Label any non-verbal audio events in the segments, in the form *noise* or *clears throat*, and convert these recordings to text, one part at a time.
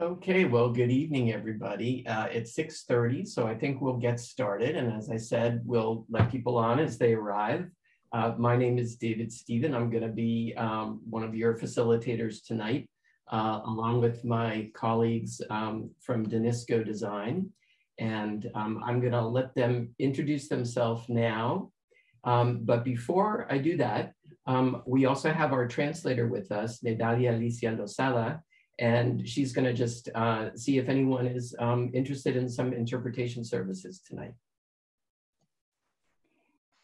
Okay, well, good evening, everybody. Uh, it's 6.30, so I think we'll get started. And as I said, we'll let people on as they arrive. Uh, my name is David Stephen. I'm going to be um, one of your facilitators tonight, uh, along with my colleagues um, from DiNisco Design. And um, I'm going to let them introduce themselves now. Um, but before I do that, um, we also have our translator with us, Nedalia Alicia Lozada, and she's going to just uh, see if anyone is um, interested in some interpretation services tonight.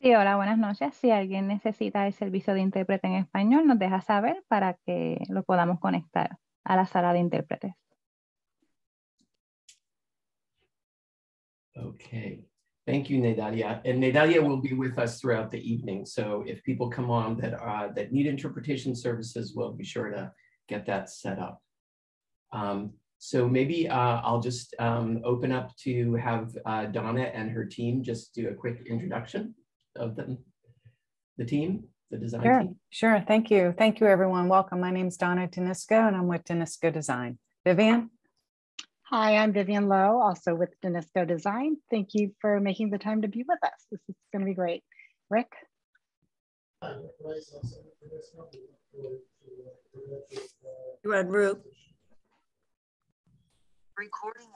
Sí, hola, buenas noches. Si alguien necesita el servicio de intérprete en español, nos deja saber para que lo podamos conectar a la sala de intérpretes. Okay. Thank you, Nedalia. And Nedalia will be with us throughout the evening. So if people come on that, uh, that need interpretation services, we'll be sure to get that set up. Um, so maybe uh, I'll just um, open up to have uh, Donna and her team just do a quick introduction of them, the team, the design sure, team. Sure, thank you. Thank you, everyone. Welcome. My name is Donna DiNisco, and I'm with DiNisco Design. Vivian? Hi, I'm Vivian Lowe, also with DiNisco Design. Thank you for making the time to be with us. This is going to be great. Rick? You on route. Recording.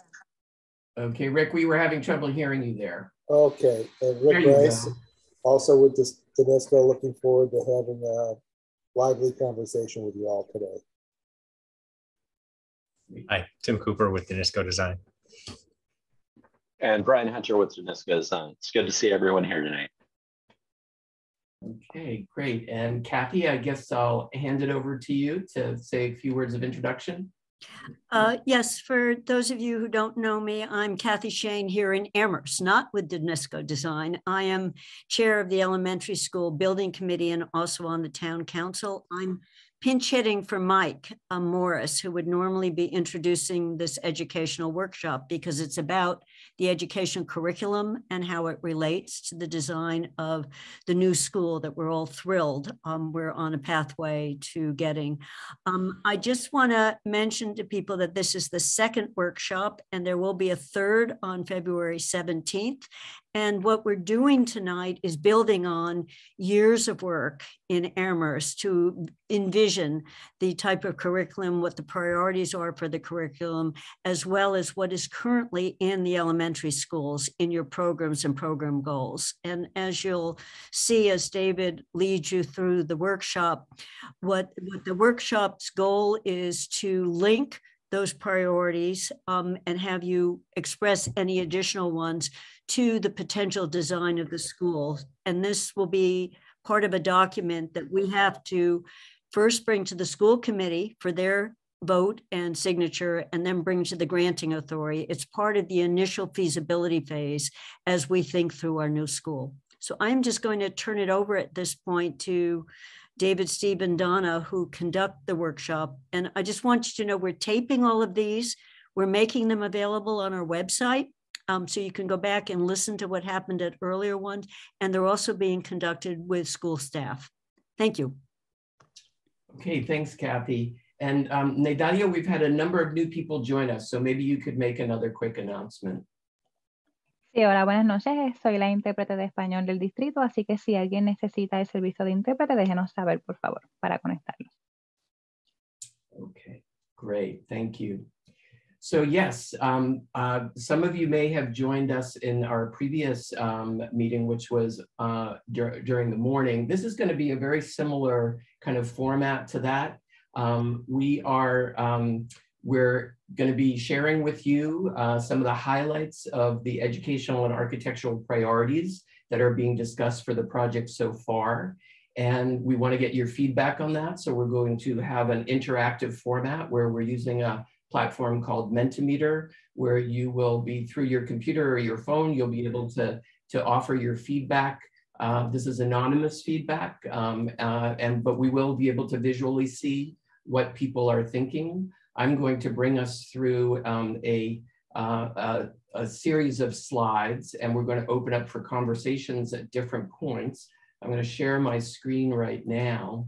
Okay, Rick, we were having trouble hearing you there. Okay, and Rick Rice, also with this DiNisco, looking forward to having a lively conversation with you all today. Hi, Tim Cooper with DiNisco Design. And Brian Hunter with DiNisco Design. It's good to see everyone here tonight. Okay, great. And Kathy, I guess I'll hand it over to you to say a few words of introduction. Uh, yes, for those of you who don't know me, I'm Kathy Shane here in Amherst, not with DiNisco Design. I am chair of the elementary school building committee and also on the town council. I'm pinch hitting for Mike uh, Morris, who would normally be introducing this educational workshop because it's about the education curriculum and how it relates to the design of the new school that we're all thrilled um, we're on a pathway to getting. Um, I just want to mention to people that this is the second workshop and there will be a third on February 17th. And what we're doing tonight is building on years of work in Amherst to envision the type of curriculum, what the priorities are for the curriculum, as well as what is currently in the elementary schools in your programs and program goals. And as you'll see as David leads you through the workshop, what, what the workshop's goal is to link those priorities um, and have you express any additional ones to the potential design of the school. And this will be part of a document that we have to first bring to the school committee for their vote and signature and then bring to the granting authority. It's part of the initial feasibility phase as we think through our new school. So I'm just going to turn it over at this point to David, Steve, and Donna, who conduct the workshop. And I just want you to know we're taping all of these. We're making them available on our website. Um, so you can go back and listen to what happened at earlier ones. And they're also being conducted with school staff. Thank you. Okay, thanks, Kathy. And um, Nedalia, we've had a number of new people join us, so maybe you could make another quick announcement. Sí, hola, buenas noches. Soy la intérprete de español del distrito, así que si alguien necesita el servicio de intérprete, déjenos saber, por favor, para conectarlos. Okay, great. Thank you. So yes, um, uh, some of you may have joined us in our previous um, meeting, which was uh, dur during the morning. This is going to be a very similar kind of format to that. Um, we are um, we're going to be sharing with you uh, some of the highlights of the educational and architectural priorities that are being discussed for the project so far. And we want to get your feedback on that. So we're going to have an interactive format where we're using a platform called Mentimeter, where you will be through your computer or your phone, you'll be able to, to offer your feedback. Uh, this is anonymous feedback, um, uh, and but we will be able to visually see what people are thinking. I'm going to bring us through um, a, uh, a, a, series of slides and we're going to open up for conversations at different points. I'm going to share my screen right now.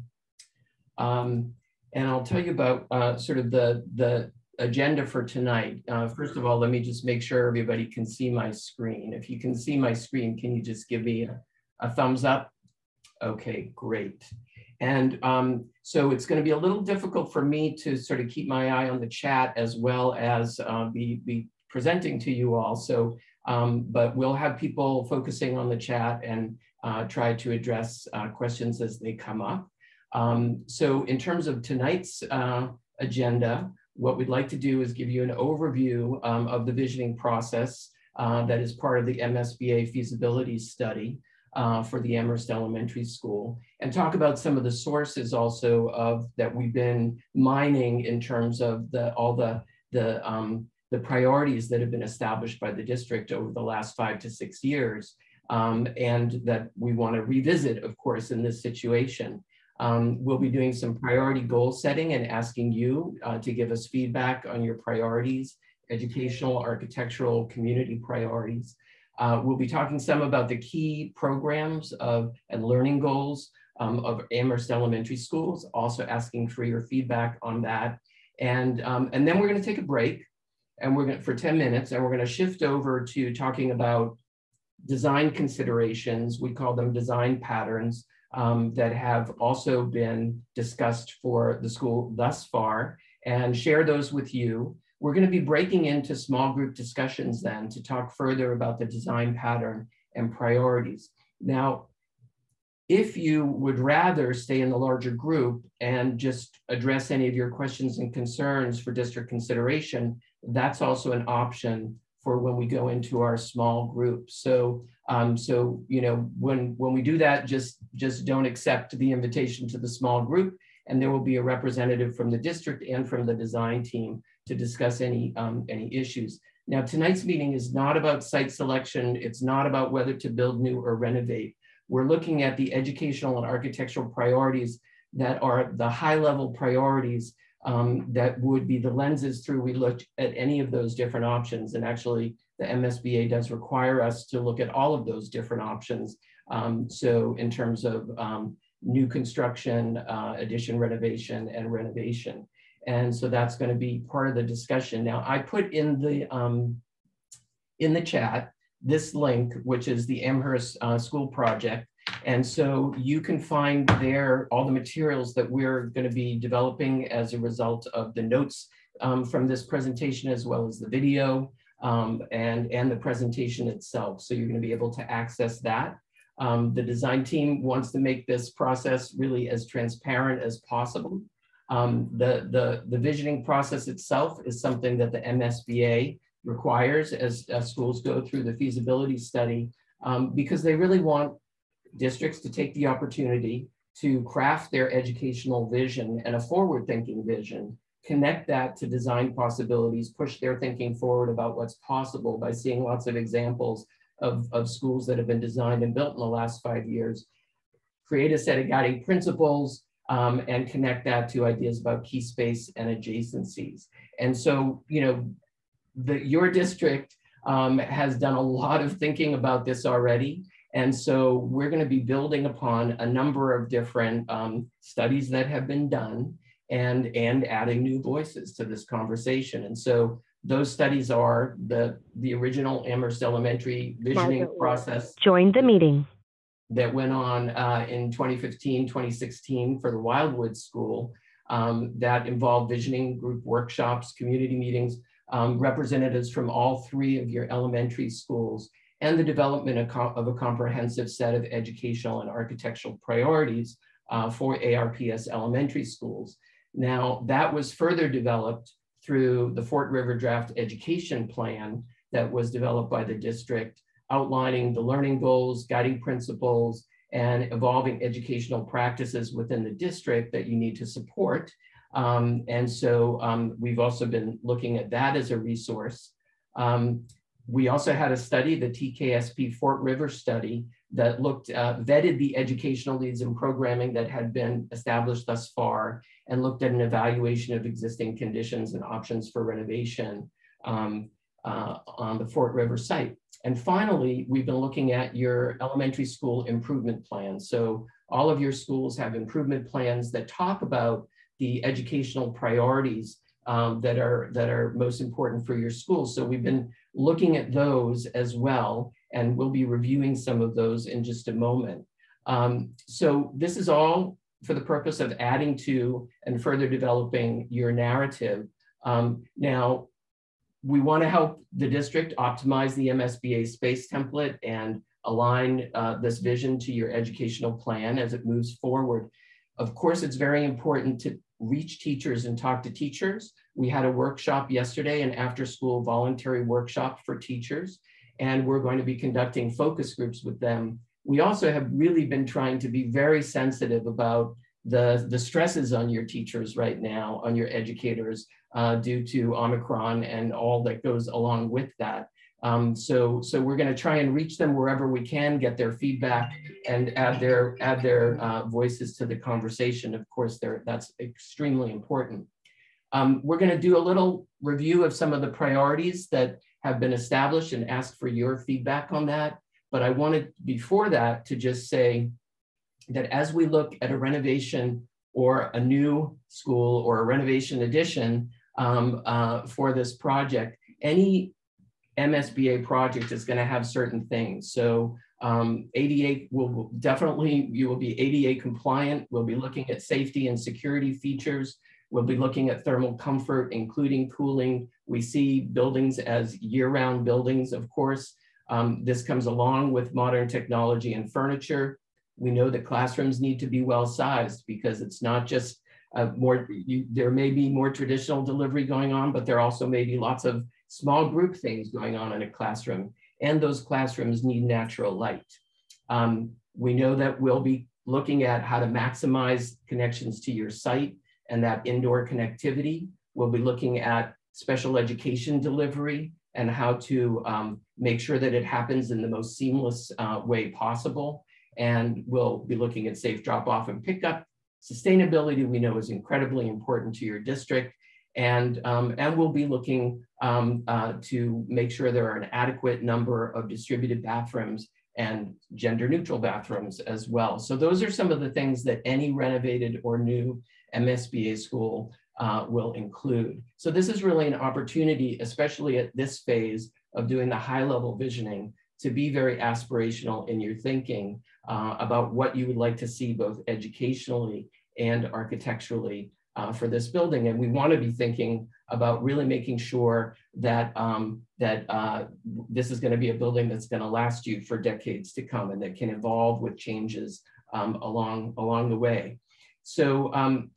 Um, and I'll tell you about uh, sort of the, the agenda for tonight. Uh, first of all, let me just make sure everybody can see my screen. If you can see my screen, can you just give me a, a thumbs up? Okay, great. And um, so it's going to be a little difficult for me to sort of keep my eye on the chat as well as uh, be, be presenting to you all. So, um, but we'll have people focusing on the chat and uh, try to address uh, questions as they come up. Um, so in terms of tonight's uh, agenda, what we'd like to do is give you an overview um, of the visioning process uh, that is part of the MSBA feasibility study uh, for the Amherst Elementary School and talk about some of the sources also of that we've been mining in terms of the all the the um, the priorities that have been established by the district over the last five to six years um, and that we want to revisit, of course, in this situation. Um, we'll be doing some priority goal setting and asking you uh, to give us feedback on your priorities, educational, architectural, community priorities. Uh, we'll be talking some about the key programs of and learning goals um, of Amherst Elementary Schools, also asking for your feedback on that. And, um, and then we're gonna take a break and we're gonna, for 10 minutes, and we're gonna shift over to talking about design considerations, we call them design patterns, um, that have also been discussed for the school thus far and share those with you. We're going to be breaking into small group discussions then to talk further about the design pattern and priorities. Now, if you would rather stay in the larger group and just address any of your questions and concerns for district consideration, that's also an option for when we go into our small group. So, um, so you know, when when we do that, just just don't accept the invitation to the small group, and there will be a representative from the district and from the design team to discuss any, um, any issues. Now, tonight's meeting is not about site selection. It's not about whether to build new or renovate. We're looking at the educational and architectural priorities that are the high level priorities um, that would be the lenses through we looked at any of those different options. And actually the MSBA does require us to look at all of those different options. Um, so in terms of um, new construction, uh, addition renovation and renovation. And so that's going to be part of the discussion. Now, I put in the um, in the chat this link, which is the Amherst uh, School Project. And so you can find there all the materials that we're going to be developing as a result of the notes um, from this presentation, as well as the video um, and, and the presentation itself. So you're going to be able to access that. Um, the design team wants to make this process really as transparent as possible. Um, the, the, the visioning process itself is something that the MSBA requires as, as schools go through the feasibility study um, because they really want districts to take the opportunity to craft their educational vision and a forward thinking vision, connect that to design possibilities, push their thinking forward about what's possible by seeing lots of examples of, of schools that have been designed and built in the last five years, create a set of guiding principles, um, and connect that to ideas about key space and adjacencies. And so, you know, the, your district um, has done a lot of thinking about this already. And so we're going to be building upon a number of different um, studies that have been done and, and adding new voices to this conversation. And so those studies are the, the original Amherst Elementary visioning process. Join the meeting that went on uh, in 2015, 2016 for the Wildwood School um, that involved visioning group workshops, community meetings, um, representatives from all three of your elementary schools, and the development of, of a comprehensive set of educational and architectural priorities uh, for ARPS elementary schools. Now, that was further developed through the Fort River Draft Education Plan that was developed by the district outlining the learning goals, guiding principles, and evolving educational practices within the district that you need to support. Um, and so um, we've also been looking at that as a resource. Um, we also had a study, the TKSP Fort River study, that looked, uh, vetted the educational needs and programming that had been established thus far and looked at an evaluation of existing conditions and options for renovation um, uh, on the Fort River site. And finally, we've been looking at your elementary school improvement plans. So all of your schools have improvement plans that talk about the educational priorities um, that are that are most important for your school. So we've been looking at those as well, and we'll be reviewing some of those in just a moment. Um, so this is all for the purpose of adding to and further developing your narrative. Um, now, we want to help the district optimize the MSBA space template and align uh, this vision to your educational plan as it moves forward. Of course, it's very important to reach teachers and talk to teachers. We had a workshop yesterday, an after school voluntary workshop for teachers, and we're going to be conducting focus groups with them. We also have really been trying to be very sensitive about the, the stresses on your teachers right now, on your educators, uh, due to Omicron and all that goes along with that. Um, so, so we're going to try and reach them wherever we can, get their feedback, and add their add their uh, voices to the conversation. Of course, that's extremely important. Um, we're going to do a little review of some of the priorities that have been established and ask for your feedback on that. But I wanted before that to just say that as we look at a renovation or a new school or a renovation addition um, uh, for this project, any MSBA project is going to have certain things. So um, ADA will definitely, you will be ADA compliant. We'll be looking at safety and security features. We'll be looking at thermal comfort, including cooling. We see buildings as year-round buildings, of course. Um, this comes along with modern technology and furniture. We know that classrooms need to be well-sized because it's not just uh, more, you, there may be more traditional delivery going on, but there also may be lots of small group things going on in a classroom, and those classrooms need natural light. Um, we know that we'll be looking at how to maximize connections to your site and that indoor connectivity. We'll be looking at special education delivery and how to um, make sure that it happens in the most seamless uh, way possible. And we'll be looking at safe drop off and pickup. Sustainability we know is incredibly important to your district and, um, and we'll be looking um, uh, to make sure there are an adequate number of distributed bathrooms and gender neutral bathrooms as well. So those are some of the things that any renovated or new MSBA school uh, will include. So this is really an opportunity, especially at this phase of doing the high level visioning to be very aspirational in your thinking uh, about what you would like to see both educationally and architecturally uh, for this building. And we want to be thinking about really making sure that, um, that uh, this is going to be a building that's going to last you for decades to come and that can evolve with changes um, along, along the way. So um,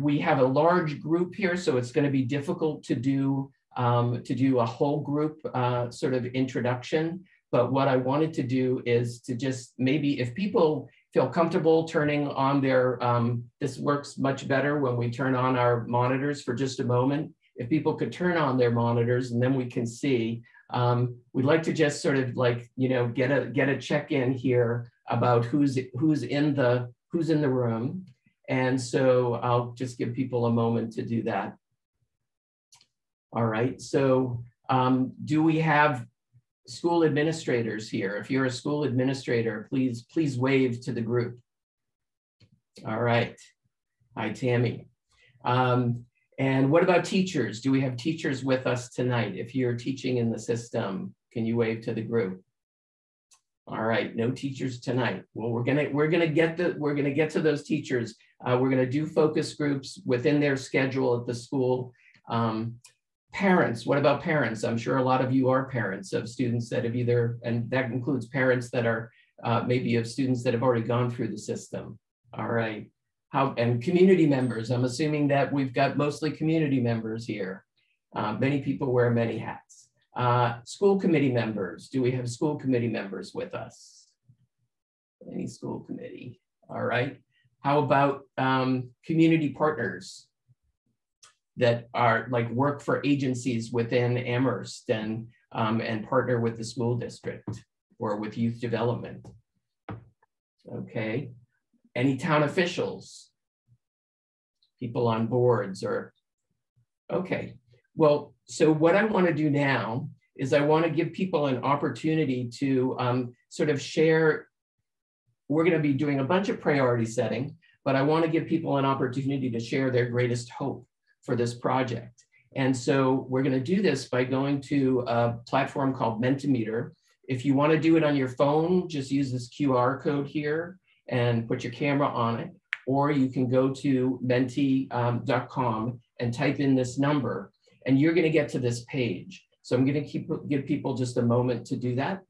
we have a large group here, so it's going to be difficult to do, um, to do a whole group uh, sort of introduction. But what I wanted to do is to just maybe if people feel comfortable turning on their, um, this works much better when we turn on our monitors for just a moment. If people could turn on their monitors and then we can see, um, we'd like to just sort of like, you know, get a, get a check in here about who's, who's in the, who's in the room. And so I'll just give people a moment to do that. All right, so um, do we have school administrators here. If you're a school administrator, please, please wave to the group. All right. Hi, Tammy. Um, and what about teachers? Do we have teachers with us tonight? If you're teaching in the system, can you wave to the group? All right, no teachers tonight. Well, we're gonna we're gonna get the we're gonna get to those teachers. Uh, we're gonna do focus groups within their schedule at the school. Um, Parents, what about parents? I'm sure a lot of you are parents of students that have either, and that includes parents that are uh, maybe of students that have already gone through the system. All right. How, and community members, I'm assuming that we've got mostly community members here. Uh, many people wear many hats. Uh, school committee members, do we have school committee members with us? Any school committee? All right. How about um, community partners? that are like work for agencies within Amherst and, um, and partner with the school district or with youth development. Okay. Any town officials, people on boards or, okay. Well, so what I want to do now is I want to give people an opportunity to um, sort of share. We're going to be doing a bunch of priority setting, but I want to give people an opportunity to share their greatest hope for this project. And so we're going to do this by going to a platform called Mentimeter. If you want to do it on your phone, just use this QR code here and put your camera on it. Or you can go to menti.com um, and type in this number, and you're going to get to this page. So I'm going to keep give people just a moment to do that.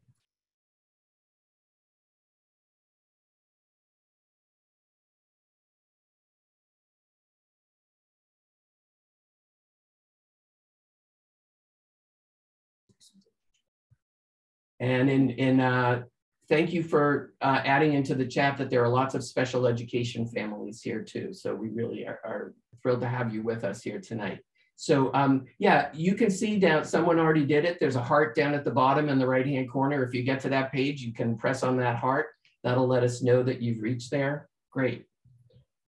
And in, in uh, thank you for uh, adding into the chat that there are lots of special education families here too. So we really are, are thrilled to have you with us here tonight. So um, yeah, you can see down, someone already did it. There's a heart down at the bottom in the right-hand corner. If you get to that page, you can press on that heart. That'll let us know that you've reached there. Great.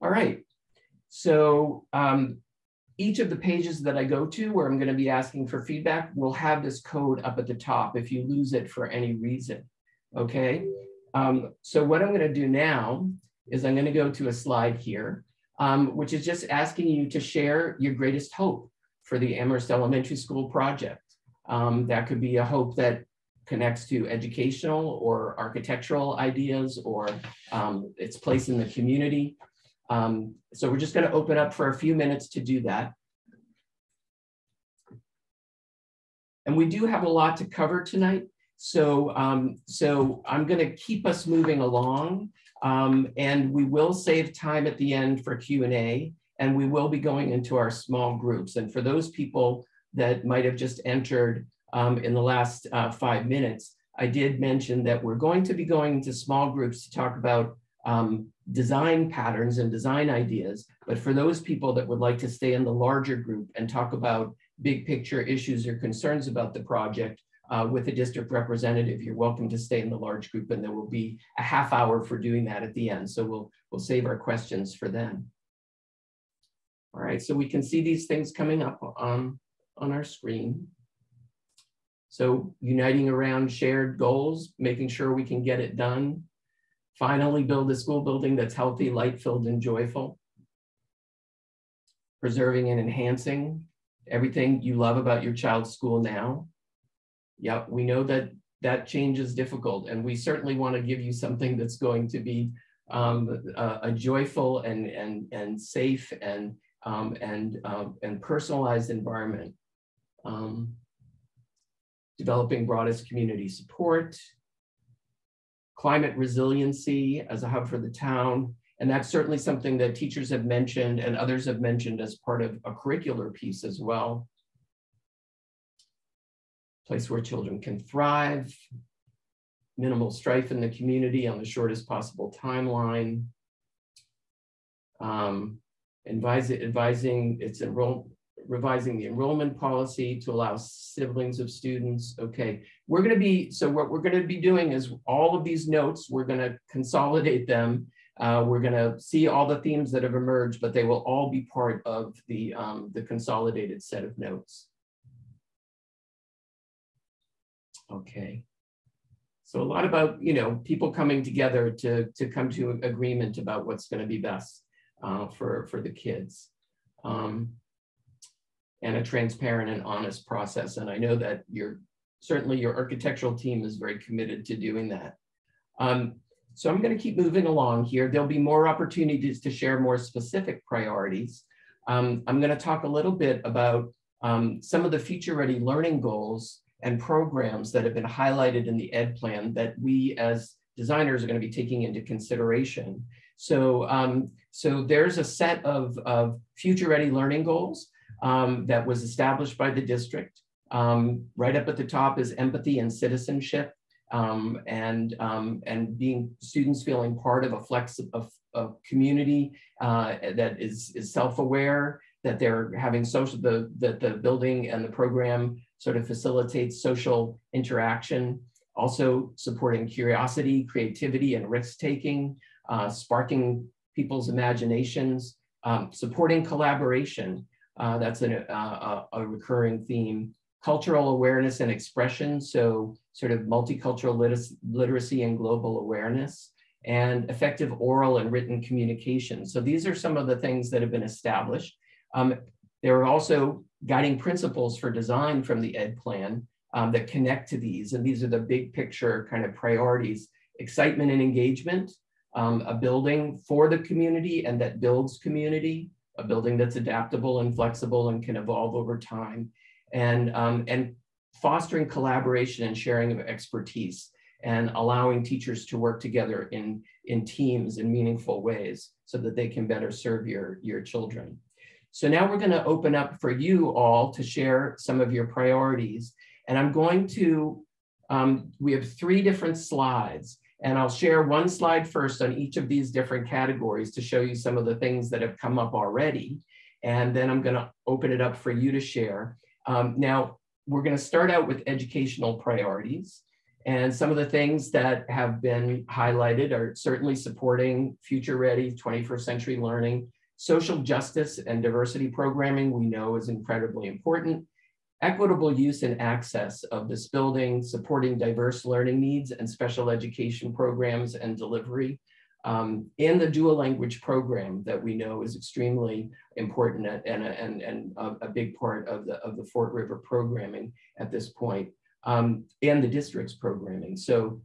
All right. So um, each of the pages that I go to where I'm going to be asking for feedback will have this code up at the top if you lose it for any reason. Okay. Um, so what I'm going to do now is I'm going to go to a slide here, um, which is just asking you to share your greatest hope for the Amherst Elementary School project. Um, that could be a hope that connects to educational or architectural ideas or um, its place in the community. Um, so we're just going to open up for a few minutes to do that. And we do have a lot to cover tonight. So, um, so I'm going to keep us moving along. Um, and we will save time at the end for Q&A. And we will be going into our small groups. And for those people that might have just entered um, in the last uh, five minutes, I did mention that we're going to be going into small groups to talk about um, design patterns and design ideas. But for those people that would like to stay in the larger group and talk about big picture issues or concerns about the project uh, with a district representative, you're welcome to stay in the large group and there will be a half hour for doing that at the end. So we'll, we'll save our questions for then. All right, so we can see these things coming up on, on our screen. So uniting around shared goals, making sure we can get it done, Finally, build a school building that's healthy, light-filled, and joyful. Preserving and enhancing everything you love about your child's school now. Yep, we know that that change is difficult, and we certainly want to give you something that's going to be um, a, a, joyful and and and safe and um, and uh, and personalized environment. Um, developing broadest community support, climate resiliency as a hub for the town. And that's certainly something that teachers have mentioned and others have mentioned as part of a curricular piece as well. Place where children can thrive, minimal strife in the community on the shortest possible timeline. Um, advising, advising its enroll, revising the enrollment policy to allow siblings of students. Okay, we're going to be, so what we're going to be doing is all of these notes, we're going to consolidate them. Uh, we're going to see all the themes that have emerged, but they will all be part of the, um, the consolidated set of notes. Okay. So a lot about, you know, people coming together to, to come to agreement about what's going to be best uh, for, for the kids. Um, and a transparent and honest process. And I know that you're certainly your architectural team is very committed to doing that. Um, so I'm going to keep moving along here. There'll be more opportunities to share more specific priorities. Um, I'm going to talk a little bit about um, some of the future ready learning goals and programs that have been highlighted in the ED plan that we as designers are going to be taking into consideration. So, um, so there's a set of, of future ready learning goals um, that was established by the district. Um, right up at the top is empathy and citizenship um, and, um, and being students feeling part of a flex of, of community uh, that is, is self-aware, that they're having social, the, that the building and the program sort of facilitates social interaction, also supporting curiosity, creativity, and risk-taking, uh, sparking people's imaginations, um, supporting collaboration, uh, that's an, uh, a, recurring theme. Cultural awareness and expression, so sort of multicultural literacy and global awareness, and effective oral and written communication. So these are some of the things that have been established. Um, there are also guiding principles for design from the ed plan um, that connect to these. And these are the big picture kind of priorities, excitement and engagement, um, a building for the community and that builds community, a building that's adaptable and flexible and can evolve over time, and, um, and fostering collaboration and sharing of expertise and allowing teachers to work together in, in teams in meaningful ways so that they can better serve your, your children. So now we're gonna open up for you all to share some of your priorities. And I'm going to, um, we have three different slides and I'll share one slide first on each of these different categories to show you some of the things that have come up already. And then I'm gonna open it up for you to share. Um, now, we're gonna start out with educational priorities. And some of the things that have been highlighted are certainly supporting future ready 21st century learning, social justice and diversity programming we know is incredibly important, equitable use and access of this building, supporting diverse learning needs and special education programs and delivery, um, and the dual language program that we know is extremely important and, and, and a, big part of the, of the Fort River programming at this point um, and the district's programming. So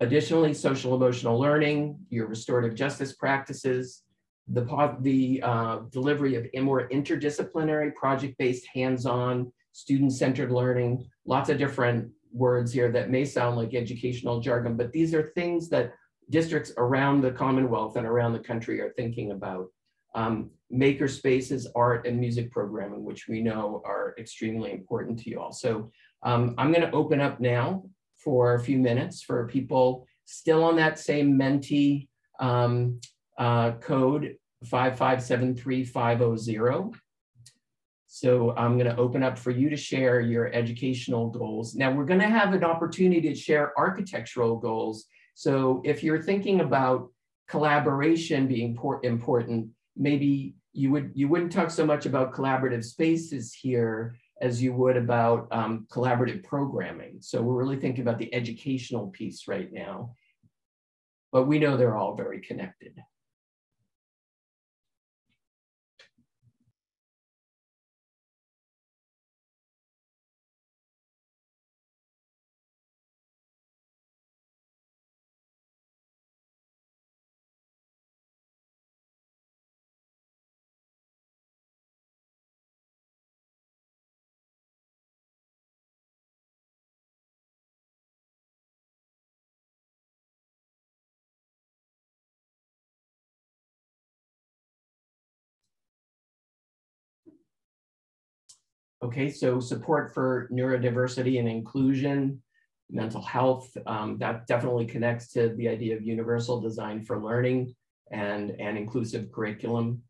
additionally, social emotional learning, your restorative justice practices, the, the uh, delivery of more interdisciplinary project-based hands-on student-centered learning, lots of different words here that may sound like educational jargon, but these are things that districts around the Commonwealth and around the country are thinking about. Um, maker spaces, art and music programming, which we know are extremely important to you all. So um, I'm going to open up now for a few minutes for people still on that same Menti um, uh, code 5573500. So I'm going to open up for you to share your educational goals. Now we're going to have an opportunity to share architectural goals. So if you're thinking about collaboration being important, maybe you would you wouldn't talk so much about collaborative spaces here as you would about um, collaborative programming. So we're really thinking about the educational piece right now, but we know they're all very connected. Okay, so support for neurodiversity and inclusion, mental health, um, that definitely connects to the idea of universal design for learning and, an inclusive curriculum.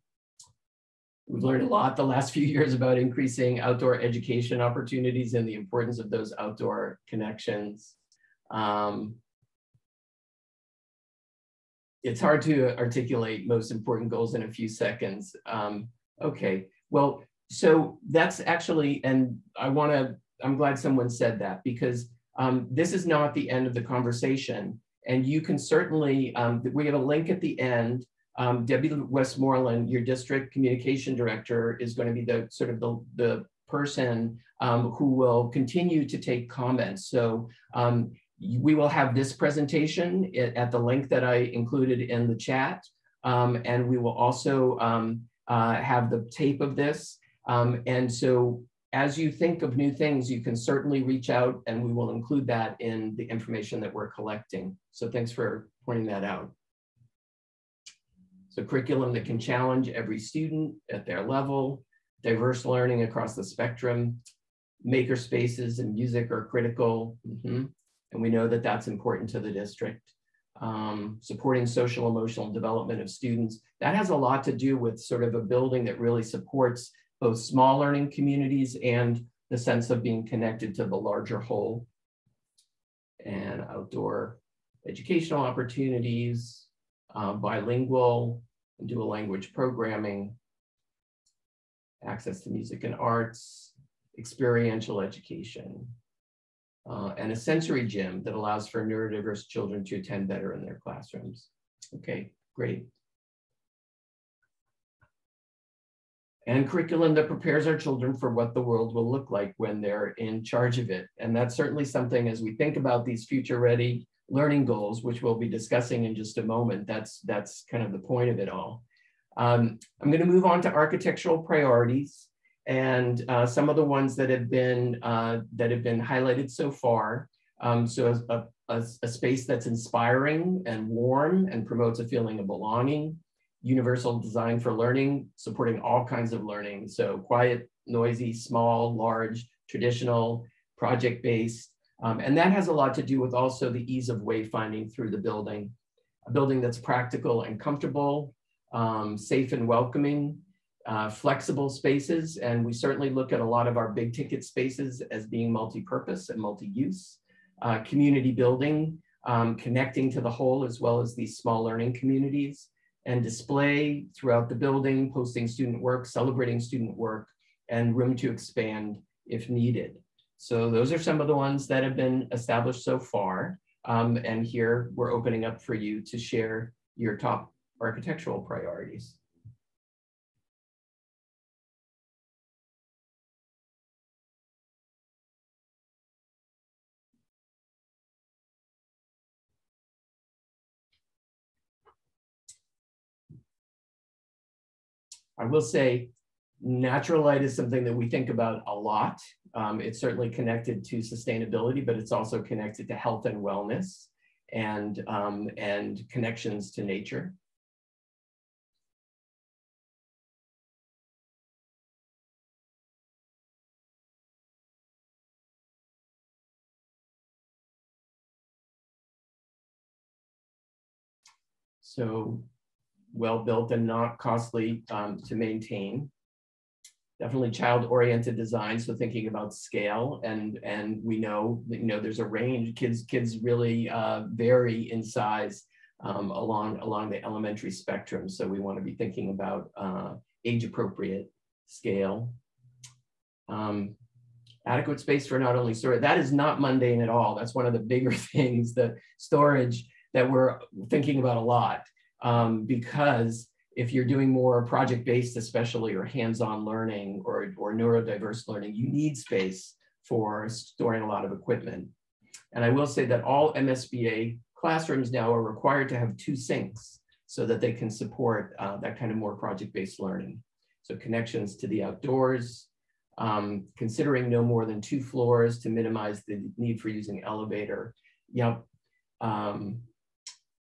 We've learned a lot the last *laughs* few years about increasing outdoor education opportunities and the importance of those outdoor connections. Um, it's hard to articulate most important goals in a few seconds. Um, okay, well, so that's actually, and I want to, I'm glad someone said that because um, this is not the end of the conversation. And you can certainly, um, we have a link at the end. Um, Debbie Westmoreland, your district communication director, is going to be the sort of the, the person um, who will continue to take comments. So um, we will have this presentation at the link that I included in the chat. Um, and we will also uh, have the tape of this. Um, and so as you think of new things, you can certainly reach out and we will include that in the information that we're collecting. So thanks for pointing that out. So curriculum that can challenge every student at their level, diverse learning across the spectrum, maker spaces and music are critical. Mm -hmm. And we know that that's important to the district. Um, supporting social emotional development of students. That has a lot to do with sort of a building that really supports both small learning communities and the sense of being connected to the larger whole and outdoor educational opportunities, uh, bilingual and dual language programming, access to music and arts, experiential education, uh, and a sensory gym that allows for neurodiverse children to attend better in their classrooms. Okay, great. And curriculum that prepares our children for what the world will look like when they're in charge of it. And that's certainly something as we think about these future ready learning goals, which we'll be discussing in just a moment, that's, that's kind of the point of it all. Um, I'm gonna move on to architectural priorities and uh, some of the ones that have been, uh, that have been highlighted so far. Um, so a, a, a space that's inspiring and warm and promotes a feeling of belonging, universal design for learning, supporting all kinds of learning. So quiet, noisy, small, large, traditional, project-based. Um, and that has a lot to do with also the ease of wayfinding through the building. A building that's practical and comfortable, um, safe and welcoming, uh, flexible spaces. And we certainly look at a lot of our big ticket spaces as being multi-purpose and multi-use. Uh, community building, um, connecting to the whole as well as these small learning communities and display throughout the building, posting student work, celebrating student work, and room to expand if needed. So those are some of the ones that have been established so far. Um, and here we're opening up for you to share your top architectural priorities. I will say natural light is something that we think about a lot. Um, it's certainly connected to sustainability, but it's also connected to health and wellness and, um, and connections to nature. So well-built and not costly um, to maintain. Definitely child-oriented design, so thinking about scale, and and we know you know there's a range. Kids kids really uh, vary in size um, along along the elementary spectrum, so we want to be thinking about uh, age-appropriate scale. Um, adequate space for not only storage. That is not mundane at all. That's one of the bigger *laughs* things, the storage that we're thinking about a lot um, because if you're doing more project-based, especially or hands-on learning or, or neurodiverse learning, you need space for storing a lot of equipment. And I will say that all MSBA classrooms now are required to have two sinks so that they can support uh, that kind of more project-based learning. So connections to the outdoors, um, considering no more than two floors to minimize the need for using elevator. Yep. Um,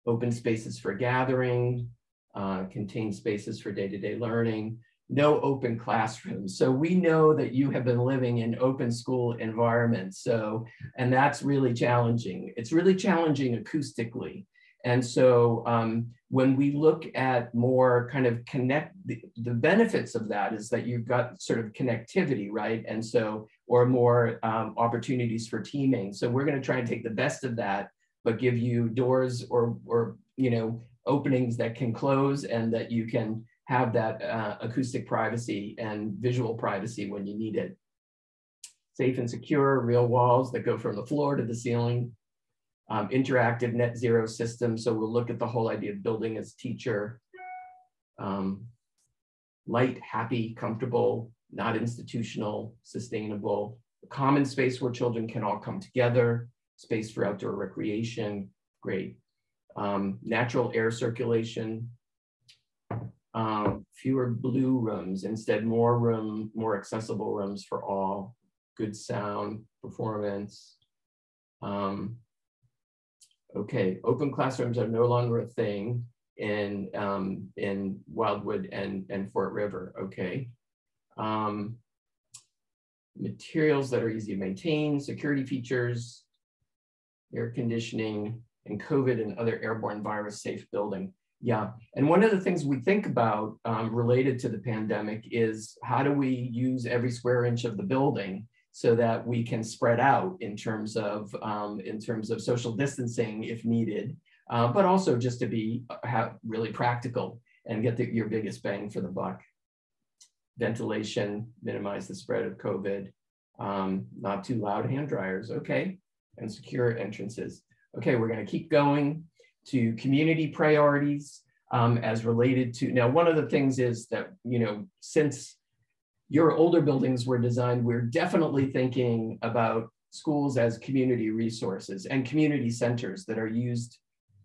open spaces for gathering, uh, contain spaces for day-to-day -day learning, no open classrooms. So we know that you have been living in open school environments. So, and that's really challenging. It's really challenging acoustically. And so um, when we look at more kind of connect, the, the, benefits of that is that you've got sort of connectivity, right? And so, or more um, opportunities for teaming. So we're gonna try and take the best of that but give you doors or, or you know, openings that can close and that you can have that uh, acoustic privacy and visual privacy when you need it. Safe and secure, real walls that go from the floor to the ceiling, um, interactive net zero system. So we'll look at the whole idea of building as teacher, um, light, happy, comfortable, not institutional, sustainable, a common space where children can all come together, space for outdoor recreation, great. Um, natural air circulation, um, fewer blue rooms, instead more room, more accessible rooms for all, good sound, performance. Um, okay, open classrooms are no longer a thing in, um, in Wildwood and, and Fort River, okay. Um, materials that are easy to maintain, security features, air conditioning, and COVID and other airborne virus safe building. Yeah, and one of the things we think about um, related to the pandemic is how do we use every square inch of the building so that we can spread out in terms of um, in terms of social distancing if needed, uh, but also just to be uh, have really practical and get the, your biggest bang for the buck. Ventilation, minimize the spread of COVID, um, not too loud hand dryers. Okay, and secure entrances. Okay, we're gonna keep going to community priorities um, as related to, now one of the things is that, you know, since your older buildings were designed, we're definitely thinking about schools as community resources and community centers that are used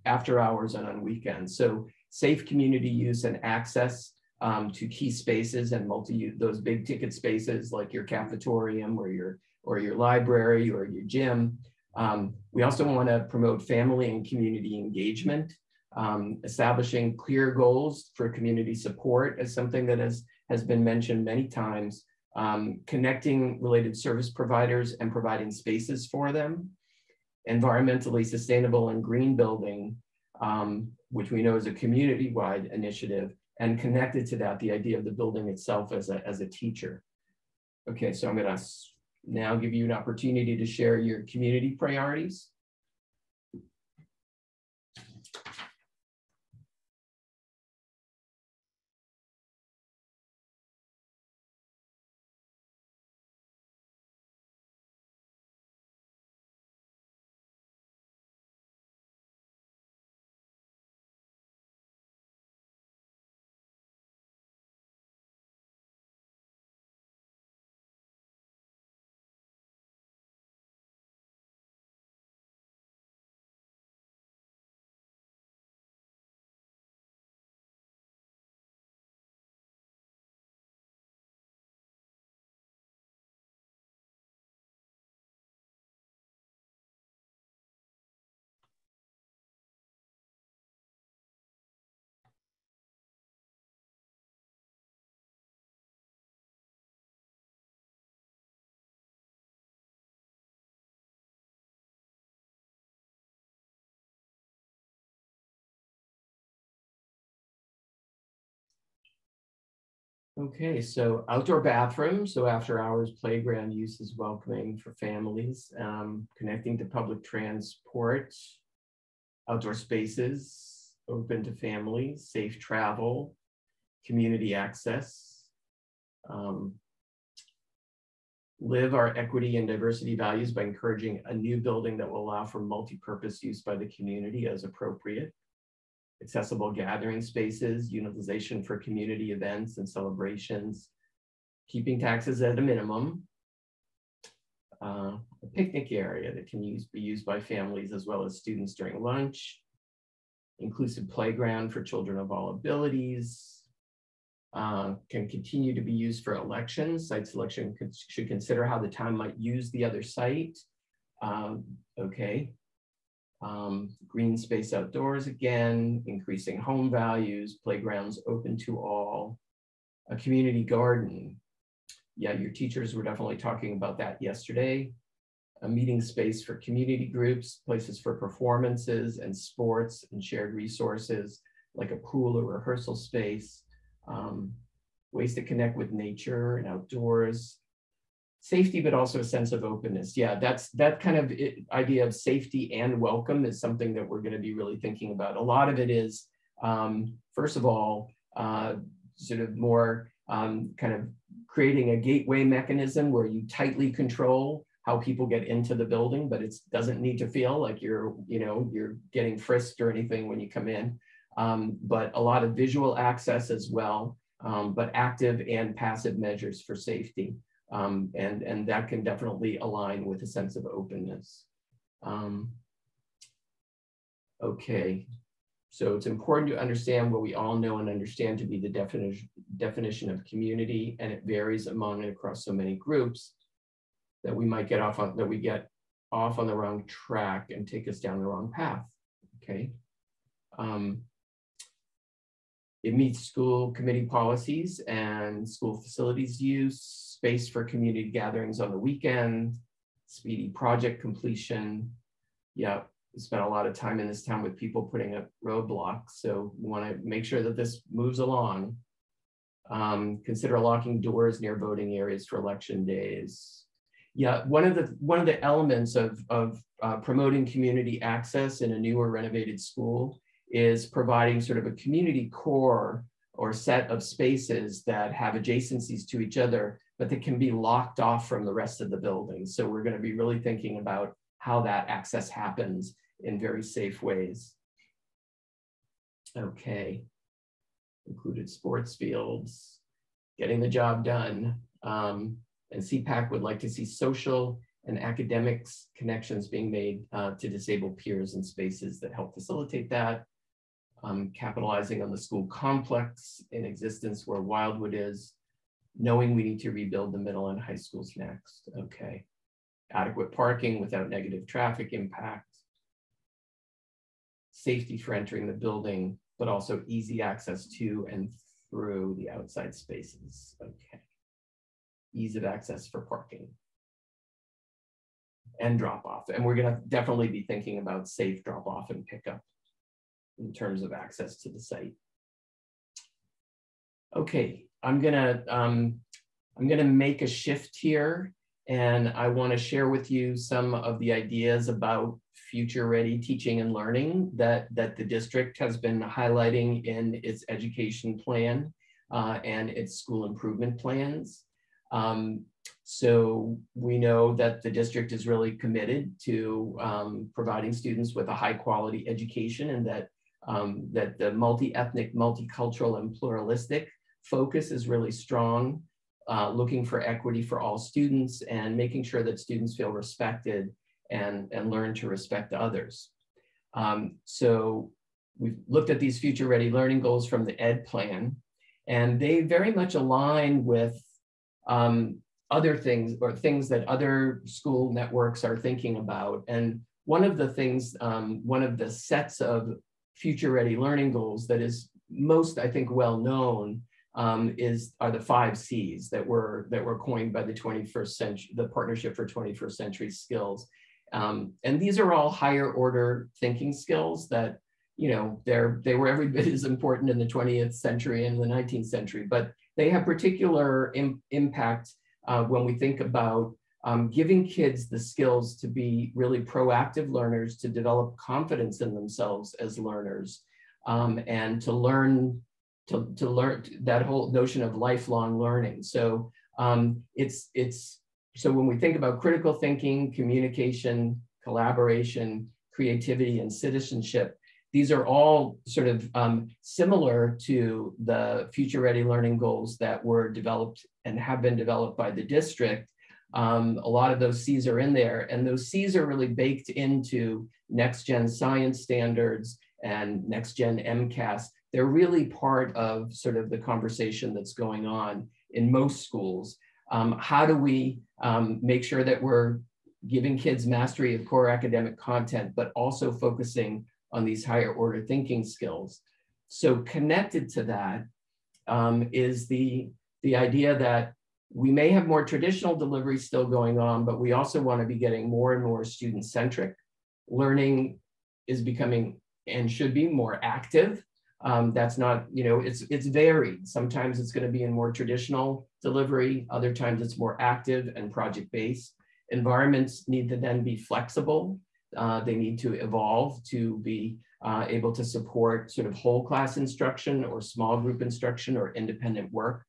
after hours and on weekends. So safe community use and access um, to key spaces and multi those big ticket spaces like your cafetorium or your or your library or your gym. Um, we also want to promote family and community engagement. Um, establishing clear goals for community support is something that has, has been mentioned many times. Um, connecting related service providers and providing spaces for them. Environmentally sustainable and green building, um, which we know is a community-wide initiative, and connected to that, the idea of the building itself as a, as a teacher. Okay, so I'm gonna now give you an opportunity to share your community priorities. Okay, so outdoor bathrooms, so after hours playground use is welcoming for families, um, connecting to public transport, outdoor spaces, open to families, safe travel, community access, um, live our equity and diversity values by encouraging a new building that will allow for multi-purpose use by the community as appropriate accessible gathering spaces, utilization for community events and celebrations, keeping taxes at a minimum, uh, a picnic area that can use, be used by families as well as students during lunch, inclusive playground for children of all abilities, uh, can continue to be used for elections. Site selection could, should consider how the town might use the other site. Um, okay, um, green space outdoors again, increasing home values, playgrounds open to all, a community garden. Yeah, your teachers were definitely talking about that yesterday. A meeting space for community groups, places for performances and sports and shared resources like a pool or rehearsal space, um, ways to connect with nature and outdoors, safety, but also a sense of openness. Yeah, that's that kind of idea of safety and welcome is something that we're going to be really thinking about. A lot of it is, um, first of all, uh, sort of more um, kind of creating a gateway mechanism where you tightly control how people get into the building, but it doesn't need to feel like you're, you know, you're getting frisked or anything when you come in. Um, but a lot of visual access as well, um, but active and passive measures for safety. Um, and, and that can definitely align with a sense of openness. Um, okay, so it's important to understand what we all know and understand to be the definition, definition of community, and it varies among and across so many groups that we might get off on, that we get off on the wrong track and take us down the wrong path, okay? Um, it meets school committee policies and school facilities use, space for community gatherings on the weekend, speedy project completion. Yeah, we spent a lot of time in this town with people putting up roadblocks. So we want to make sure that this moves along. Um, consider locking doors near voting areas for election days. Yeah, one of the one of the elements of, of uh, promoting community access in a new or renovated school is providing sort of a community core or set of spaces that have adjacencies to each other, but that can be locked off from the rest of the building. So we're going to be really thinking about how that access happens in very safe ways. Okay, included sports fields, getting the job done. Um, and SEPAC would like to see social and academics connections being made uh, to disabled peers in spaces that help facilitate that. Um, capitalizing on the school complex in existence where Wildwood is, knowing we need to rebuild the middle and high schools next. Okay. Adequate parking without negative traffic impact. Safety for entering the building, but also easy access to and through the outside spaces. Okay. Ease of access for parking and drop off. And we're going to definitely be thinking about safe drop off and pickup in terms of access to the site. Okay, I'm gonna um, I'm gonna make a shift here, and I want to share with you some of the ideas about future ready teaching and learning that that the district has been highlighting in its education plan uh, and its school improvement plans. Um, so we know that the district is really committed to um, providing students with a high quality education and that um, that the multi-ethnic, multicultural, and pluralistic focus is really strong, uh, looking for equity for all students and making sure that students feel respected and, and learn to respect others. Um, so we've looked at these future ready learning goals from the ED plan, and they very much align with um, other things or things that other school networks are thinking about. And one of the things, um, one of the sets of future ready learning goals that is most, I think, well known um, is are the five C's that were that were coined by the 21st century, the Partnership for 21st Century Skills. Um, and these are all higher order thinking skills that, you know, they're they were every bit *laughs* as important in the 20th century and the 19th century, but they have particular Im impact uh, when we think about um, giving kids the skills to be really proactive learners, to develop confidence in themselves as learners, um, and to learn to, to learn that whole notion of lifelong learning. So um, it's it's so when we think about critical thinking, communication, collaboration, creativity, and citizenship, these are all sort of um, similar to the future ready learning goals that were developed and have been developed by the district um, a lot of those C's are in there, and those C's are really baked into next gen science standards and next gen MCAS. They're really part of sort of the conversation that's going on in most schools. Um, how do we um, make sure that we're giving kids mastery of core academic content, but also focusing on these higher order thinking skills? So connected to that um, is the, the idea that we may have more traditional delivery still going on, but we also want to be getting more and more student centric. Learning is becoming and should be more active. Um, that's not, you know, it's it's varied. Sometimes it's going to be in more traditional delivery. Other times it's more active and project based. Environments need to then be flexible. Uh, they need to evolve to be uh, able to support sort of whole class instruction or small group instruction or independent work.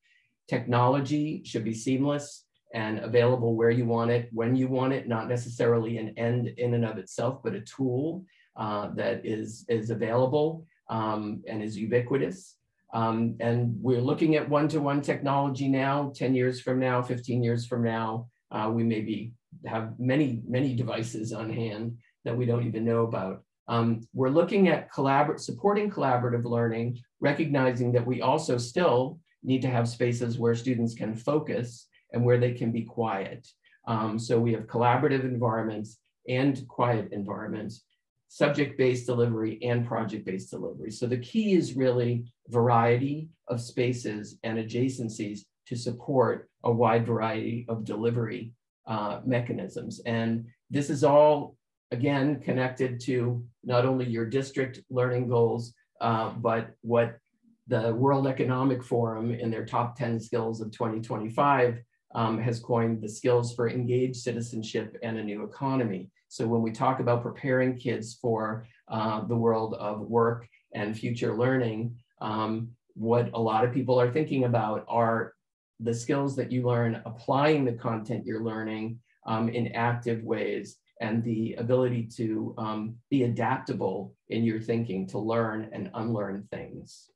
Technology should be seamless and available where you want it, when you want it, not necessarily an end in and of itself, but a tool uh, that is, is available um, and is ubiquitous. Um, and we're looking at one-to-one -one technology now, 10 years from now, 15 years from now, uh, we maybe have many, many devices on hand that we don't even know about. Um, we're looking at collabor supporting collaborative learning, recognizing that we also still need to have spaces where students can focus and where they can be quiet. Um, so we have collaborative environments and quiet environments, subject-based delivery and project-based delivery. So the key is really variety of spaces and adjacencies to support a wide variety of delivery uh, mechanisms. And this is all, again, connected to not only your district learning goals, uh, but what the World Economic Forum in their top 10 skills of 2025 um, has coined the skills for engaged citizenship and a new economy. So when we talk about preparing kids for uh, the world of work and future learning, um, what a lot of people are thinking about are the skills that you learn applying the content you're learning um, in active ways and the ability to um, be adaptable in your thinking to learn and unlearn things.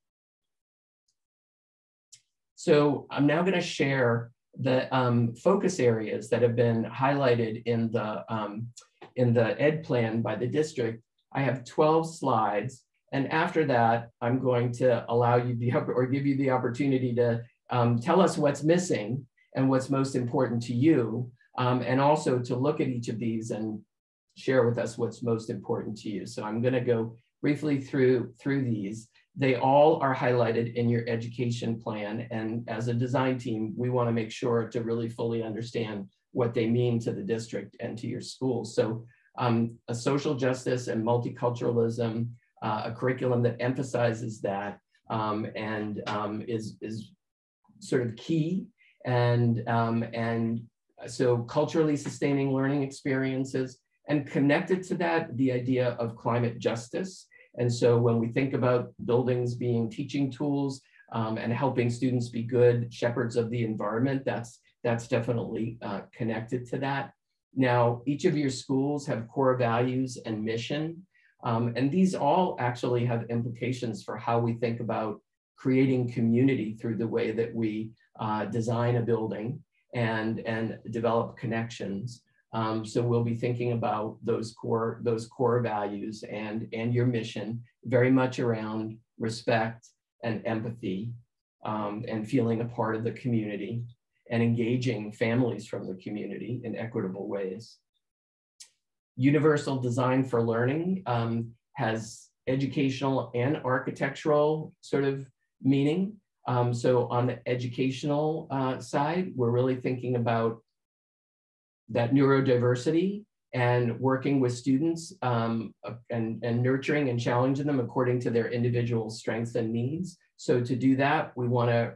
So I'm now going to share the um, focus areas that have been highlighted in the, um, in the ed plan by the district, I have 12 slides. And after that, I'm going to allow you the, or give you the opportunity to um, tell us what's missing and what's most important to you. Um, and also to look at each of these and share with us what's most important to you. So I'm gonna go briefly through, through these. They all are highlighted in your education plan. And as a design team, we wanna make sure to really fully understand what they mean to the district and to your school. So um, a social justice and multiculturalism, uh, a curriculum that emphasizes that um, and um, is, is sort of key and, um, and so culturally sustaining learning experiences and connected to that, the idea of climate justice. And so when we think about buildings being teaching tools um, and helping students be good shepherds of the environment, that's, that's definitely uh, connected to that. Now, each of your schools have core values and mission. Um, and these all actually have implications for how we think about creating community through the way that we uh, design a building and, and develop connections. Um, so we'll be thinking about those core, those core values and, and your mission very much around respect and empathy um, and feeling a part of the community and engaging families from the community in equitable ways. Universal Design for Learning um, has educational and architectural sort of meaning. Um, so on the educational uh, side, we're really thinking about that neurodiversity and working with students um, and, and nurturing and challenging them according to their individual strengths and needs. So to do that, we wanna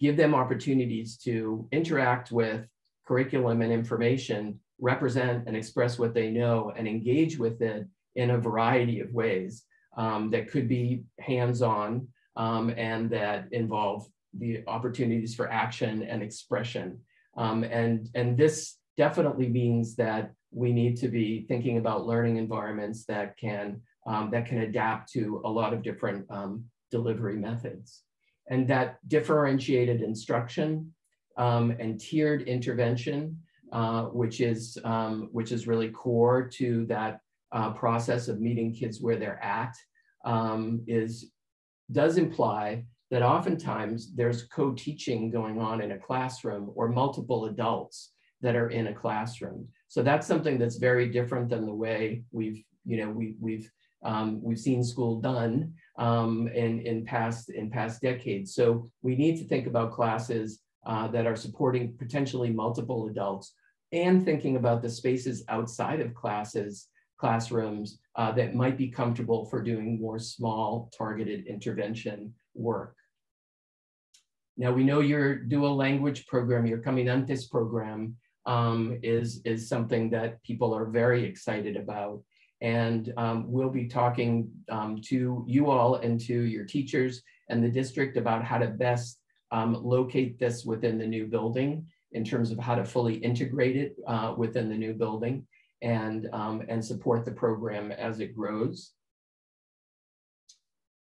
give them opportunities to interact with curriculum and information, represent and express what they know and engage with it in a variety of ways um, that could be hands-on um, and that involve the opportunities for action and expression. Um, and, and this definitely means that we need to be thinking about learning environments that can, um, that can adapt to a lot of different um, delivery methods. And that differentiated instruction um, and tiered intervention, uh, which, is, um, which is really core to that uh, process of meeting kids where they're at, um, is, does imply that oftentimes there's co-teaching going on in a classroom or multiple adults that are in a classroom. So that's something that's very different than the way we've, you know, we, we've, um, we've seen school done um, in, in, past, in past decades. So we need to think about classes uh, that are supporting potentially multiple adults and thinking about the spaces outside of classes, classrooms uh, that might be comfortable for doing more small targeted intervention work. Now we know your dual language program, your Caminantes program um, is, is something that people are very excited about. And um, we'll be talking um, to you all and to your teachers and the district about how to best um, locate this within the new building in terms of how to fully integrate it uh, within the new building and, um, and support the program as it grows.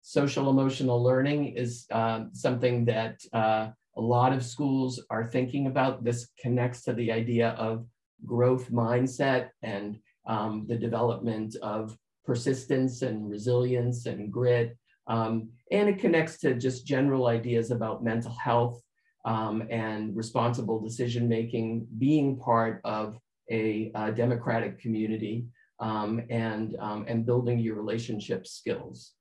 Social emotional learning is uh, something that uh, a lot of schools are thinking about. This connects to the idea of growth mindset and um, the development of persistence and resilience and grit. Um, and it connects to just general ideas about mental health um, and responsible decision making, being part of a, a democratic community um, and, um, and building your relationship skills.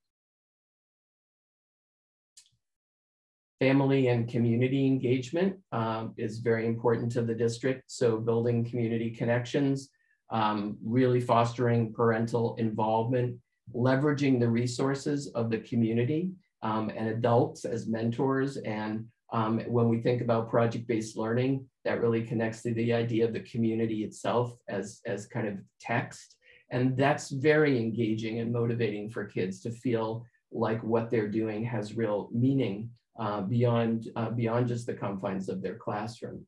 Family and community engagement um, is very important to the district. So building community connections, um, really fostering parental involvement, leveraging the resources of the community um, and adults as mentors. And um, when we think about project-based learning, that really connects to the idea of the community itself as, as kind of text. And that's very engaging and motivating for kids to feel like what they're doing has real meaning uh, beyond, uh, beyond just the confines of their classroom.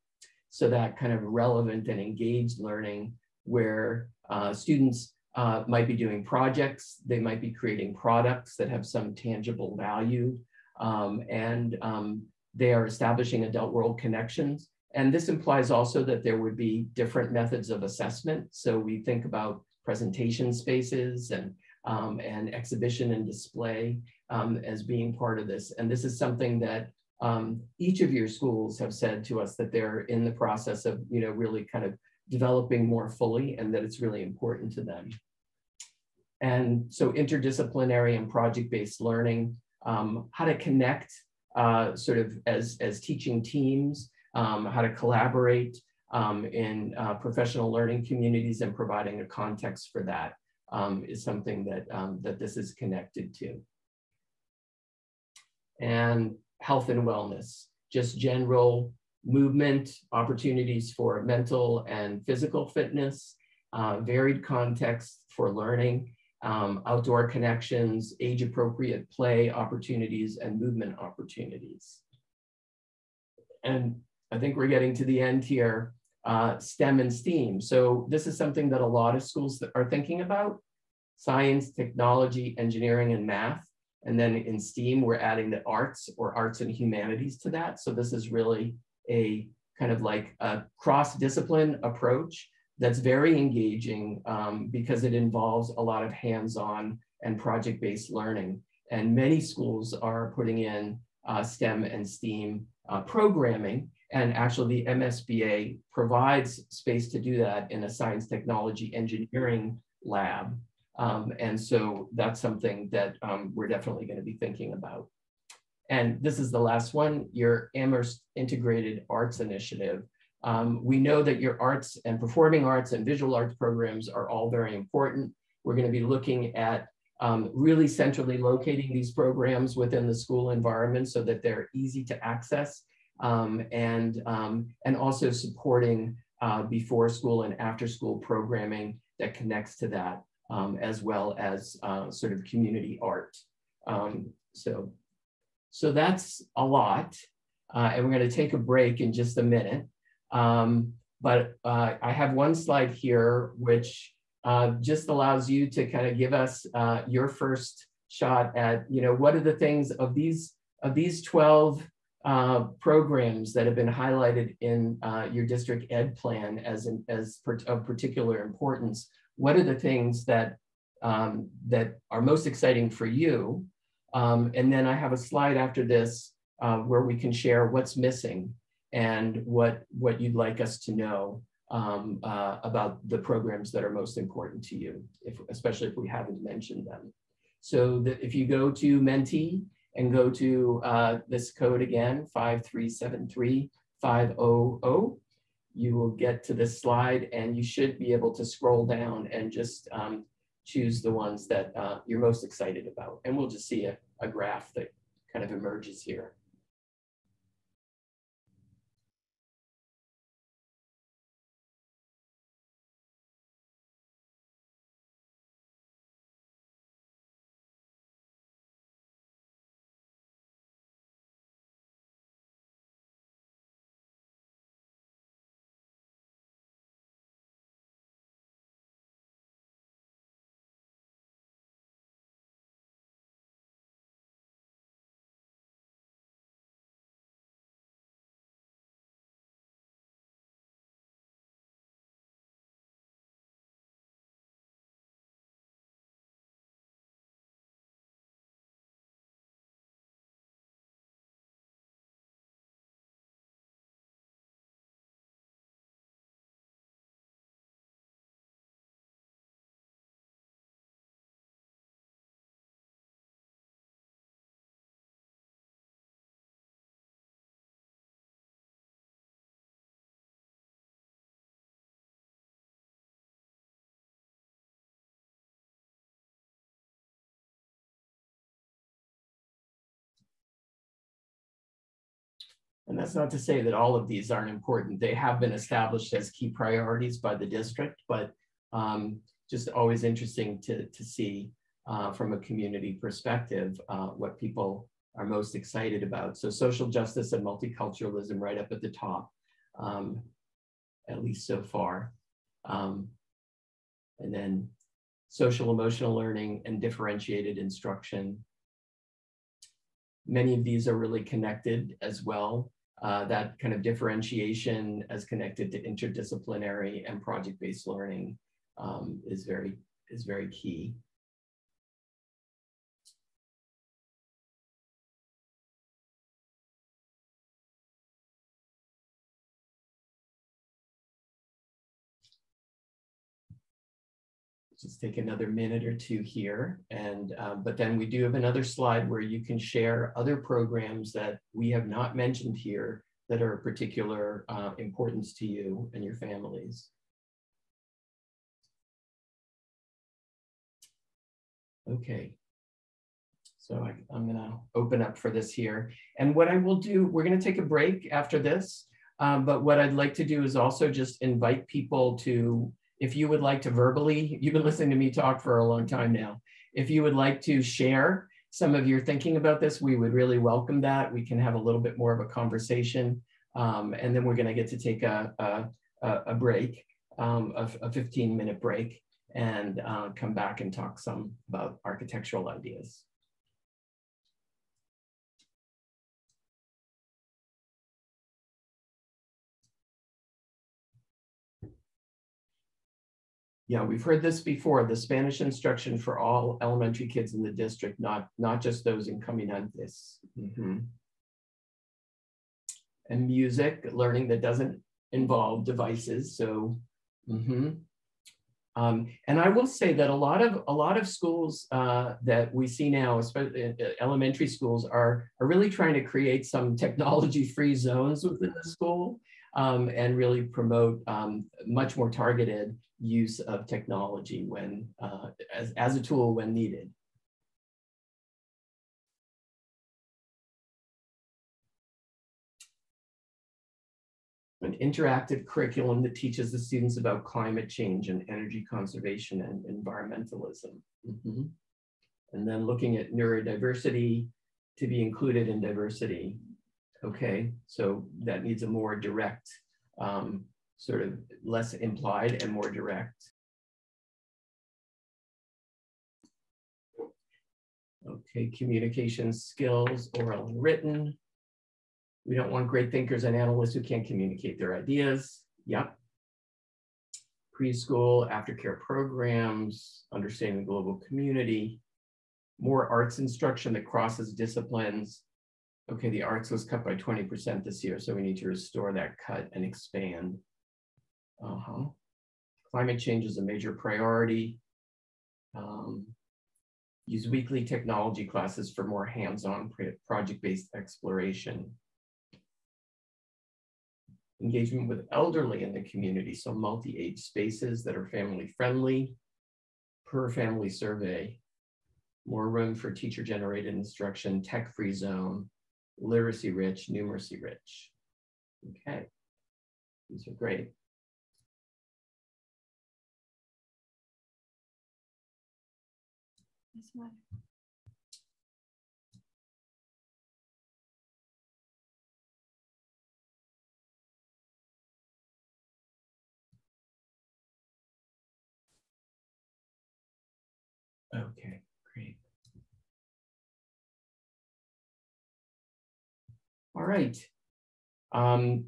So that kind of relevant and engaged learning where uh, students uh, might be doing projects, they might be creating products that have some tangible value, um, and um, they are establishing adult world connections and this implies also that there would be different methods of assessment. So we think about presentation spaces and, um, and exhibition and display um, as being part of this. And this is something that um, each of your schools have said to us that they're in the process of, you know, really kind of developing more fully and that it's really important to them. And so interdisciplinary and project-based learning, um, how to connect uh, sort of as, as teaching teams, um, how to collaborate um, in uh, professional learning communities and providing a context for that um, is something that, um, that this is connected to. And health and wellness, just general movement, opportunities for mental and physical fitness, uh, varied context for learning, um, outdoor connections, age appropriate play opportunities, and movement opportunities. And I think we're getting to the end here, uh, STEM and STEAM. So this is something that a lot of schools are thinking about, science, technology, engineering, and math. And then in STEAM, we're adding the arts or arts and humanities to that. So this is really a kind of like a cross-discipline approach that's very engaging um, because it involves a lot of hands-on and project-based learning. And many schools are putting in uh, STEM and STEAM uh, programming. And actually the MSBA provides space to do that in a science, technology, engineering lab. Um, and so that's something that um, we're definitely gonna be thinking about. And this is the last one, your Amherst Integrated Arts Initiative. Um, we know that your arts and performing arts and visual arts programs are all very important. We're gonna be looking at um, really centrally locating these programs within the school environment so that they're easy to access um, and, um, and also supporting uh, before school and after school programming that connects to that um, as well as uh, sort of community art. Um, so so that's a lot. Uh, and we're going to take a break in just a minute. Um, but uh, I have one slide here, which uh, just allows you to kind of give us uh, your first shot at, you know, what are the things of these of these 12 uh, programs that have been highlighted in uh, your district ed plan as, in, as per, of particular importance. What are the things that um, that are most exciting for you um, and then I have a slide after this uh, where we can share what's missing and what, what you'd like us to know um, uh, about the programs that are most important to you, if, especially if we haven't mentioned them. So that if you go to Menti and go to uh, this code again, 5373500, you will get to this slide and you should be able to scroll down and just um, choose the ones that uh, you're most excited about. And we'll just see a, a graph that kind of emerges here. And that's not to say that all of these aren't important. They have been established as key priorities by the district, but um, just always interesting to, to see uh, from a community perspective uh, what people are most excited about. So social justice and multiculturalism right up at the top, um, at least so far. Um, and then social emotional learning and differentiated instruction. Many of these are really connected as well. Uh, that kind of differentiation as connected to interdisciplinary and project-based learning um, is very is very key. Just take another minute or two here. And, uh, but then we do have another slide where you can share other programs that we have not mentioned here that are of particular uh, importance to you and your families. Okay. So I, am gonna open up for this here. And what I will do, we're gonna take a break after this. Um, but what I'd like to do is also just invite people to if you would like to verbally, you've been listening to me talk for a long time now. If you would like to share some of your thinking about this, we would really welcome that. We can have a little bit more of a conversation. Um, and then we're gonna get to take a, a, a break, um, a, a 15 minute break and uh, come back and talk some about architectural ideas. Yeah, we've heard this before, the Spanish instruction for all elementary kids in the district, not, not just those in Caminantes. Mm -hmm. And music, learning that doesn't involve devices. So, mm -hmm. um, and I will say that a lot of a lot of schools uh, that we see now, especially uh, elementary schools, are are really trying to create some technology-free zones within the school um, and really promote um, much more targeted use of technology when uh, as, as a tool when needed. An interactive curriculum that teaches the students about climate change and energy conservation and environmentalism. Mm -hmm. And then looking at neurodiversity to be included in diversity. Okay, so that needs a more direct um, sort of less implied and more direct. Okay, communication skills, oral and written. We don't want great thinkers and analysts who can't communicate their ideas. Yep. Preschool, aftercare programs, understanding the global community, more arts instruction that crosses disciplines. Okay, the arts was cut by 20% this year, so we need to restore that cut and expand. Uh-huh. Climate change is a major priority. Um, use weekly technology classes for more hands-on project-based exploration. Engagement with elderly in the community, so multi-age spaces that are family-friendly, per family survey, more room for teacher-generated instruction, tech-free zone, literacy-rich, numeracy-rich. Okay, these are great. Okay, All right. Um,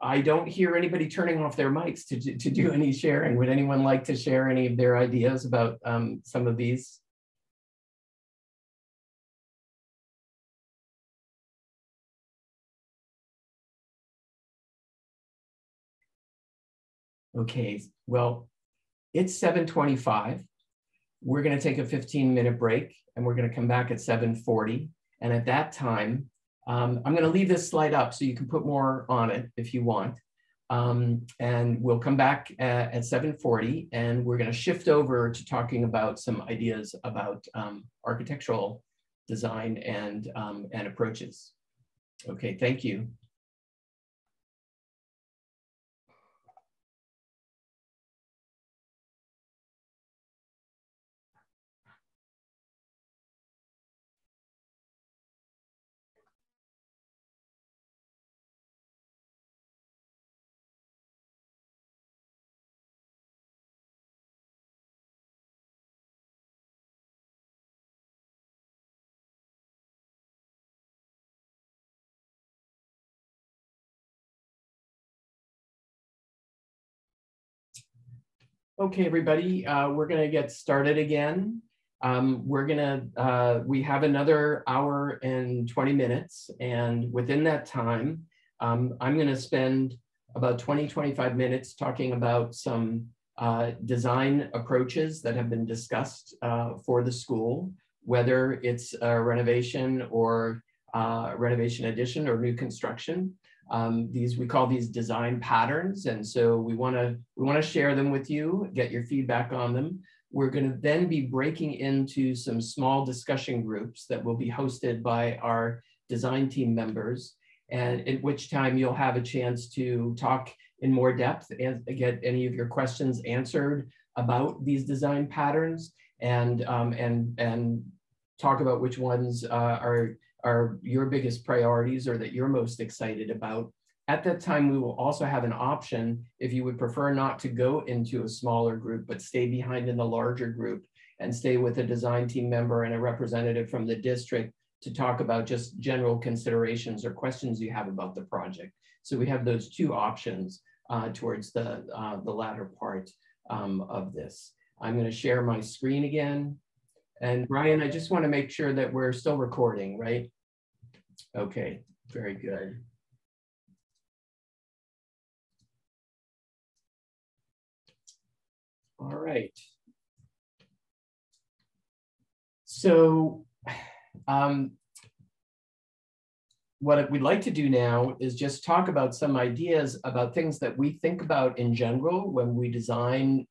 I don't hear anybody turning off their mics to, to do any sharing. Would anyone like to share any of their ideas about um, some of these? Okay, well, it's 725. We're gonna take a 15 minute break and we're gonna come back at 740. And at that time, um, I'm gonna leave this slide up so you can put more on it if you want. Um, and we'll come back at, at 740 and we're gonna shift over to talking about some ideas about um, architectural design and, um, and approaches. Okay, thank you. Okay, everybody, uh, we're gonna get started again. Um, we're gonna, uh, we have another hour and 20 minutes. And within that time, um, I'm gonna spend about 20, 25 minutes talking about some uh, design approaches that have been discussed uh, for the school, whether it's a renovation or uh, renovation addition or new construction. Um, these we call these design patterns, and so we want to we want to share them with you, get your feedback on them. We're going to then be breaking into some small discussion groups that will be hosted by our design team members, and at which time you'll have a chance to talk in more depth and get any of your questions answered about these design patterns, and um, and and talk about which ones uh, are are your biggest priorities or that you're most excited about. At that time, we will also have an option if you would prefer not to go into a smaller group, but stay behind in the larger group and stay with a design team member and a representative from the district to talk about just general considerations or questions you have about the project. So we have those two options uh, towards the, uh, the latter part um, of this. I'm gonna share my screen again. And Brian, I just want to make sure that we're still recording, right? Okay, very good. All right. So um, what we'd like to do now is just talk about some ideas about things that we think about in general when we design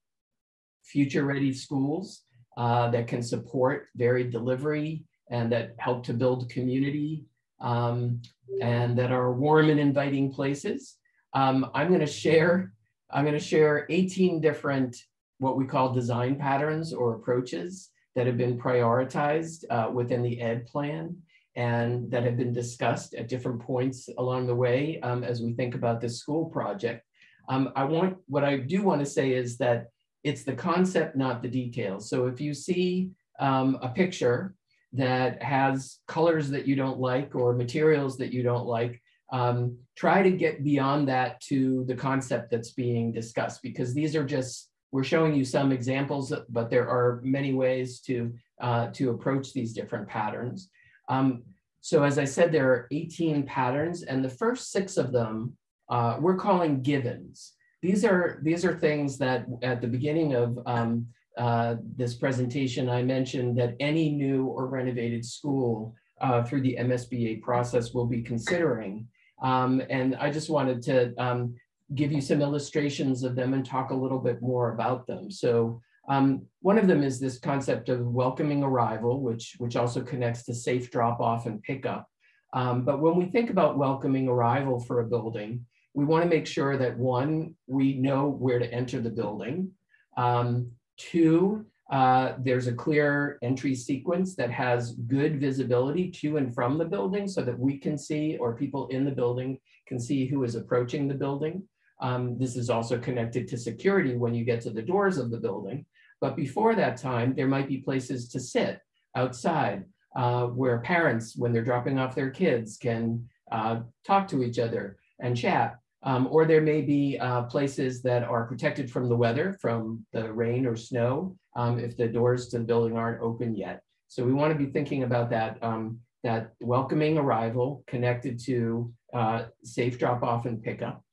future ready schools uh, that can support varied delivery and that help to build community um, and that are warm and inviting places. Um, I'm going to share I'm going to share 18 different what we call design patterns or approaches that have been prioritized uh, within the ED plan and that have been discussed at different points along the way um, as we think about this school project. Um, I want what I do want to say is that it's the concept, not the details. So if you see um, a picture that has colors that you don't like or materials that you don't like, um, try to get beyond that to the concept that's being discussed because these are just, we're showing you some examples, but there are many ways to, uh, to approach these different patterns. Um, so as I said, there are 18 patterns and the first six of them uh, we're calling givens. These are, these are things that at the beginning of um, uh, this presentation, I mentioned that any new or renovated school uh, through the MSBA process will be considering. Um, and I just wanted to um, give you some illustrations of them and talk a little bit more about them. So um, one of them is this concept of welcoming arrival, which, which also connects to safe drop off and pickup. Um, but when we think about welcoming arrival for a building, we want to make sure that one, we know where to enter the building. Um, two, uh, there's a clear entry sequence that has good visibility to and from the building so that we can see or people in the building can see who is approaching the building. Um, this is also connected to security when you get to the doors of the building. But before that time, there might be places to sit outside uh, where parents, when they're dropping off their kids, can uh, talk to each other and chat. Um, or there may be uh, places that are protected from the weather, from the rain or snow, um, if the doors to the building aren't open yet. So we want to be thinking about that, um, that welcoming arrival connected to uh, safe drop off and pickup.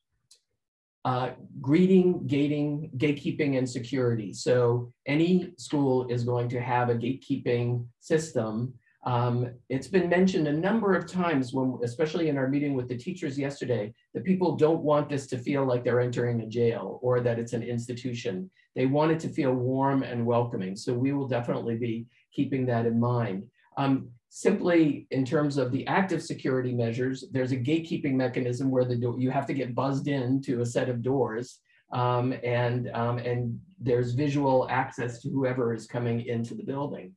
Uh, greeting, gating, gatekeeping, and security. So any school is going to have a gatekeeping system um, it's been mentioned a number of times when, especially in our meeting with the teachers yesterday, that people don't want this to feel like they're entering a jail or that it's an institution. They want it to feel warm and welcoming. So we will definitely be keeping that in mind. Um, simply in terms of the active security measures, there's a gatekeeping mechanism where the door, you have to get buzzed in to a set of doors um, and, um, and there's visual access to whoever is coming into the building.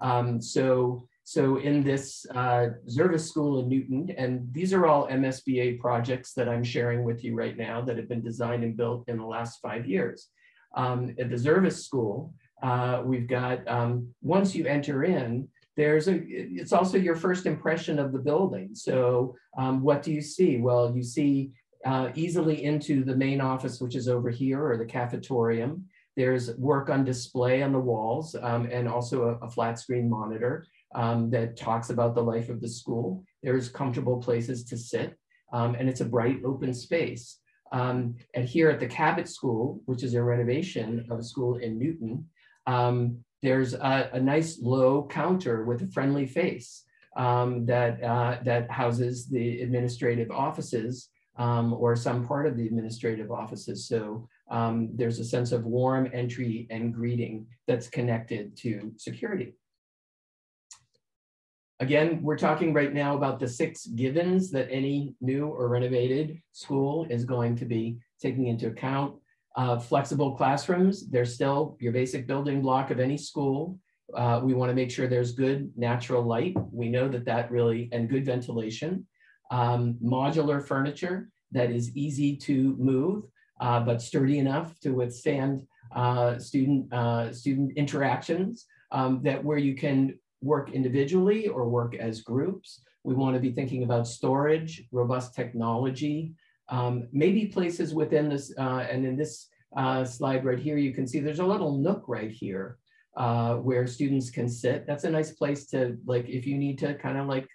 Um, so so in this uh, Zervas School in Newton, and these are all MSBA projects that I'm sharing with you right now that have been designed and built in the last five years. Um, at the Zervas School, uh, we've got, um, once you enter in, there's a, it's also your first impression of the building. So um, what do you see? Well, you see uh, easily into the main office, which is over here, or the cafetorium. there's work on display on the walls um, and also a, a, flat screen monitor um, that talks about the life of the school. There's comfortable places to sit um, and it's a bright open space. Um, and here at the Cabot School, which is a renovation of a school in Newton, um, there's a, a, nice low counter with a friendly face um, that, uh, that houses the administrative offices um, or some part of the administrative offices. So there's a sense of warm entry and greeting that's connected to security. Again, we're talking right now about the six givens that any new or renovated school is going to be taking into account. Uh, flexible classrooms, they're still your basic building block of any school. Uh, we wanna make sure there's good natural light. We know that that really, and good ventilation. Um, modular furniture that is easy to move, uh, but sturdy enough to withstand uh, student, uh, student interactions um, that where you can work individually or work as groups. We want to be thinking about storage, robust technology, um, maybe places within this, uh, and in this uh, slide right here, you can see there's a little nook right here uh, where students can sit. That's a nice place to, like, if you need to kind of like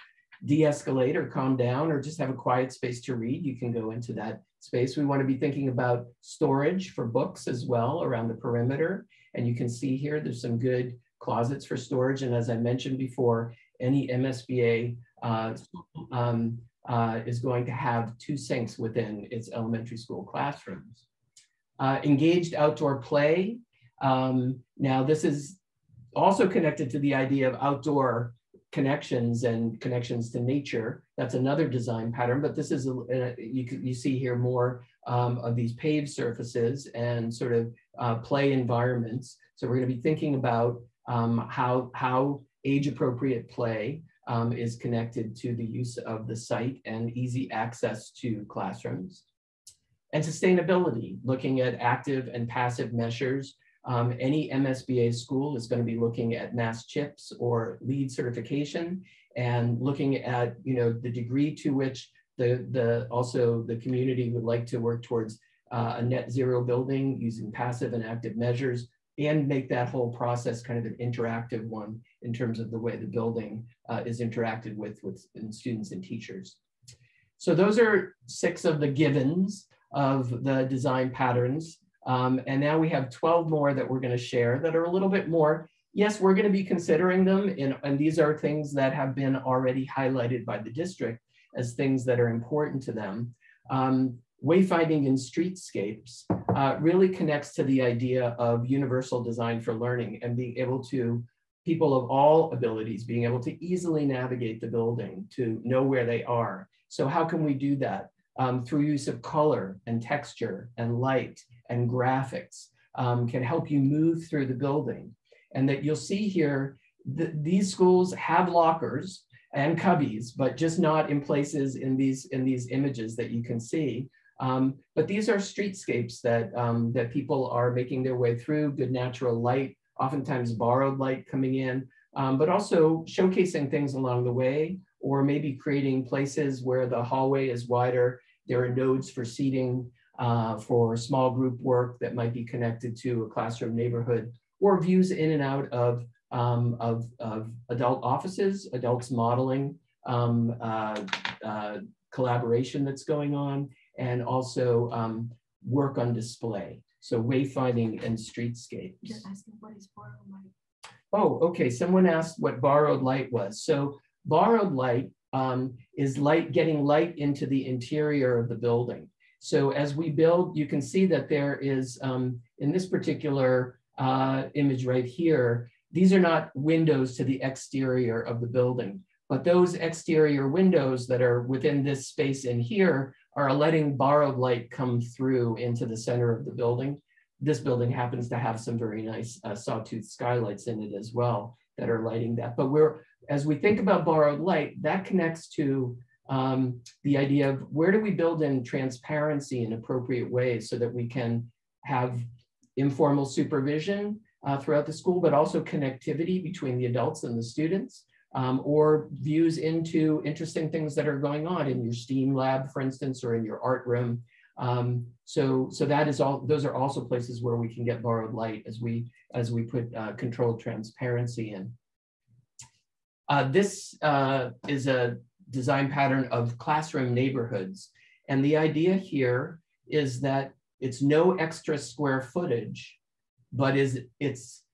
de-escalate or calm down or just have a quiet space to read, you can go into that space. We want to be thinking about storage for books as well around the perimeter. And you can see here, there's some good closets for storage. And as I mentioned before, any MSBA uh, um, uh, is going to have two sinks within its elementary school classrooms. Uh, engaged outdoor play. Um, now this is also connected to the idea of outdoor connections and connections to nature. That's another design pattern, but this is, a, a, you, you see here more um, of these paved surfaces and sort of uh, play environments. So we're gonna be thinking about um, how, how age appropriate play um, is connected to the use of the site and easy access to classrooms. And sustainability, looking at active and passive measures. Um, any MSBA school is going to be looking at MA-CHPS or LEED certification and looking at you know the degree to which the, the also the community would like to work towards uh, a net zero building using passive and active measures and make that whole process kind of an interactive one in terms of the way the building uh, is interacted with with students and teachers. So those are six of the givens of the design patterns. Um, and now we have 12 more that we're gonna share that are a little bit more, yes, we're gonna be considering them in, and these are things that have been already highlighted by the district as things that are important to them. Um, wayfinding in streetscapes uh, really connects to the idea of universal design for learning and being able to, people of all abilities, being able to easily navigate the building, to know where they are. So how can we do that? Um, through use of color and texture and light and graphics um, can help you move through the building. And that you'll see here, th these schools have lockers and cubbies, but just not in places in these, in these images that you can see. Um, but these are streetscapes that, um, that people are making their way through, good natural light, oftentimes borrowed light coming in, um, but also showcasing things along the way, or maybe creating places where the hallway is wider. There are nodes for seating, uh, for small group work that might be connected to a classroom neighborhood, or views in and out of, um, of, of adult offices, adults modeling um, uh, uh, collaboration that's going on, and also um, work on display. So wayfinding and streetscapes. You're asking what is borrowed light? Oh, okay. Someone asked what borrowed light was. So borrowed light um, is light getting light into the interior of the building. So as we build, you can see that there is, um, in this particular uh, image right here, these are not windows to the exterior of the building, but those exterior windows that are within this space in here are letting borrowed light come through into the center of the building. This building happens to have some very nice uh, sawtooth skylights in it as well that are lighting that. But we're, as we think about borrowed light, that connects to um, the idea of where do we build in transparency in appropriate ways so that we can have informal supervision uh, throughout the school, but also connectivity between the adults and the students um, or views into interesting things that are going on in your STEAM lab, for instance, or in your art room. Um, so, so that is all, those are also places where we can get borrowed light as we, as we put uh, controlled transparency in. Uh, this uh, is a design pattern of classroom neighborhoods. And the idea here is that it's no extra square footage, but is it's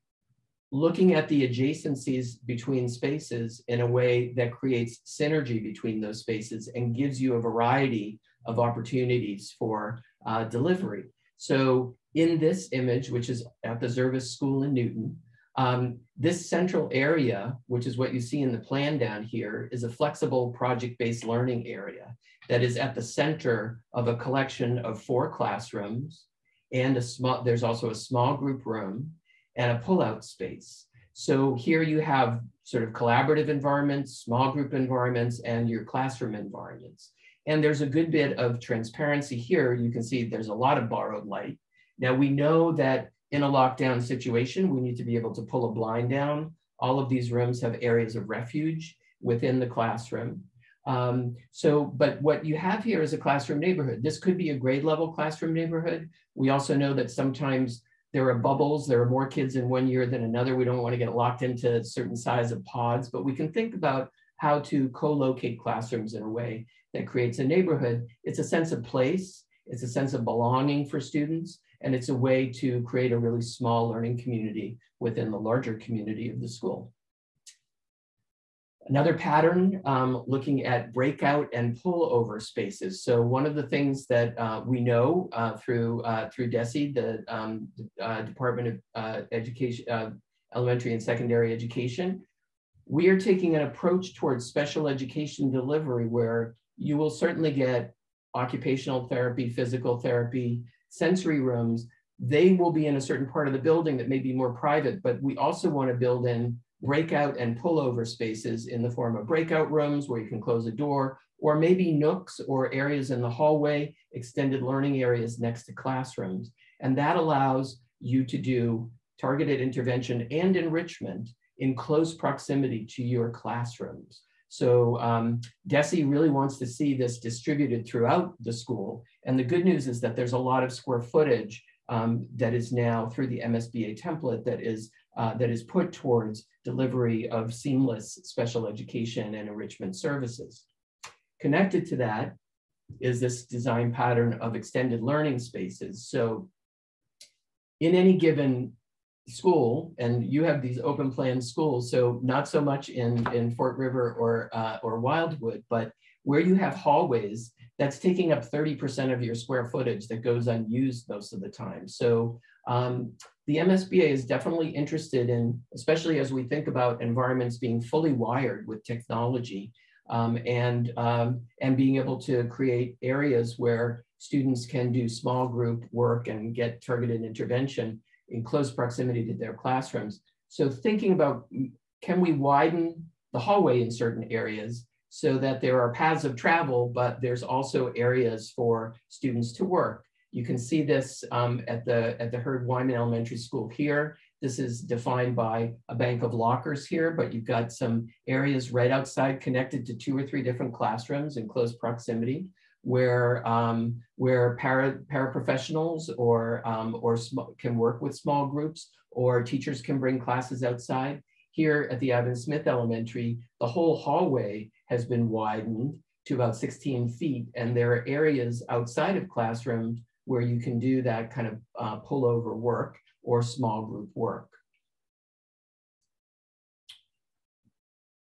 looking at the adjacencies between spaces in a way that creates synergy between those spaces and gives you a variety of opportunities for uh, delivery. So in this image, which is at the Zervas School in Newton, um, this central area, which is what you see in the plan down here, is a flexible project-based learning area that is at the center of a collection of four classrooms and a small, there's also a small group room and a pullout space. So here you have sort of collaborative environments, small group environments, and your classroom environments. And there's a good bit of transparency here. You can see there's a lot of borrowed light. Now we know that in a lockdown situation, we need to be able to pull a blind down. All of these rooms have areas of refuge within the classroom. Um, so, but what you have here is a classroom neighborhood. This could be a grade level classroom neighborhood. We also know that sometimes there are bubbles. There are more kids in one year than another. We don't want to get locked into a certain size of pods, but we can think about how to co-locate classrooms in a way that creates a neighborhood. It's a sense of place. It's a sense of belonging for students. And it's a way to create a really small learning community within the larger community of the school. Another pattern um, looking at breakout and pullover spaces. So one of the things that uh, we know uh, through uh, through DESE, the um, uh, Department of uh, Education, uh, Elementary and Secondary Education, we are taking an approach towards special education delivery where you will certainly get occupational therapy, physical therapy, sensory rooms. They will be in a certain part of the building that may be more private, but we also want to build in breakout and pullover spaces in the form of breakout rooms where you can close a door, or maybe nooks or areas in the hallway, extended learning areas next to classrooms. And that allows you to do targeted intervention and enrichment in close proximity to your classrooms. So um, DESE really wants to see this distributed throughout the school. And the good news is that there's a lot of square footage um, that is now through the MSBA template that is uh, that is put towards delivery of seamless special education and enrichment services. Connected to that is this design pattern of extended learning spaces. So in any given school, and you have these open plan schools, so not so much in, in Fort River or, uh, or Wildwood, but where you have hallways, that's taking up 30% of your square footage that goes unused most of the time. So um, the MSBA is definitely interested in, especially as we think about environments being fully wired with technology um, and, um, and being able to create areas where students can do small group work and get targeted intervention in close proximity to their classrooms. So thinking about, can we widen the hallway in certain areas so that there are paths of travel, but there's also areas for students to work. You can see this um, at the at the Hurld Wyman Elementary School here. This is defined by a bank of lockers here, but you've got some areas right outside connected to two or three different classrooms in close proximity where um, where para, paraprofessionals or um, or can work with small groups or teachers can bring classes outside. Here at the Ivan Smith Elementary, the whole hallway has been widened to about 16 feet, and there are areas outside of classrooms where you can do that kind of uh, pullover work or small group work.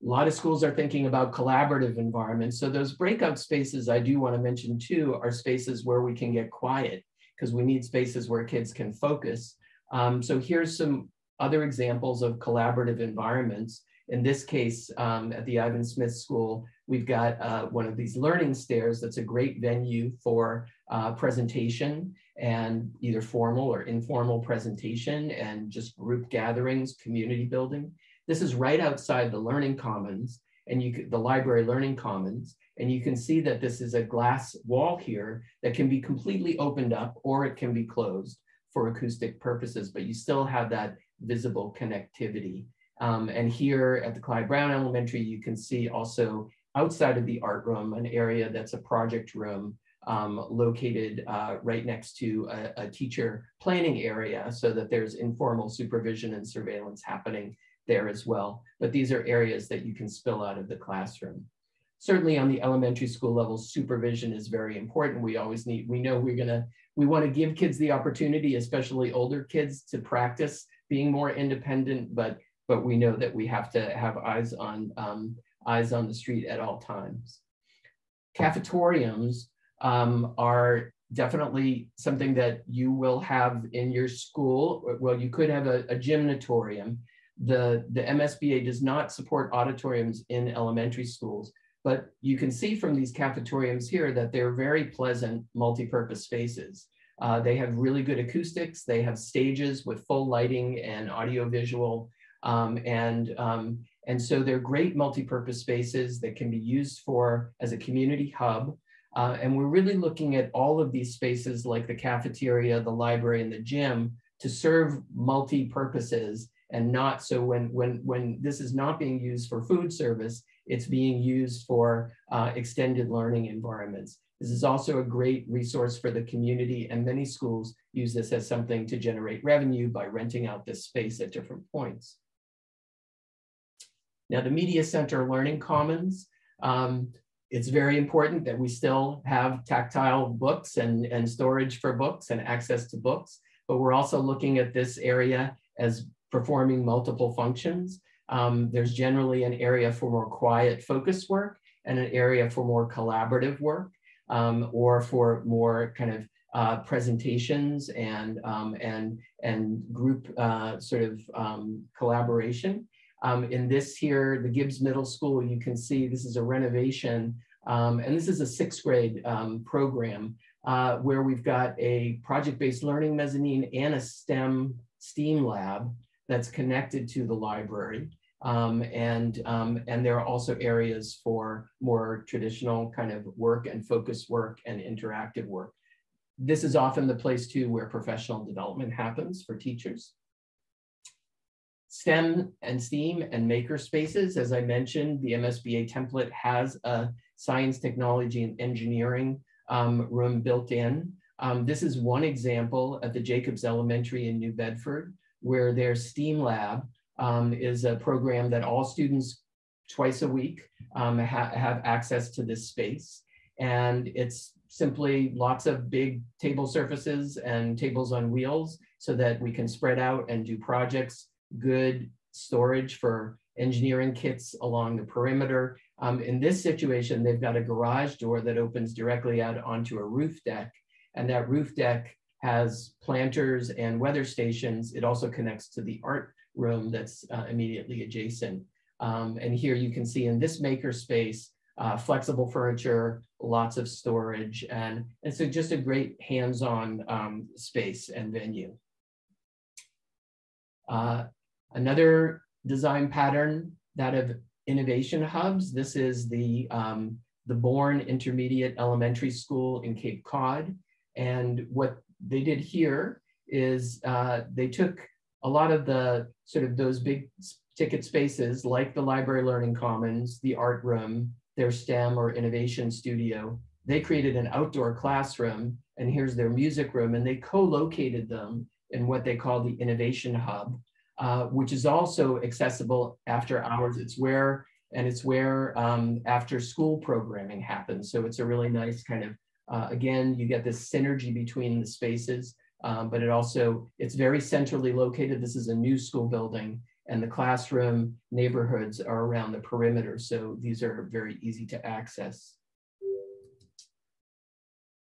A lot of schools are thinking about collaborative environments. So those breakout spaces I do want to mention too are spaces where we can get quiet because we need spaces where kids can focus. Um, so here's some other examples of collaborative environments. In this case, um, at the Ivan Smith School, we've got uh, one of these learning stairs that's a great venue for uh, presentation and either formal or informal presentation and just group gatherings, community building. This is right outside the Learning Commons and you the Library Learning Commons, and you can see that this is a glass wall here that can be completely opened up or it can be closed for acoustic purposes, but you still have that visible connectivity. Um, and here at the Clyde Brown Elementary, you can see also outside of the art room, an area that's a project room um, located uh, right next to a, a, teacher planning area so that there's informal supervision and surveillance happening there as well. But these are areas that you can spill out of the classroom. Certainly on the elementary school level, supervision is very important. We always need, we know we're gonna, we wanna give kids the opportunity, especially older kids to practice being more independent, but, but we know that we have to have eyes on, um, eyes on the street at all times. Cafetoriums um, are definitely something that you will have in your school. Well, you could have a, a gymnatorium. The, the MSBA does not support auditoriums in elementary schools, but you can see from these cafetoriums here that they're very pleasant multi-purpose spaces. Uh, they have really good acoustics. They have stages with full lighting and audiovisual. Um, and, um, and so they're great multi-purpose spaces that can be used for as a community hub. Uh, and we're really looking at all of these spaces like the cafeteria, the library, and the gym to serve multi-purposes and not so when, when, when this is not being used for food service, it's being used for uh, extended learning environments. This is also a great resource for the community and many schools use this as something to generate revenue by renting out this space at different points. Now the Media Center Learning Commons, um, it's very important that we still have tactile books and, and storage for books and access to books, but we're also looking at this area as performing multiple functions. Um, there's generally an area for more quiet focus work and an area for more collaborative work um, or for more kind of uh, presentations and, um, and, and group uh, sort of um, collaboration. Um, in this here, the Gibbs Middle School, you can see this is a renovation, um, and this is a sixth grade um, program uh, where we've got a project-based learning mezzanine and a STEM STEAM lab that's connected to the library. Um, and, um, and there are also areas for more traditional kind of work and focus work and interactive work. This is often the place too where professional development happens for teachers. STEM and STEAM and maker spaces, as I mentioned, the MSBA template has a science, technology, and engineering um, room built in. Um, this is one example at the Jacobs Elementary in New Bedford, where their STEAM lab um, is a program that all students twice a week um, ha have access to this space. And it's simply lots of big table surfaces and tables on wheels so that we can spread out and do projects good storage for engineering kits along the perimeter. Um, in this situation, they've got a garage door that opens directly out onto a roof deck. And that roof deck has planters and weather stations. It also connects to the art room that's uh, immediately adjacent. Um, and here you can see in this maker space, uh, flexible furniture, lots of storage, and, and so just a great hands-on um, space and venue. Uh, Another design pattern, that of innovation hubs. This is the, um, the Bourne Intermediate Elementary School in Cape Cod. And what they did here is uh, they took a lot of the sort of those big ticket spaces like the Library Learning Commons, the art room, their STEM or innovation studio. They created an outdoor classroom and here's their music room and they co-located them in what they call the innovation hub uh, which is also accessible after hours. It's where, and it's where um, after school programming happens. So it's a really nice kind of, uh, again, you get this synergy between the spaces, um, but it also, it's very centrally located. This is a new school building and the classroom neighborhoods are around the perimeter. So these are very easy to access.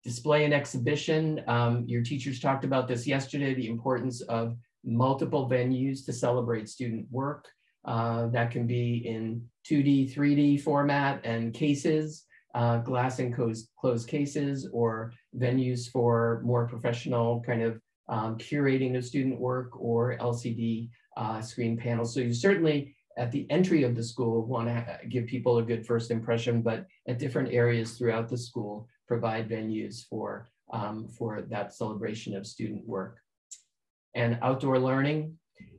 Display and exhibition, um, your teachers talked about this yesterday, the importance of multiple venues to celebrate student work. Uh, that can be in 2D, 3D format and cases, uh, glass and closed, cases, or venues for more professional kind of um, curating of student work or LCD uh, screen panels. So you certainly at the entry of the school want to give people a good first impression, but at different areas throughout the school provide venues for, um, for that celebration of student work and outdoor learning.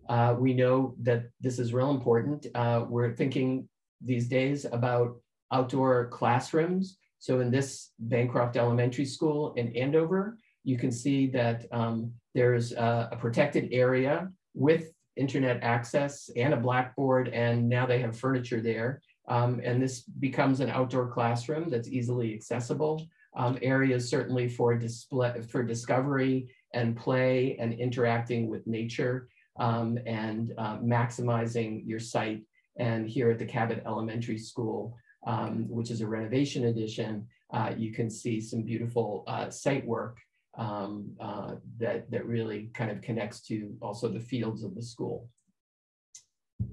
Uh, we know that this is real important. Uh, we're thinking these days about outdoor classrooms. So in this Bancroft Elementary School in Andover, you can see that um, there's a, a protected area with internet access and a blackboard, and now they have furniture there. Um, and this becomes an outdoor classroom that's easily accessible. Um, areas certainly for display, for discovery and play and interacting with nature um, and uh, maximizing your site. And here at the Cabot Elementary School, um, which is a renovation edition, uh, you can see some beautiful uh, site work um, uh, that, that really kind of connects to also the fields of the school.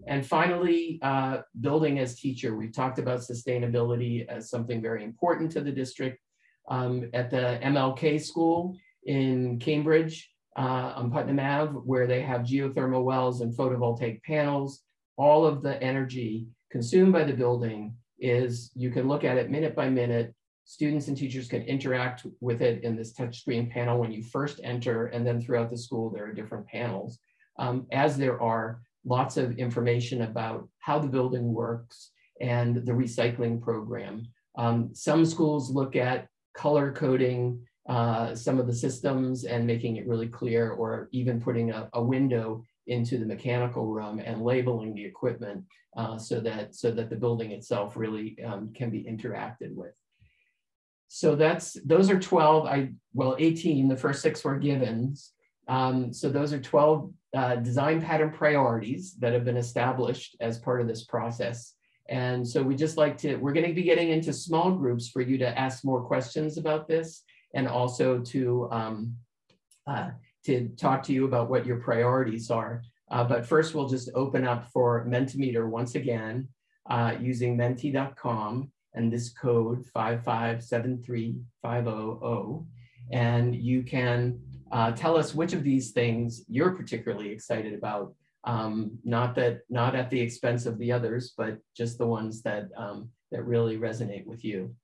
And finally, uh, building as teacher. We've talked about sustainability as something very important to the district. Um, at the MLK school in Cambridge uh, on Putnam Ave, where they have geothermal wells and photovoltaic panels, all of the energy consumed by the building is, you can look at it minute by minute. Students and teachers can interact with it in this touchscreen panel when you first enter, and then throughout the school, there are different panels. Um, as there are lots of information about how the building works and the recycling program. Um, some schools look at color coding uh, some of the systems and making it really clear or even putting a, a window into the mechanical room and labeling the equipment uh, so that so that the building itself really um, can be interacted with. So that's those are 12, I well 18, the first six were givens. Um, so those are 12 uh, design pattern priorities that have been established as part of this process. And so we just like to, we're gonna be getting into small groups for you to ask more questions about this and also to, um, uh, to talk to you about what your priorities are. Uh, but first we'll just open up for Mentimeter once again uh, using menti.com and this code 5573500. And you can uh, tell us which of these things you're particularly excited about. Um, not that not at the expense of the others, but just the ones that um, that really resonate with you.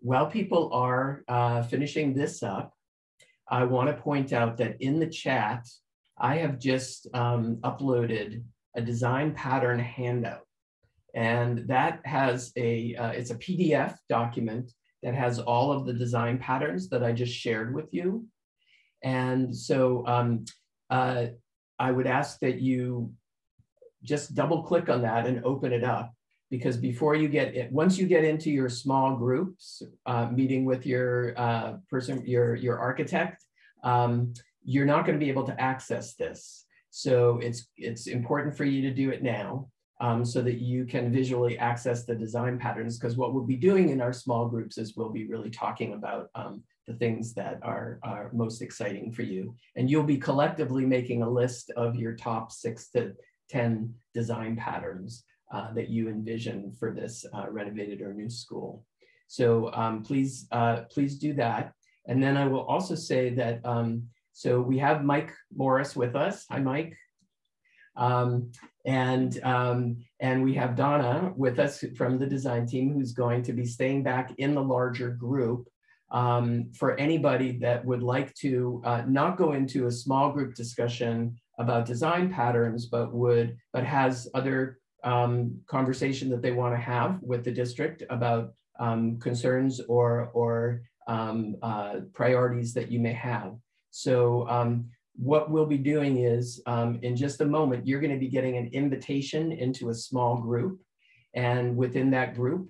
While people are uh, finishing this up, I want to point out that in the chat, I have just um, uploaded a design pattern handout. And that has a, uh, it's a PDF document that has all of the design patterns that I just shared with you. And so um, uh, I would ask that you just double click on that and open it up because before you get it, once you get into your small groups, uh, meeting with your uh, person, your, your architect, um, you're not going to be able to access this. So it's, it's important for you to do it now um, so that you can visually access the design patterns because what we'll be doing in our small groups is we'll be really talking about um, the things that are, are most exciting for you. And you'll be collectively making a list of your top six to 10 design patterns uh, that you envision for this uh, renovated or new school. So um, please, uh, please do that. And then I will also say that, um, so we have Mike Morris with us. Hi, Mike. Um, and, um, and we have Donna with us from the design team who's going to be staying back in the larger group um, for anybody that would like to uh, not go into a small group discussion about design patterns, but would, but has other um, conversation that they want to have with the district about um, concerns or, or um, uh, priorities that you may have. So um, what we'll be doing is um, in just a moment, you're going to be getting an invitation into a small group. And within that group,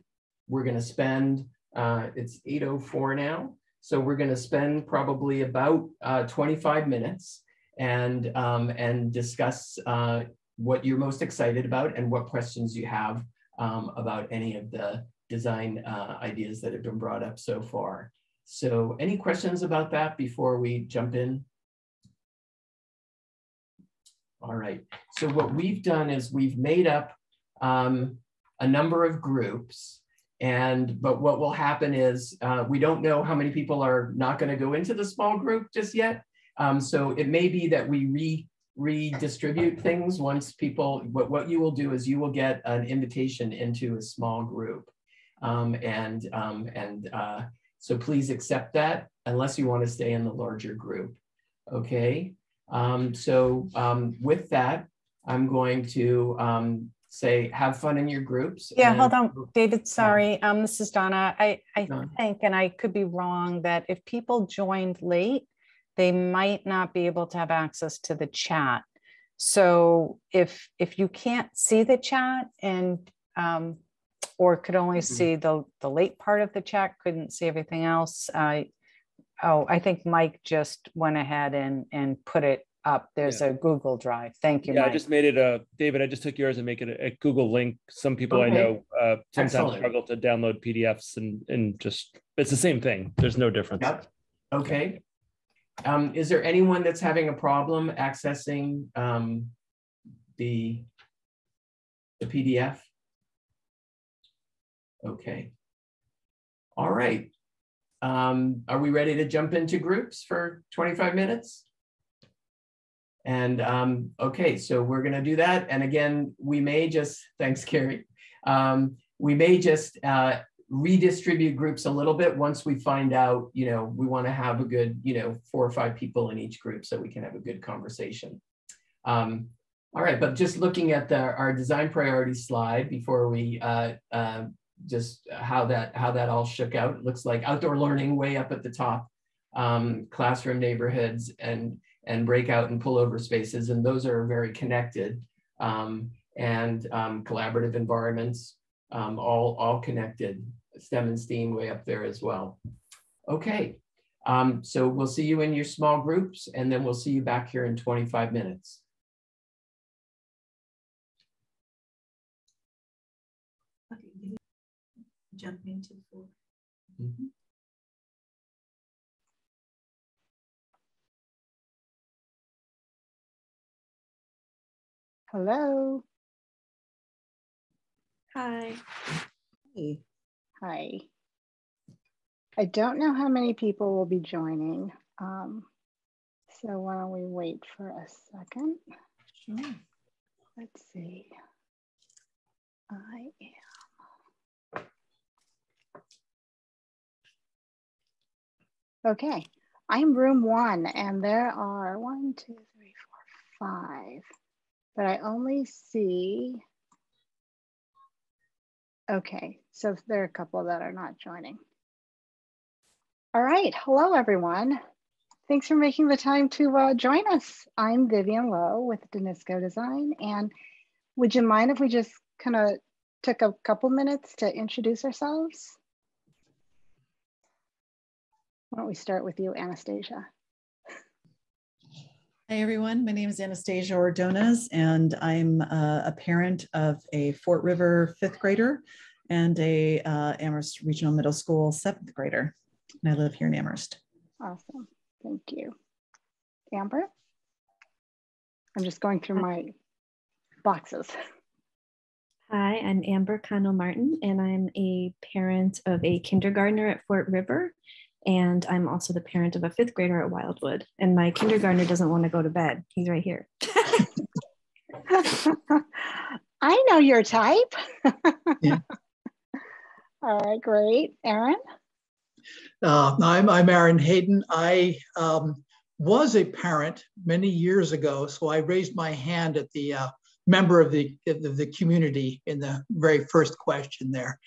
we're going to spend, uh, it's 8.04 now. So we're going to spend probably about uh, 25 minutes and, um, and discuss uh, what you're most excited about and what questions you have um, about any of the design uh, ideas that have been brought up so far. So any questions about that before we jump in? All right, so what we've done is we've made up um, a number of groups and but what will happen is uh, we don't know how many people are not going to go into the small group just yet. Um, so it may be that we re redistribute things once people, what, what you will do is you will get an invitation into a small group. Um, and um, and uh, so please accept that unless you want to stay in the larger group. Okay. Um, so um, with that, I'm going to um, say have fun in your groups. Yeah, hold on, David, sorry. Um, this is Donna. I, I think, and I could be wrong, that if people joined late, they might not be able to have access to the chat. So if, if you can't see the chat and, um, or could only Mhm. see the, the late part of the chat, couldn't see everything else, I, oh, I think Mike just went ahead and, and put it up. There's a Google Drive. Thank you, Yeah, I just made it a, David, I just took yours and make it a, a Google link. Some people I know uh, sometimes Excellent. struggle to download PDFs and, and just, it's the same thing. There's no difference. Yep. Okay. Um, is there anyone that's having a problem accessing um, the the PDF? Okay. All right. Um, are we ready to jump into groups for 25 minutes? And um, okay, so we're to do that. And again, we may just, thanks, Carrie. Um, we may just uh, redistribute groups a little bit once we find out, you know, we want to have a good, you know, four or five people in each group so we can have a good conversation. Um, all right, but just looking at the, our design priority slide before we uh, uh, just how that how that all shook out. It looks like outdoor learning way up at the top, um, classroom neighborhoods and and breakout and pullover spaces, and those are very connected. Um, and um, collaborative environments, um, all all connected. STEM and STEAM way up there as well. Okay, um, so we'll see you in your small groups, and then we'll see you back here in 25 minutes. Okay, give me- Jump into four. Mhm. Hello. Hi. Hi. I don't know how many people will be joining. Um, so why don't we wait for a second? Sure. Let's see. I am. Okay, I'm room one and there are one, two, three, four, five, but I only see. Okay, so there are a couple that are not joining. All right, hello everyone. Thanks for making the time to uh, join us. I'm Vivian Lowe with DiNisco Design and would you mind if we just kind of took a couple minutes to introduce ourselves? Why don't we start with you, Anastasia? Hi, everyone. My name is Anastasia Ordonez, and I'm uh, a parent of a Fort River fifth grader and a uh, Amherst Regional Middle School seventh grader. And I live here in Amherst. Awesome, thank you. Amber? I'm just going through my boxes. Hi, I'm Amber Connell Martin, and I'm a parent of a kindergartner at Fort River. And I'm also the parent of a fifth grader at Wildwood. And my kindergartner doesn't want to go to bed. He's right here. *laughs* I know your type. Yeah. *laughs* All right, great. Aaron? Uh, I'm, I'm Aaron Hayden. I um, was a parent many years ago, so I raised my hand at the uh, member of the, of the community in the very first question there.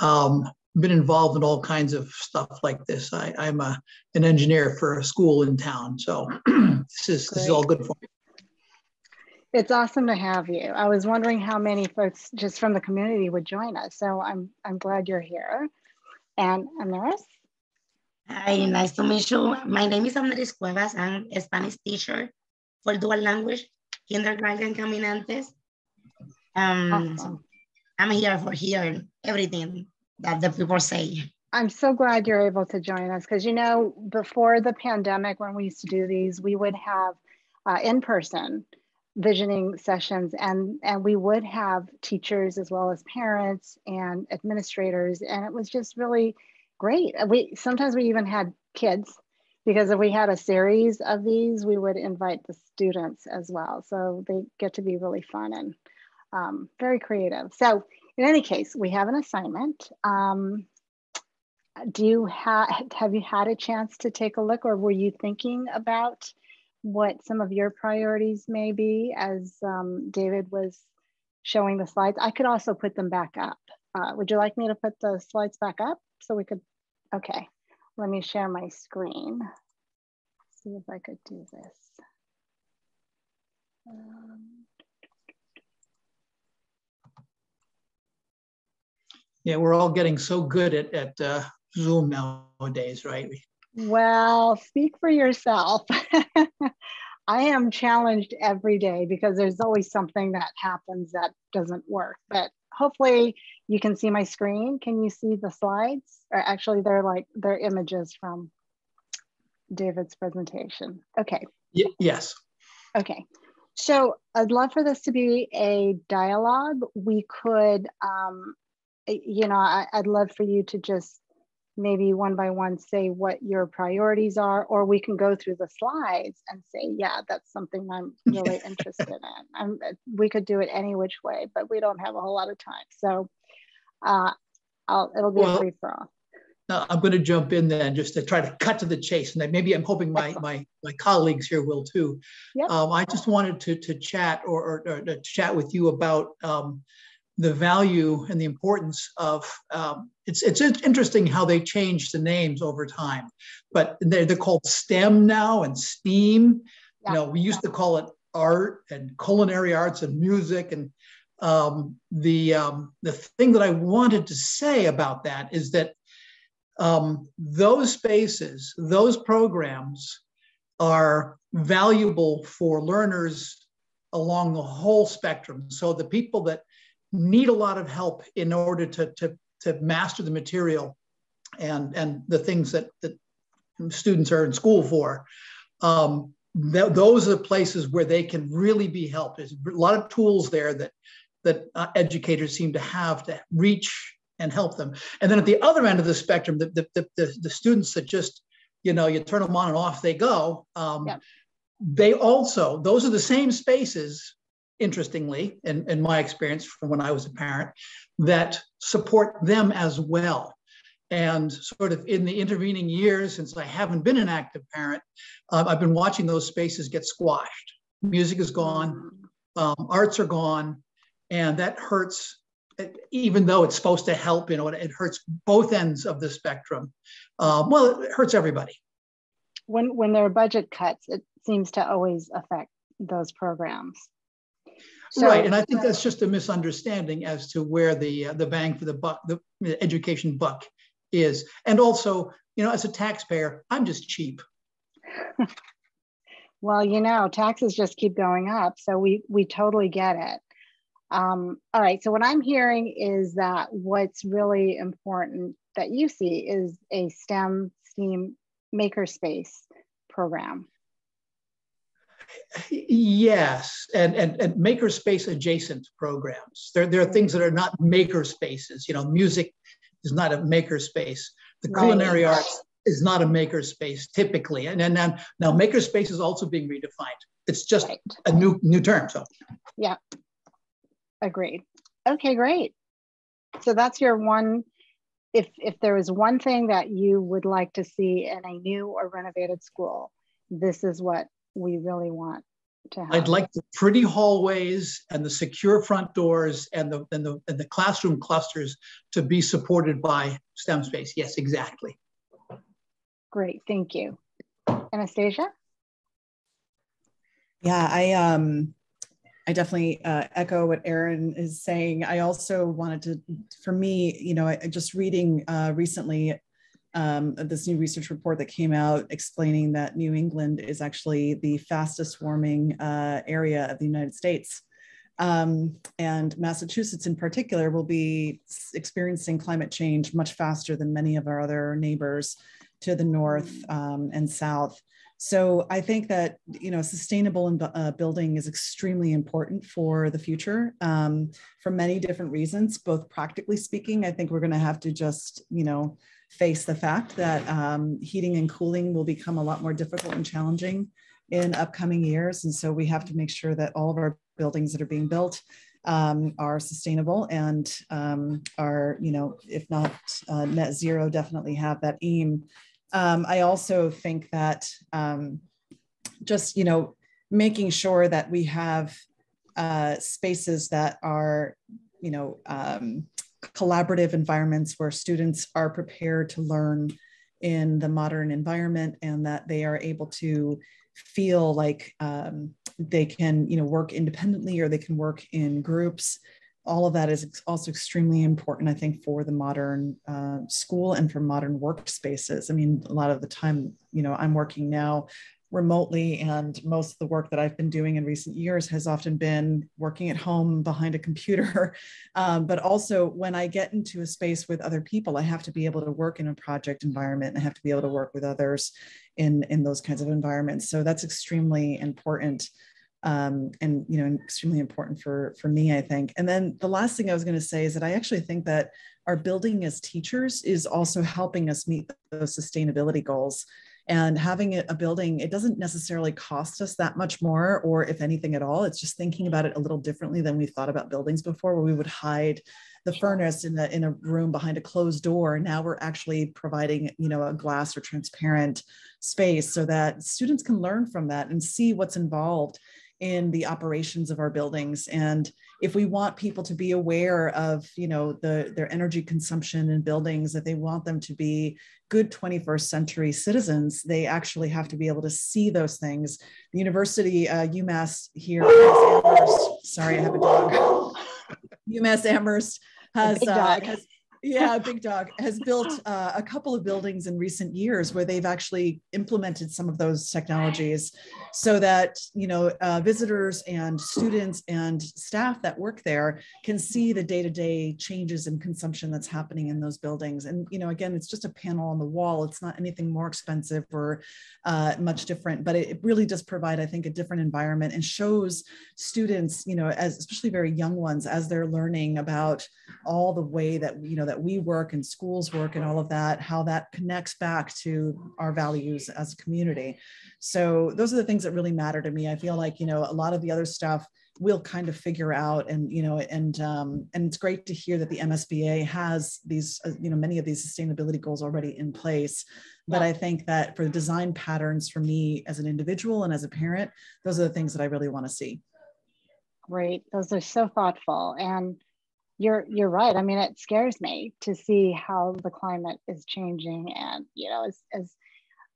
Um, been involved in all kinds of stuff like this. I, I'm a, an engineer for a school in town, so *clears throat* this is this is all good for me. It's awesome to have you. I was wondering how many folks just from the community would join us. So I'm I'm glad you're here. And Amaris? Hi, nice to meet you. My name is Amaris Cuevas. I'm a Spanish teacher for dual language, kindergarten caminantes. Um, awesome. so I'm here for hearing everything that the people say. I'm so glad you're able to join us because you know before the pandemic when we used to do these we would have uh, in-person visioning sessions and and we would have teachers as well as parents and administrators and it was just really great. We sometimes we even had kids because if we had a series of these we would invite the students as well. So they get to be really fun and um, very creative. So in any case we have an assignment. Um, do you have have you had a chance to take a look or were you thinking about what some of your priorities may be as um, David was showing the slides. I could also put them back up. Uh, would you like me to put the slides back up so we could, okay. Let me share my screen. See if I could do this. Um, yeah, we're all getting so good at, at uh, Zoom nowadays, right? Well, speak for yourself. *laughs* I am challenged every day because there's always something that happens that doesn't work. But hopefully you can see my screen. Can you see the slides? Or actually they're like they're images from David's presentation. Okay. Y yes. Okay. So I'd love for this to be a dialogue. We could, um, you know, I, I'd love for you to just maybe one by one say what your priorities are, or we can go through the slides and say, yeah, that's something I'm *laughs* really interested in. I'm, we could do it any which way, but we don't have a whole lot of time. So uh, I'll, it'll be well, a free for all. I'm going to jump in then just to try to cut to the chase. And maybe I'm hoping my, my, my colleagues here will too. Yep. Um, I just wanted to, to chat or, or, or to chat with you about um, the value and the importance of um, it's it's interesting how they changed the names over time but they're, they're called stem now and steam yeah. you know we used to call it art and culinary arts and music and um, the um, the thing that i wanted to say about that is that um, those spaces those programs are valuable for learners along the whole spectrum so the people that need a lot of help in order to, to, to master the material and, and the things that, that students are in school for. Um, th those are the places where they can really be helped. There's a lot of tools there that, that uh, educators seem to have to reach and help them. And then at the other end of the spectrum, the, the, the, the students that just, you know, you turn them on and off they go. Um, yeah. They also, those are the same spaces interestingly, in, in my experience from when I was a parent, that support them as well. And sort of in the intervening years, since I haven't been an active parent, um, I've been watching those spaces get squashed. Music is gone, um, arts are gone, and that hurts. Even though it's supposed to help, you know, it, hurts both ends of the spectrum. Um, well, it hurts everybody. When when there are budget cuts, it seems to always affect those programs. So, right, and I think that's just a misunderstanding as to where the uh, the bang for the buck, the, the education buck, is. And also, you know, as a taxpayer, I'm just cheap. *laughs* well, you know, taxes just keep going up, so we we totally get it. Um, all right, so what I'm hearing is that what's really important that you see is a STEM STEAM makerspace program. Yes, and, and, and makerspace adjacent programs. There, there are things that are not makerspaces. You know, music is not a makerspace. The culinary arts is not a makerspace typically. And then now, now makerspace is also being redefined. It's just right. a new new term. So yeah, agreed. Okay, great. So that's your one. If if there is one thing that you would like to see in a new or renovated school, this is what we really want to have. I'd like the pretty hallways and the secure front doors and the, and the, and the classroom clusters to be supported by STEM space. Yes, exactly. Great, thank you. Anastasia? Yeah, I um I definitely uh, echo what Aaron is saying. I also wanted to, for me, you know, I, just reading uh, recently um, this new research report that came out explaining that New England is actually the fastest warming uh, area of the United States. Um, and Massachusetts in particular will be experiencing climate change much faster than many of our other neighbors to the north um, and south. So I think that you know sustainable uh, building is extremely important for the future um, for many different reasons. Both practically speaking, I think we're going to have to just you know face the fact that um, heating and cooling will become a lot more difficult and challenging in upcoming years, and so we have to make sure that all of our buildings that are being built um, are sustainable and um, are, you know, if not uh, net zero, definitely have that aim. Um, I also think that um, just, you know, making sure that we have uh, spaces that are, you know, um, collaborative environments where students are prepared to learn in the modern environment and that they are able to feel like um, they can, you know, work independently or they can work in groups all of that is also extremely important, I think, for the modern uh, school and for modern workspaces. I mean, a lot of the time, you know, I'm working now remotely, and most of the work that I've been doing in recent years has often been working at home behind a computer. *laughs* Um, but also, when I get into a space with other people, I have to be able to work in a project environment. and I have to be able to work with others in, in those kinds of environments. So that's extremely important um, and you know extremely important for for me i think and then the last thing i was going to say is that i actually think that our building as teachers is also helping us meet those sustainability goals and having a building it doesn't necessarily cost us that much more or if anything at all. It's just thinking about it a little differently than we thought about buildings before where we would hide the furnace in a, in a room behind a closed door. Now we're actually providing you know a glass or transparent space so that students can learn from that and see what's involved in the operations of our buildings. And if we want people to be aware of you know the their energy consumption in buildings that they want them to be good 21st century citizens they actually have to be able to see those things. The university uh, umass here amherst, sorry i have a dog. *laughs* Umass amherst has, uh, has yeah, Big Dog has built uh, a couple of buildings in recent years where they've actually implemented some of those technologies so that, you know, uh, visitors and students and staff that work there can see the day-to-day changes in consumption that's happening in those buildings. And, you know, again, it's just a panel on the wall. It's not anything more expensive or uh, much different, but it, it really does provide, I think, a different environment and shows students, you know, as especially very young ones, as they're learning about all the way that, you know, that we work and schools work and all of that, how that connects back to our values as a community. So those are the things that really matter to me. I feel like, you know, a lot of the other stuff we'll kind of figure out and you know and um, and it's great to hear that the MSBA has these uh, you know many of these sustainability goals already in place. But I think that for design patterns for me as an individual and as a parent those are the things that I really want to see. Great. Those are so thoughtful. And you're you're right. I mean, it scares me to see how the climate is changing, and you know, as as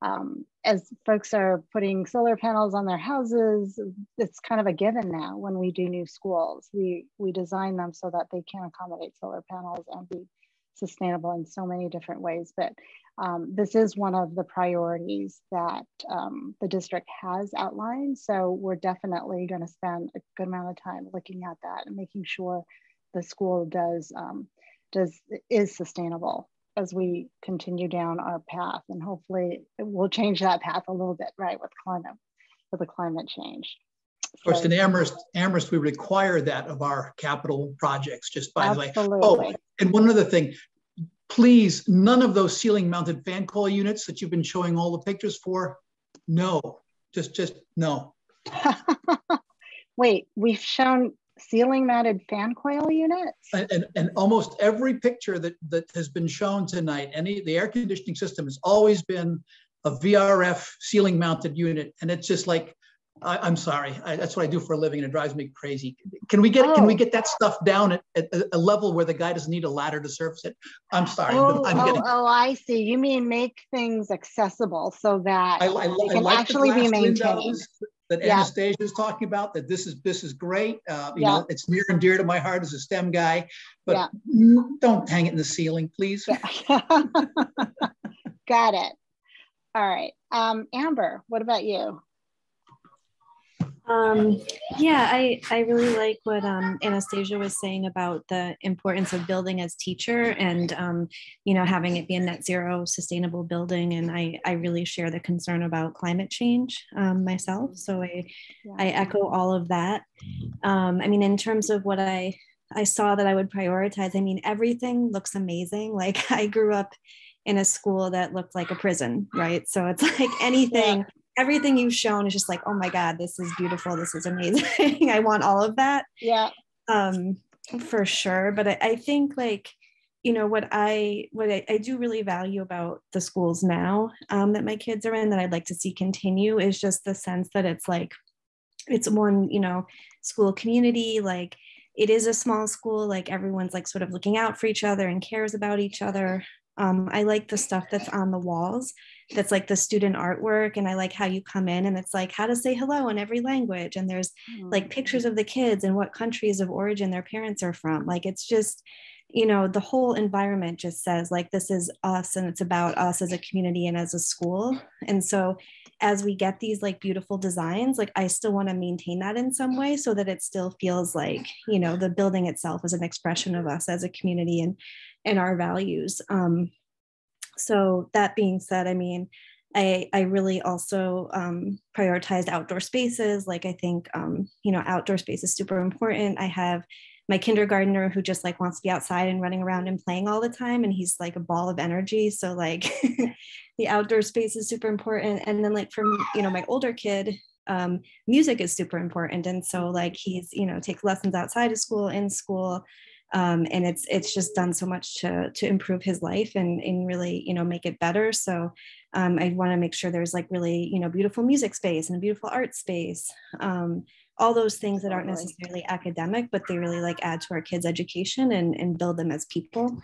um, as folks are putting solar panels on their houses, it's kind of a given now. When we do new schools, we we design them so that they can accommodate solar panels and be sustainable in so many different ways. But um, this is one of the priorities that um, the district has outlined. So we're definitely going to spend a good amount of time looking at that and making sure the school does um, does is sustainable as we continue down our path and hopefully we'll change that path a little bit right with climate with the climate change of course, so, in Amherst, Amherst, we require that of our capital projects, just by absolutely. the way. Oh, and one other thing, please, none of those ceiling mounted fan coil units that you've been showing all the pictures for, no, just, just no. *laughs* Wait, we've shown ceiling mounted fan coil units? And, and, and, almost every picture that, that has been shown tonight, any the air conditioning system has always been a VRF ceiling mounted unit. And it's just like, I, am sorry. I, that's what I do for a living, and it drives me crazy. Can we get oh. can we oh. get that stuff down at, at, a level where the guy doesn't need a ladder to surface it? I'm sorry. Oh, I'm oh, getting... Oh, oh, I see. You mean make things accessible so that I, I, they can like actually be maintained. That yeah. Anastasia is talking about. That this is this is great. Uh, you yeah. know, it's near and dear to my heart as a STEM guy. But yeah. don't hang it in the ceiling, please. *laughs* Got it. All right. Um, Amber, what about you? Um, yeah, I, I really like what um, Anastasia was saying about the importance of building as teacher and, um, you know, having it be a net zero sustainable building. And I, I really share the concern about climate change um, myself. So I, yeah. I echo all of that. Um, I mean, in terms of what I, I saw that I would prioritize, I mean, everything looks amazing. *laughs* Like I grew up in a school that looked like a prison, right? So it's like anything. Yeah everything you've shown is just like, oh my God, this is beautiful. This is amazing. *laughs* I want all of that. Yeah. Um, for sure. But I, I think like, you know, what I what I, I, do really value about the schools now um, that my kids are in that I'd like to see continue is just the sense that it's like it's one, you know, school community, like it is a small school, like everyone's like sort of looking out for each other and cares about each other. Um, I like the stuff that's on the walls that's like the student artwork and i like how you come in and it's like how to say hello in every language and there's like pictures of the kids and what countries of origin their parents are from. Like it's just you know the whole environment just says like this is us and it's about us as a community and as a school. And so as we get these like beautiful designs like i still want to maintain that in some way so that it still feels like you know the building itself is an expression of us as a community and and our values um so that being said, I mean, I, I really also um, prioritized outdoor spaces. Like I think, um, you know, outdoor space is super important. I have my kindergartner who just like wants to be outside and running around and playing all the time. And he's like a ball of energy. So like *laughs* the outdoor space is super important. And then like from, you know, my older kid, um, music is super important. And so like he's, you know, takes lessons outside of school, in school, um, and it's it's just done so much to to improve his life and and really you know make it better. So um, i want to make sure there's like really you know beautiful music space and a beautiful art space um, all those things that aren't necessarily academic but they really like add to our kids education and, and build them as people.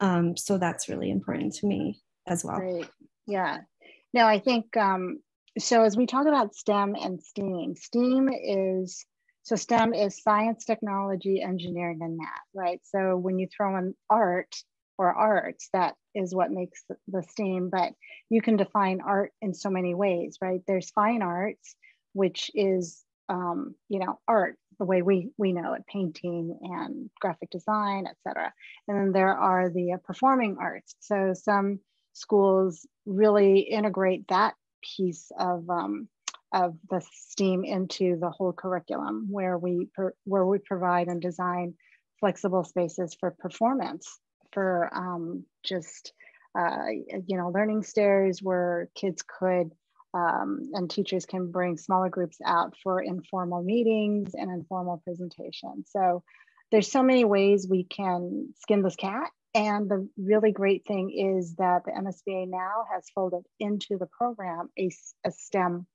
Um, so that's really important to me as well. Great. yeah. No i think um, so as we talk about stem and steam steam is so STEM is science, technology, engineering, and math, right? So when you throw in art or arts, that is what makes the STEAM, but you can define art in so many ways, right? There's fine arts, which is, um, you know, art, the way we, we know it, painting and graphic design, et cetera. And then there are the uh, performing arts. So some schools really integrate that piece of um, of the STEAM into the whole curriculum where we, where we provide and design flexible spaces for performance, for um, just, uh, you know, learning stairs where kids could um, and teachers can bring smaller groups out for informal meetings and informal presentations. So there's so many ways we can skin this cat. And the really great thing is that the MSBA now has folded into the program a, a STEM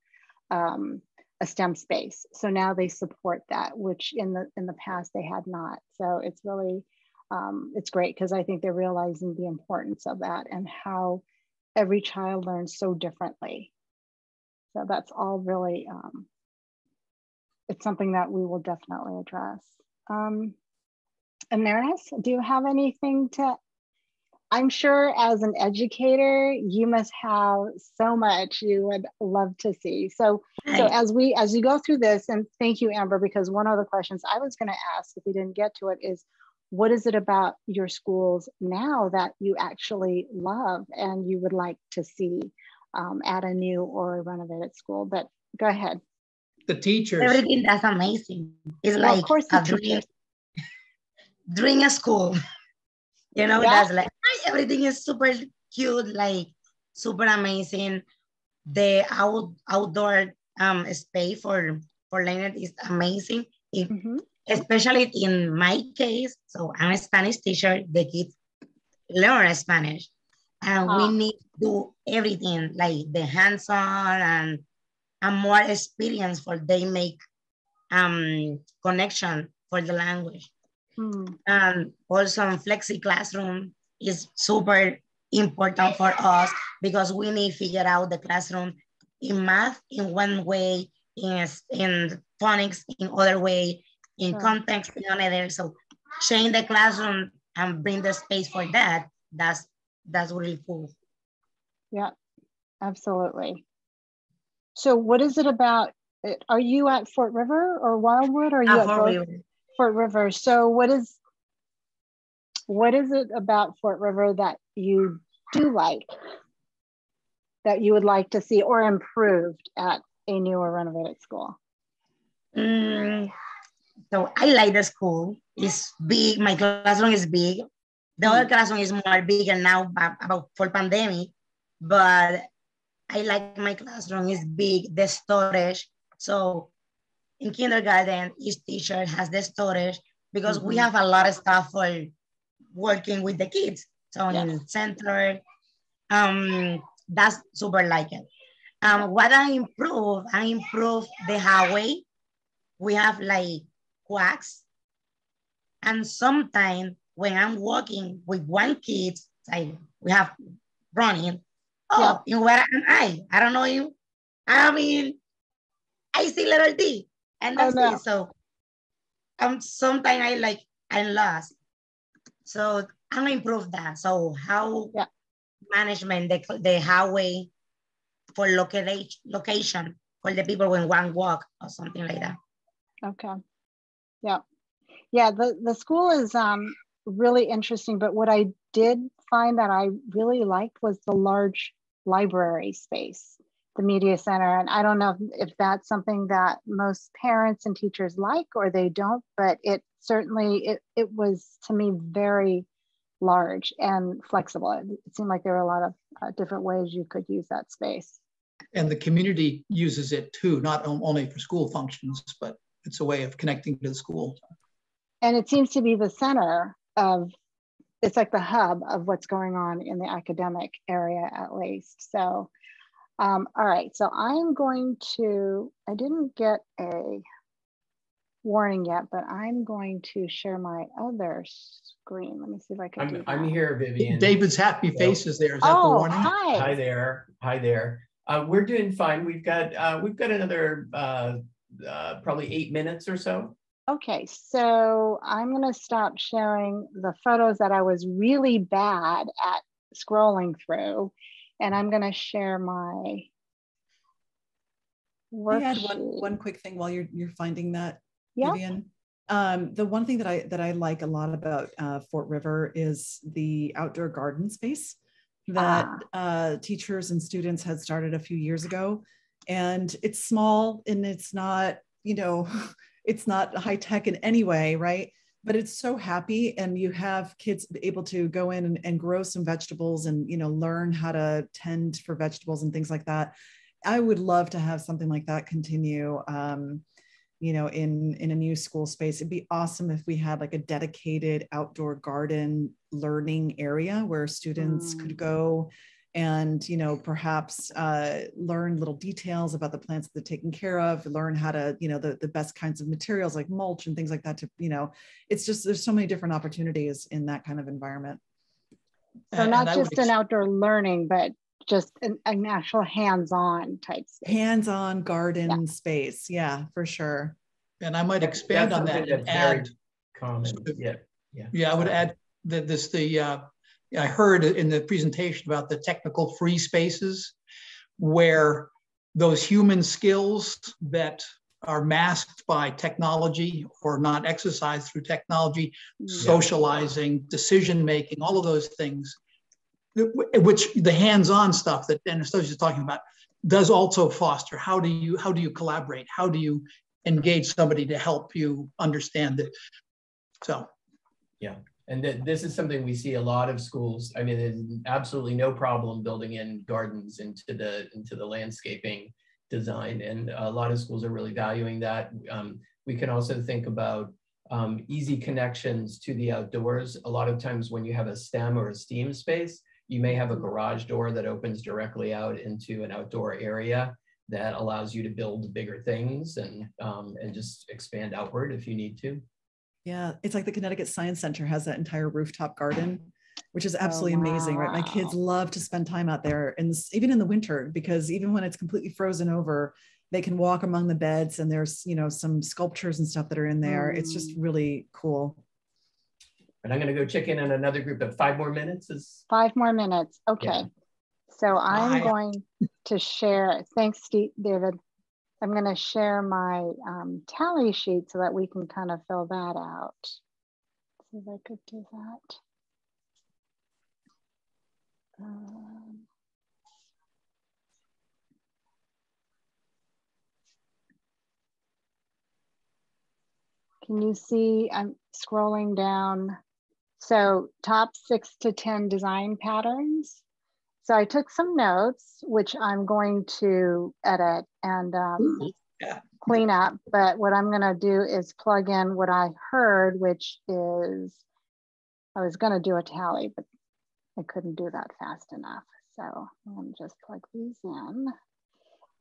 um, a STEM space. So now they support that, which in the in the past they had not. So it's really um, it's great because I think they're realizing the importance of that and how every child learns so differently. So that's all really um, it's something that we will definitely address. Um, Amaris, do you have anything to I'm sure as an educator, you must have so much you would love to see. So, so as we as you go through this, and thank you, Amber, because one of the questions I was going to ask if we didn't get to it is, what is it about your schools now that you actually love and you would like to see um, at a new or a renovated school? But go ahead. The teachers. Everything that's amazing. It's well, like of course a dream, dream a school. *laughs* You know, yeah. that's like everything is super cute, like super amazing. The out outdoor um space for for learning is amazing. It, mm -hmm. Especially in my case, so I'm a Spanish teacher. The kids learn Spanish, and oh. we need to do everything like the hands-on and a more experience for they make um, connection for the language. Mm. And also in Flexi Classroom is super important for us because we need to figure out the classroom in math in one way, in, in phonics in other way, in sure. context in another. So change the classroom and bring the space for that, that's that's really cool. Yeah, absolutely. So what is it about? Are you at Fort River or Wildwood? Or are you uh, at Fort River. Fort River? So what is what is it about Fort River that you do like that you would like to see or improved at a new or renovated school? Mm, so I like the school. It's big. My classroom is big. The other mm. classroom is more bigger now about for pandemic, but I like my classroom is big, the storage. So in kindergarten, each teacher has the storage because mm-hmm. we have a lot of stuff for working with the kids. So yes. in center, um, that's super like it. Um, what I improve, I improve the highway. We have like quacks. And sometimes when I'm walking with one kid, like we have running, oh, yeah. where am I? I don't know you. I mean, I see little D. And that's oh, no. it. So um, sometimes I like, I'm lost. So I'm gonna improve that. So how yeah. management, the, the highway for location, location for the people when one walk or something like that. Okay. Yeah. Yeah, the, the school is um, really interesting, but what I did find that I really liked was the large library space, the media center. And I don't know if, if that's something that most parents and teachers like or they don't, but it certainly, it, it was to me very large and flexible. It, it seemed like there were a lot of uh, different ways you could use that space. And the community uses it too, not only for school functions, but it's a way of connecting to the school. And it seems to be the center of, it's like the hub of what's going on in the academic area at least. So, um, all right, so I'm going to, I didn't get a warning yet, but I'm going to share my other screen. Let me see if I can I'm. I'm here, Vivian. David's happy face is there. Is that oh, the warning? Hi. Hi there. Hi there. Uh, we're doing fine. We've got uh, we've got another uh, uh, probably eight minutes or so. Okay, so I'm gonna stop sharing the photos that I was really bad at scrolling through, and I'm gonna share my worksheet. I add one, one quick thing while you're you're finding that, yeah. Vivian. Um, the one thing that I that I like a lot about uh, Fort River is the outdoor garden space that ah. uh, teachers and students had started a few years ago and it's small and it's not you know *laughs* it's not high tech in any way right but it's so happy and you have kids able to go in and, and grow some vegetables and you know learn how to tend for vegetables and things like that i would love to have something like that continue um, you know in in a new school space it'd be awesome if we had like a dedicated outdoor garden learning area where students mm. could go and you know perhaps uh, learn little details about the plants that they're taking care of learn how to you know the, the best kinds of materials like mulch and things like that to you know it's just there's so many different opportunities in that kind of environment so not just an outdoor learning but just an, an actual hands-on type space. hands-on garden yeah. space yeah for sure and i might expand on that and add common yeah yeah yeah i would add that this the uh, I heard in the presentation about the technical free spaces where those human skills that are masked by technology or not exercised through technology, yeah. socializing, decision making, all of those things, which the hands-on stuff that Anastasia is talking about does also foster. How do you how do you collaborate? How do you engage somebody to help you understand it? So, yeah. And th this is something we see a lot of schools. I mean, there's absolutely no problem building in gardens into the into the landscaping design, and a lot of schools are really valuing that. Um, we can also think about um, easy connections to the outdoors. A lot of times when you have a STEM or a STEAM space, you may have a garage door that opens directly out into an outdoor area. that allows you to build bigger things and um, and just expand outward if you need to. Yeah, it's like the Connecticut Science Center has that entire rooftop garden, which is absolutely oh, wow. amazing, right? My kids love to spend time out there, and even in the winter, because even when it's completely frozen over, they can walk among the beds, and there's you know some sculptures and stuff that are in there. Mm. It's just mm. really cool. But I'm going to go check in on another group of five more minutes. Is five more minutes? Okay. Yeah. So I'm going to share. Thanks, Steve, David. I'm going to share my um, tally sheet so that we can kind of fill that out. See if I could do that. Um, can you see, I'm scrolling down. So top six to 10 design patterns. So I took some notes, which I'm going to edit and um, yeah. clean up. But what I'm going to do is plug in what I heard, which is I was going to do a tally, but I couldn't do that fast enough. So I'm just plug these in.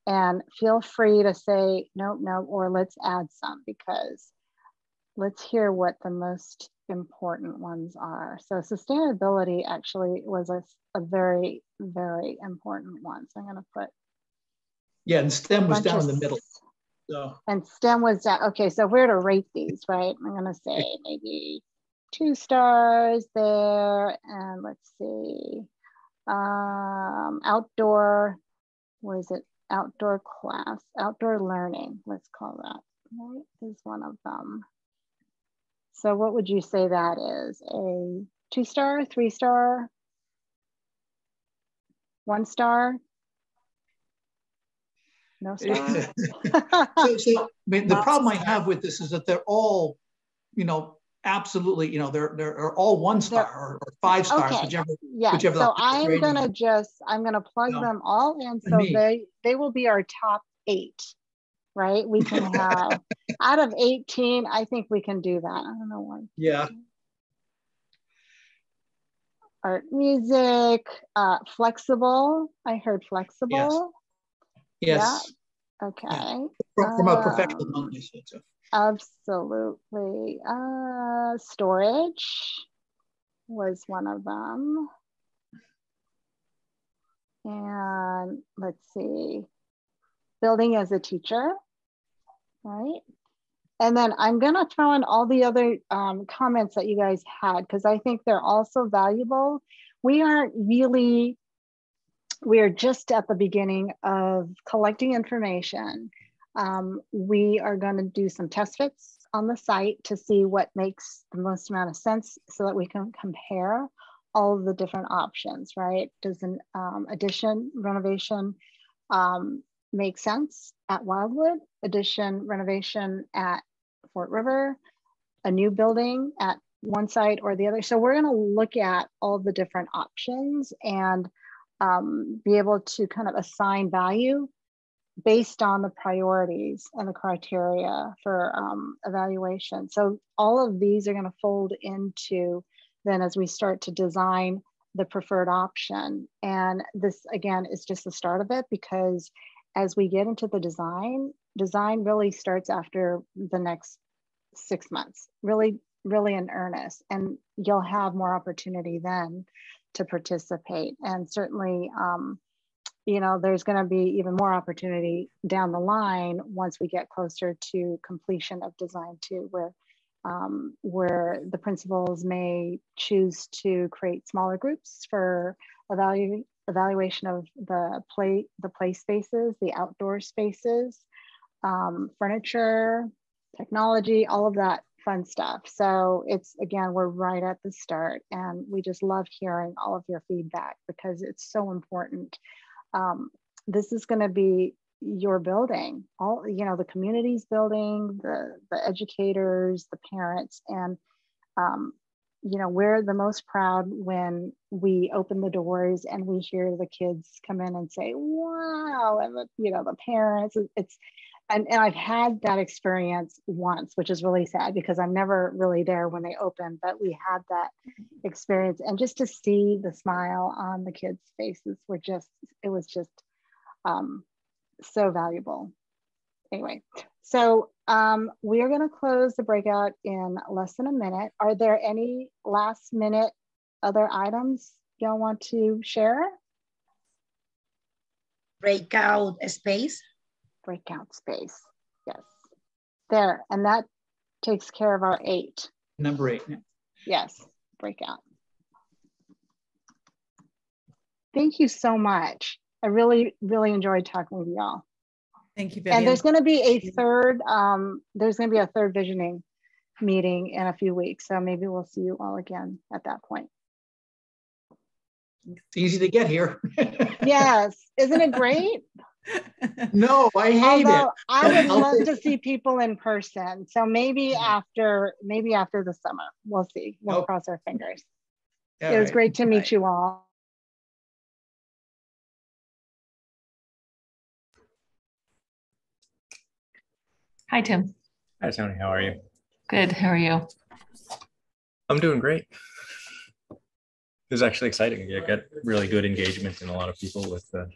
And feel free to say, nope, nope, or let's add some because let's hear what the most important ones are. So sustainability actually was a, a very, very important one. So I'm going to put. Yeah, and STEM was down in the middle. So. And STEM was down. Okay, so where to rate these, right? I'm going to say maybe two stars there. And let's see. Um, outdoor, what is it? Outdoor class, outdoor learning, let's call that, right? Is one of them. So what would you say that is? A two star, three star, one star? No *laughs* star? so, so *laughs* I mean, the problem I have with this is that they're all, you know, absolutely, you know, they're they're all one star or, or, five stars, okay. whichever. Yeah. Whichever so I'm gonna just I'm gonna plug no. them all in, so they they will be our top eight right? We can *laughs* have out of 18, I think we can do that. I don't know why. Yeah. Art, music, uh, flexible. I heard flexible. Yes. yes. Yeah. Okay. Yeah. From, from, a professional um, Absolutely. Uh, storage was one of them. And let's see, building as a teacher right? And then I'm gonna throw in all the other um, comments that you guys had because I think they're also valuable. We aren't really, we're just at the beginning of collecting information. Um, we are gonna do some test fits on the site to see what makes the most amount of sense so that we can compare all of the different options, right? Does an um, addition, renovation, um, make sense at Wildwood, addition renovation at Fort River, a new building at one site or the other. So we're going to look at all the different options and um, be able to kind of assign value based on the priorities and the criteria for um, evaluation. So all of these are going to fold into then as we start to design the preferred option. And this again is just the start of it because as we get into the design, design really starts after the next six months, really, really in earnest. And you'll have more opportunity then to participate. And certainly, um, you know, there's going to be even more opportunity down the line once we get closer to completion of design too, where um, where the principals may choose to create smaller groups for evaluating evaluation of the play, the play spaces, the outdoor spaces, um, furniture, technology, all of that fun stuff. So it's again, we're right at the start, and we just love hearing all of your feedback because it's so important. Um, this is going to be your building, all you know, the community's building, the the educators, the parents, and um, you know, we're the most proud when we open the doors and we hear the kids come in and say, wow, and the, you know, the parents, it's, and, and I've had that experience once, which is really sad because I'm never really there when they open, but we had that experience. And just to see the smile on the kids' faces were just, it was just, um, so valuable. Anyway, so um, we are going to close the breakout in less than a minute. Are there any last minute other items y'all want to share? Breakout space. Breakout space, yes. There, and that takes care of our eight. Number eight. Yes, breakout. Thank you so much. I really, really enjoyed talking with y'all. Thank you, Vivian. And there's going to be a third, um, there's going to be a third visioning meeting in a few weeks. So maybe we'll see you all again at that point. It's easy to get here. *laughs* yes. Isn't it great? *laughs* no, I hate Although it. I would love to see people in person. So maybe after, maybe after the summer, we'll see. We'll Oh. cross our fingers. All it was great to meet you all. Hi, Tim. Hi, Tony. How are you? Good. How are you? I'm doing great. It was actually exciting. You got really good engagement and a lot of people with uh,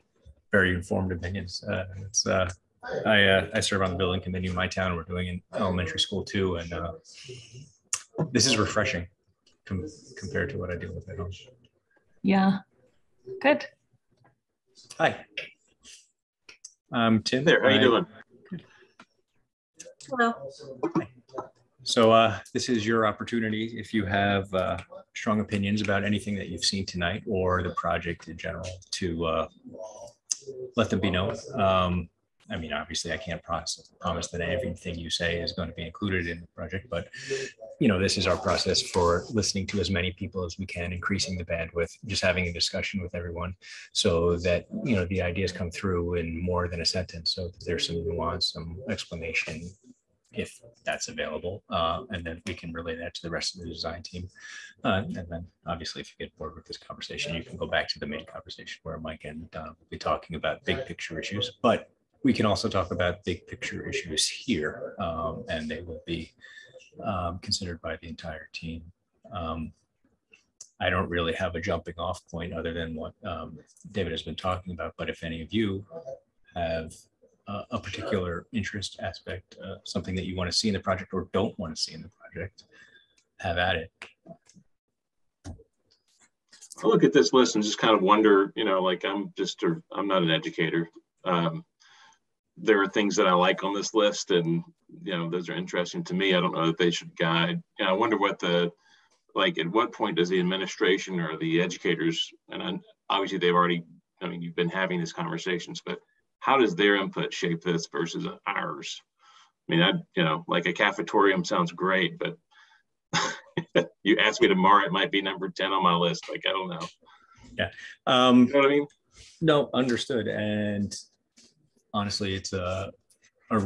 very informed opinions. Uh, it's uh, I uh, I serve on the building committee in my town. We're doing an elementary school too, and uh, this is refreshing com- compared to what I deal with at home. Yeah. Good. Hi. I'm Tim. There, how are you doing? Hello. So uh, this is your opportunity. If you have uh, strong opinions about anything that you've seen tonight or the project in general, to uh, let them be known. Um, I mean, obviously, I can't promise, promise that everything you say is going to be included in the project, but you know, this is our process for listening to as many people as we can, increasing the bandwidth, just having a discussion with everyone, so that you know the ideas come through in more than a sentence. So there's some nuance, some explanation, if that's available, uh, and then we can relay that to the rest of the design team. Uh, and then, obviously, if you get bored with this conversation, you can go back to the main conversation where Mike and Don will be talking about big picture issues. But we can also talk about big picture issues here, um, and they will be um, considered by the entire team. Um, I don't really have a jumping off point other than what um, David has been talking about. But if any of you have a particular interest aspect, uh, something that you want to see in the project or don't want to see in the project, have at it. I look at this list and just kind of wonder, you know, like I'm just, I'm not an educator. Um, there are things that I like on this list and, you know, those are interesting to me. I don't know that they should guide. You know, I wonder what the, like, at what point does the administration or the educators, and I, obviously they've already, I mean, you've been having these conversations, but how does their input shape this versus ours? I mean, I, you know, like a cafetorium sounds great, but *laughs* you ask me tomorrow, it might be number 10 on my list. Like, I don't know. Yeah. Um, You know what I mean? No, understood. And honestly, it's a, a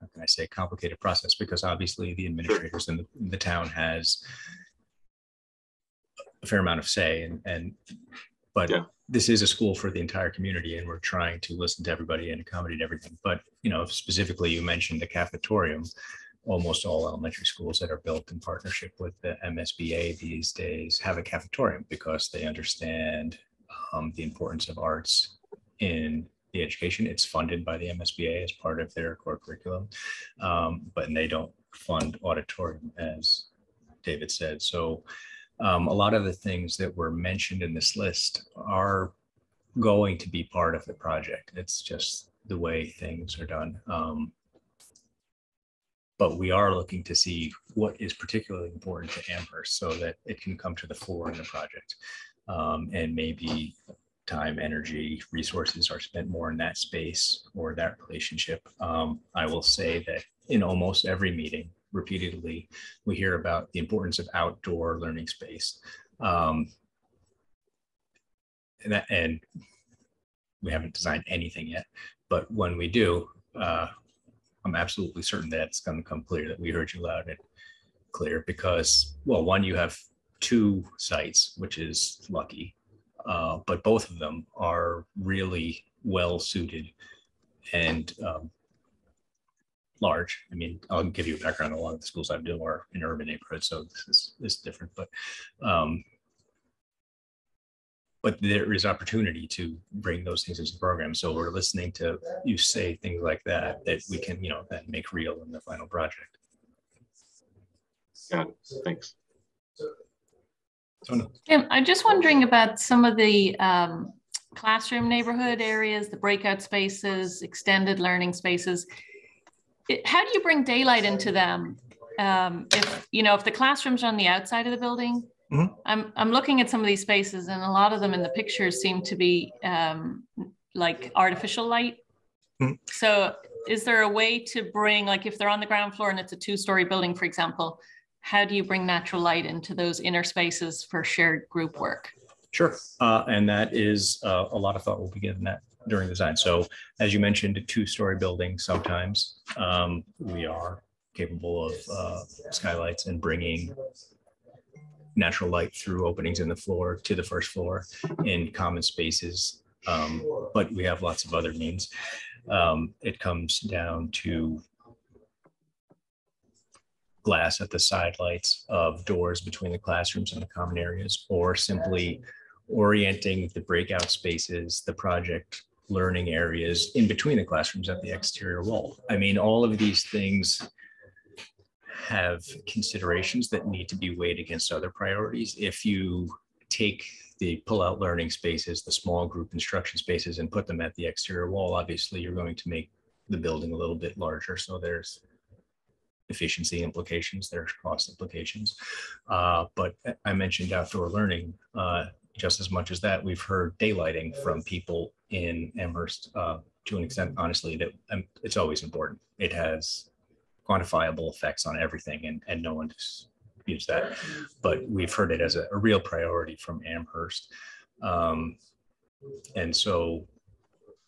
how can I say complicated process because obviously the administrators in the, in the town has a fair amount of say and and but this is a school for the entire community and we're trying to listen to everybody and accommodate everything. But you know, specifically you mentioned the cafetorium. Almost all elementary schools that are built in partnership with the MSBA these days have a cafetorium because they understand um, the importance of arts in the education. It's funded by the MSBA as part of their core curriculum, um, but they don't fund auditorium, as David said. So um, a lot of the things that were mentioned in this list are going to be part of the project. It's just the way things are done. Um, but we are looking to see what is particularly important to Amherst so that it can come to the fore in the project. Um, and maybe time, energy, resources are spent more in that space or that relationship. Um, I will say that in almost every meeting, repeatedly, we hear about the importance of outdoor learning space. Um, and, that, and we haven't designed anything yet, but when we do, uh, I'm absolutely certain that it's going to come clear that we heard you loud and clear because, well, one, you have two sites, which is lucky, uh, but both of them are really well suited and um, large. I mean, I'll give you a background. A lot of the schools I've done are in urban neighborhoods, so this is, this is different. But um, but there is opportunity to bring those things into the program. So we're listening to you say things like that that we can, you know, then make real in the final project. Got it. Thanks. Tim, I'm just wondering about some of the um, classroom neighborhood areas, the breakout spaces, extended learning spaces. It, how do you bring daylight into them? Um, if you know, if the classrooms are on the outside of the building, mm-hmm. I'm I'm looking at some of these spaces, and a lot of them in the pictures seem to be um, like artificial light. Mm-hmm. So, is there a way to bring, like, if they're on the ground floor and it's a two-story building, for example, how do you bring natural light into those inner spaces for shared group work? Sure. Uh, and that is uh, a lot of thought will be given that during design. So as you mentioned, a two-story building, sometimes um, we are capable of uh, skylights and bringing natural light through openings in the floor to the first floor in common spaces. Um, but we have lots of other means. Um, it comes down to glass at the side lights of doors between the classrooms and the common areas, or simply orienting the breakout spaces, the project learning areas in between the classrooms at the exterior wall. I mean, all of these things have considerations that need to be weighed against other priorities. If you take the pull-out learning spaces, the small group instruction spaces, and put them at the exterior wall, obviously you're going to make the building a little bit larger. So there's efficiency implications, there's cost implications. Uh, but I mentioned outdoor learning. Uh, just as much as that, we've heard daylighting from people in Amherst uh, to an extent, honestly, that um, it's always important. It has quantifiable effects on everything, and, and no one disputes that. But we've heard it as a, a real priority from Amherst. Um, and so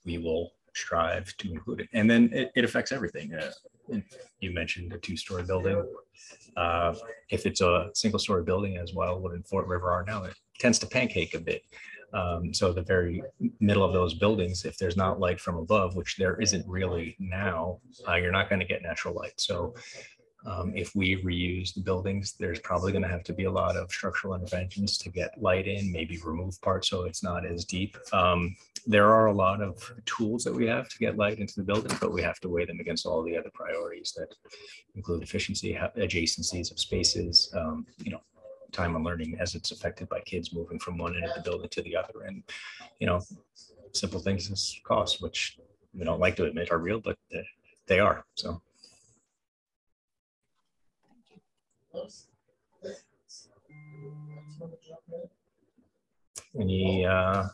we will strive to include it. And then it, it affects everything. Uh, you mentioned a two-story building. Uh, if it's a single-story building, as Wildwood in Fort River are now, it tends to pancake a bit. Um, so the very middle of those buildings, if there's not light from above, which there isn't really now, uh, you're not going to get natural light. So um, if we reuse the buildings, there's probably going to have to be a lot of structural interventions to get light in, maybe remove parts so it's not as deep. Um, there are a lot of tools that we have to get light into the building, but we have to weigh them against all the other priorities that include efficiency, adjacencies of spaces, um, you know, time on learning as it's affected by kids moving from one end of the building to the other. And, you know, simple things as costs, which we don't like to admit are real, but they are. So. Any uh,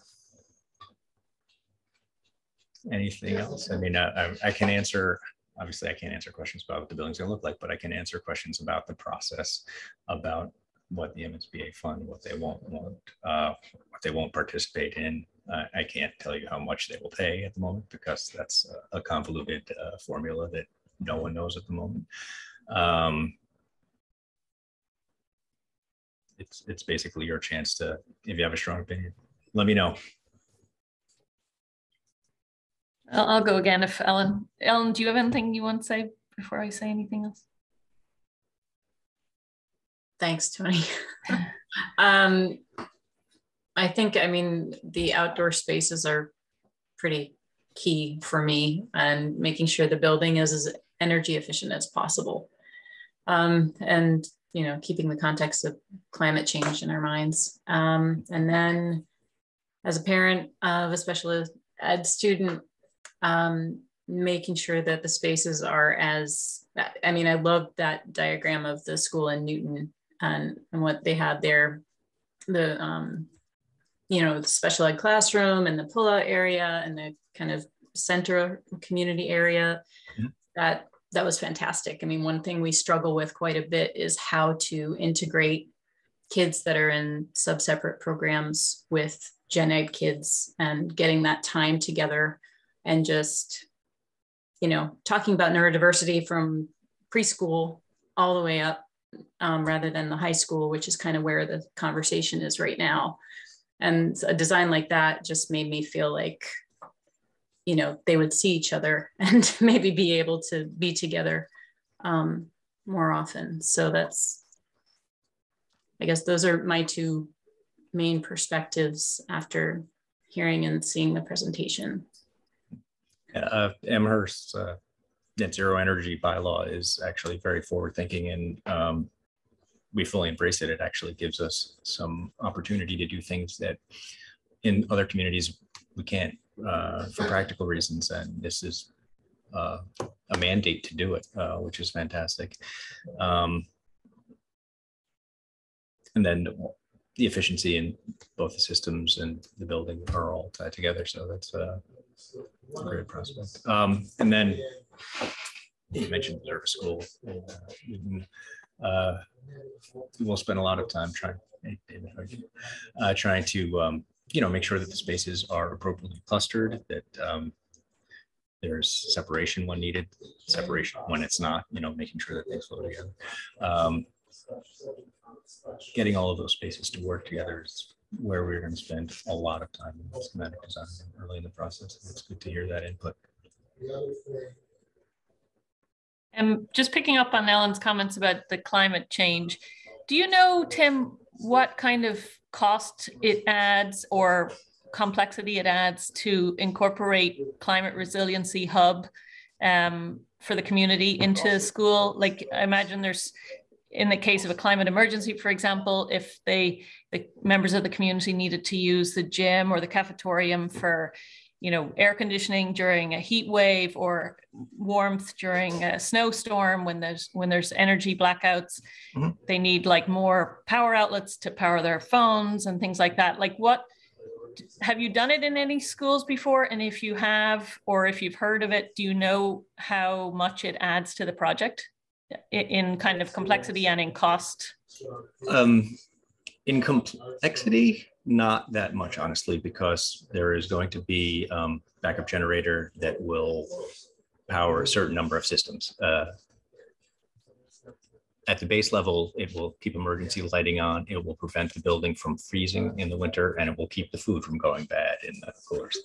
anything else? I mean, I, I can answer, obviously I can't answer questions about what the building's gonna look like, but I can answer questions about the process, about what the MSBA fund, what they won't want, uh, what they won't participate in. Uh, I can't tell you how much they will pay at the moment because that's a, a convoluted uh, formula that no one knows at the moment. Um, it's it's basically your chance to, if you have a strong opinion, let me know. I'll, I'll go again if Ellen. Ellen, do you have anything you want to say before I say anything else? Thanks, Tony. *laughs* um, I think, I mean, the outdoor spaces are pretty key for me and making sure the building is as energy efficient as possible. Um, and, you know, keeping the context of climate change in our minds. Um, and then as a parent of a special ed student, um, making sure that the spaces are as, I mean, I love that diagram of the school in Newton and, and what they had there, the, um, you know, the special ed classroom and the pull-out area and the kind of center community area, mm-hmm. that that was fantastic. I mean, one thing we struggle with quite a bit is how to integrate kids that are in sub-separate programs with gen ed kids and getting that time together and just you know talking about neurodiversity from preschool all the way up um, rather than the high school which is kind of where the conversation is right now and a design like that just made me feel like you know they would see each other *laughs* and maybe be able to be together um, more often so that's i guess those are my two main perspectives after hearing and seeing the presentation. Uh, Amherst's uh, net zero energy bylaw is actually very forward thinking and um, we fully embrace it. It actually gives us some opportunity to do things that in other communities we can't uh, for practical reasons. And this is uh, a mandate to do it, uh, which is fantastic. Um, and then the efficiency in both the systems and the building are all tied together. So that's uh, a great prospect. Um, and then you mentioned service school. Uh, we'll spend a lot of time trying, uh, trying to um, you know make sure that the spaces are appropriately clustered, that um, there's separation when needed, separation when it's not. You know, making sure that things flow together. Um, getting all of those spaces to work together is where we're going to spend a lot of time in schematic design early in the process. It's good to hear that input. And just picking up on Ellen's comments about the climate change, do you know, Tim, what kind of cost it adds or complexity it adds to incorporate climate resiliency hub um, for the community into school? Like I imagine there's in the case of a climate emergency, for example, if they the members of the community needed to use the gym or the cafetorium for you know air conditioning during a heat wave or warmth during a snowstorm when there's when there's energy blackouts mm-hmm. they need like more power outlets to power their phones and things like that like what have you done it in any schools before and if you have or if you've heard of it do you know how much it adds to the project in kind of complexity and in cost? Um, in complexity, not that much, honestly, because there is going to be um, backup generator that will power a certain number of systems. Uh, at the base level, it will keep emergency lighting on. It will prevent the building from freezing in the winter, and it will keep the food from going bad in the coolers.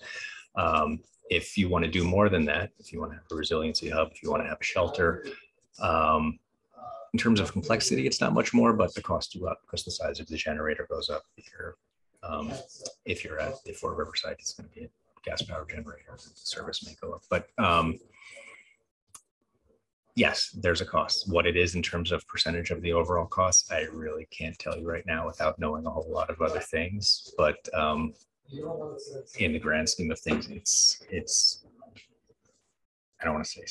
Um, if you want to do more than that, if you want to have a resiliency hub, if you want to have a shelter, um, in terms of complexity, it's not much more, but the cost go up because the size of the generator goes up. Um, if you're at the Fort River site, it's going to be a gas power generator. The service may go up, but um, yes, there's a cost. What it is in terms of percentage of the overall cost, I really can't tell you right now without knowing a whole lot of other things. But um, in the grand scheme of things, it's it's I don't want to say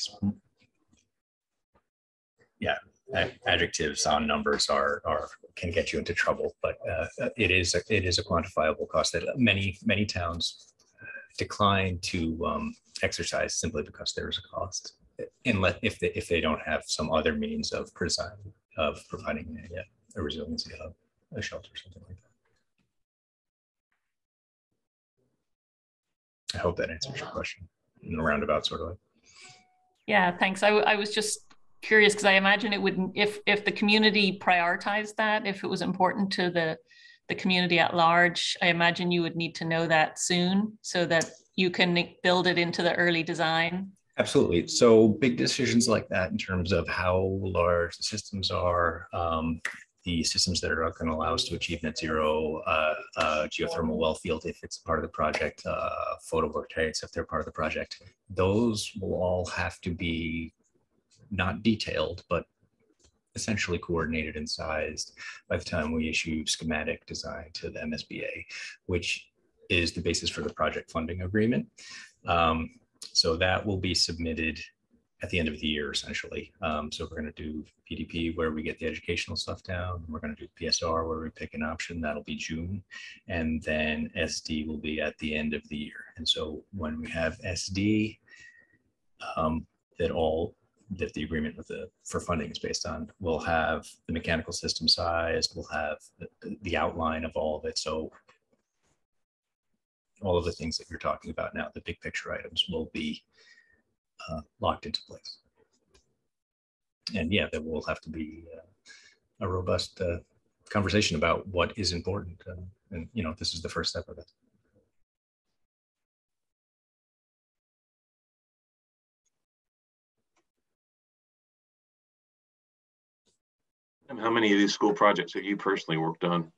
yeah, adjectives on numbers are are can get you into trouble, but uh, it is a, it is a quantifiable cost that many many towns decline to um, exercise simply because there is a cost, unless if they if they don't have some other means of presiding, of providing a, a resiliency hub, a shelter, something like that. I hope that answers your question in a roundabout sort of way. Yeah, thanks. I, I was just curious because I imagine it would if if the community prioritized that, if it was important to the the community at large, I imagine you would need to know that soon so that you can build it into the early design. Absolutely. So big decisions like that in terms of how large the systems are, um, the systems that are going to allow us to achieve net zero, uh, uh, geothermal well field if it's part of the project, uh, photovoltaics if they're part of the project, those will all have to be not detailed, but essentially coordinated and sized by the time we issue schematic design to the MSBA, which is the basis for the project funding agreement. Um, so that will be submitted at the end of the year, essentially. Um, so we're going to do PDP where we get the educational stuff down. We're going to do PSR where we pick an option. That'll be June. And then SD will be at the end of the year. And so when we have SD, um, that all that the agreement with the for funding is based on. We'll have the mechanical system size, we'll have the, the outline of all of it. So all of the things that you're talking about now, the big picture items will be uh, locked into place. And yeah, there will have to be uh, a robust uh, conversation about what is important. and, you know, this is the first step of it. And how many of these school projects have you personally worked on?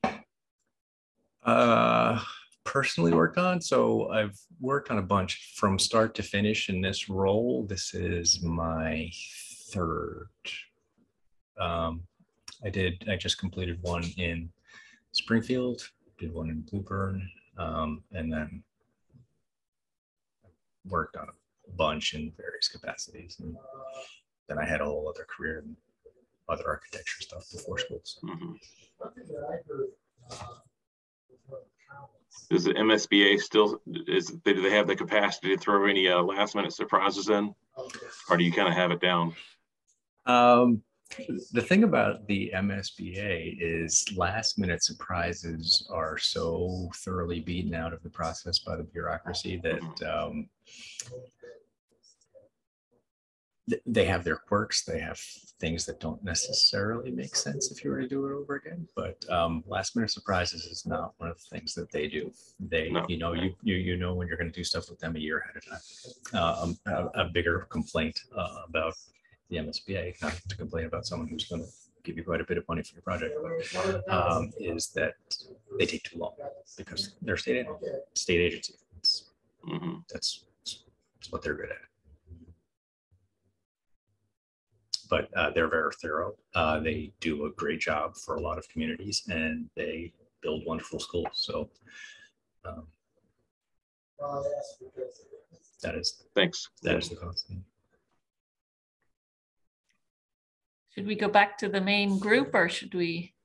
Uh, personally worked on. So I've worked on a bunch from start to finish in this role. This is my third. Um, I did, I just completed one in Springfield, did one in Woburn, um, and then worked on a bunch in various capacities. And then I had a whole other career other architecture stuff before schools. Mhm. Does the MSBA still, is, do they have the capacity to throw any uh, last minute surprises in? Or do you kind of have it down? Um, the thing about the MSBA is last minute surprises are so thoroughly beaten out of the process by the bureaucracy that um, th- they have their quirks. They have things that don't necessarily make sense if you were to do it over again. But um, last minute surprises is not one of the things that they do. They, you know, you you you know when you're going to do stuff with them a year ahead of time. Um, a, a bigger complaint uh, about the MSBA, not to complain about someone who's going to give you quite a bit of money for your project, but, um, is that they take too long because they're state state agency. It's, That's that's what they're good at. But uh, they're very thorough. Uh, they do a great job for a lot of communities, and they build wonderful schools. So um, that is thanks. That is the cost. Should we go back to the main group or should we,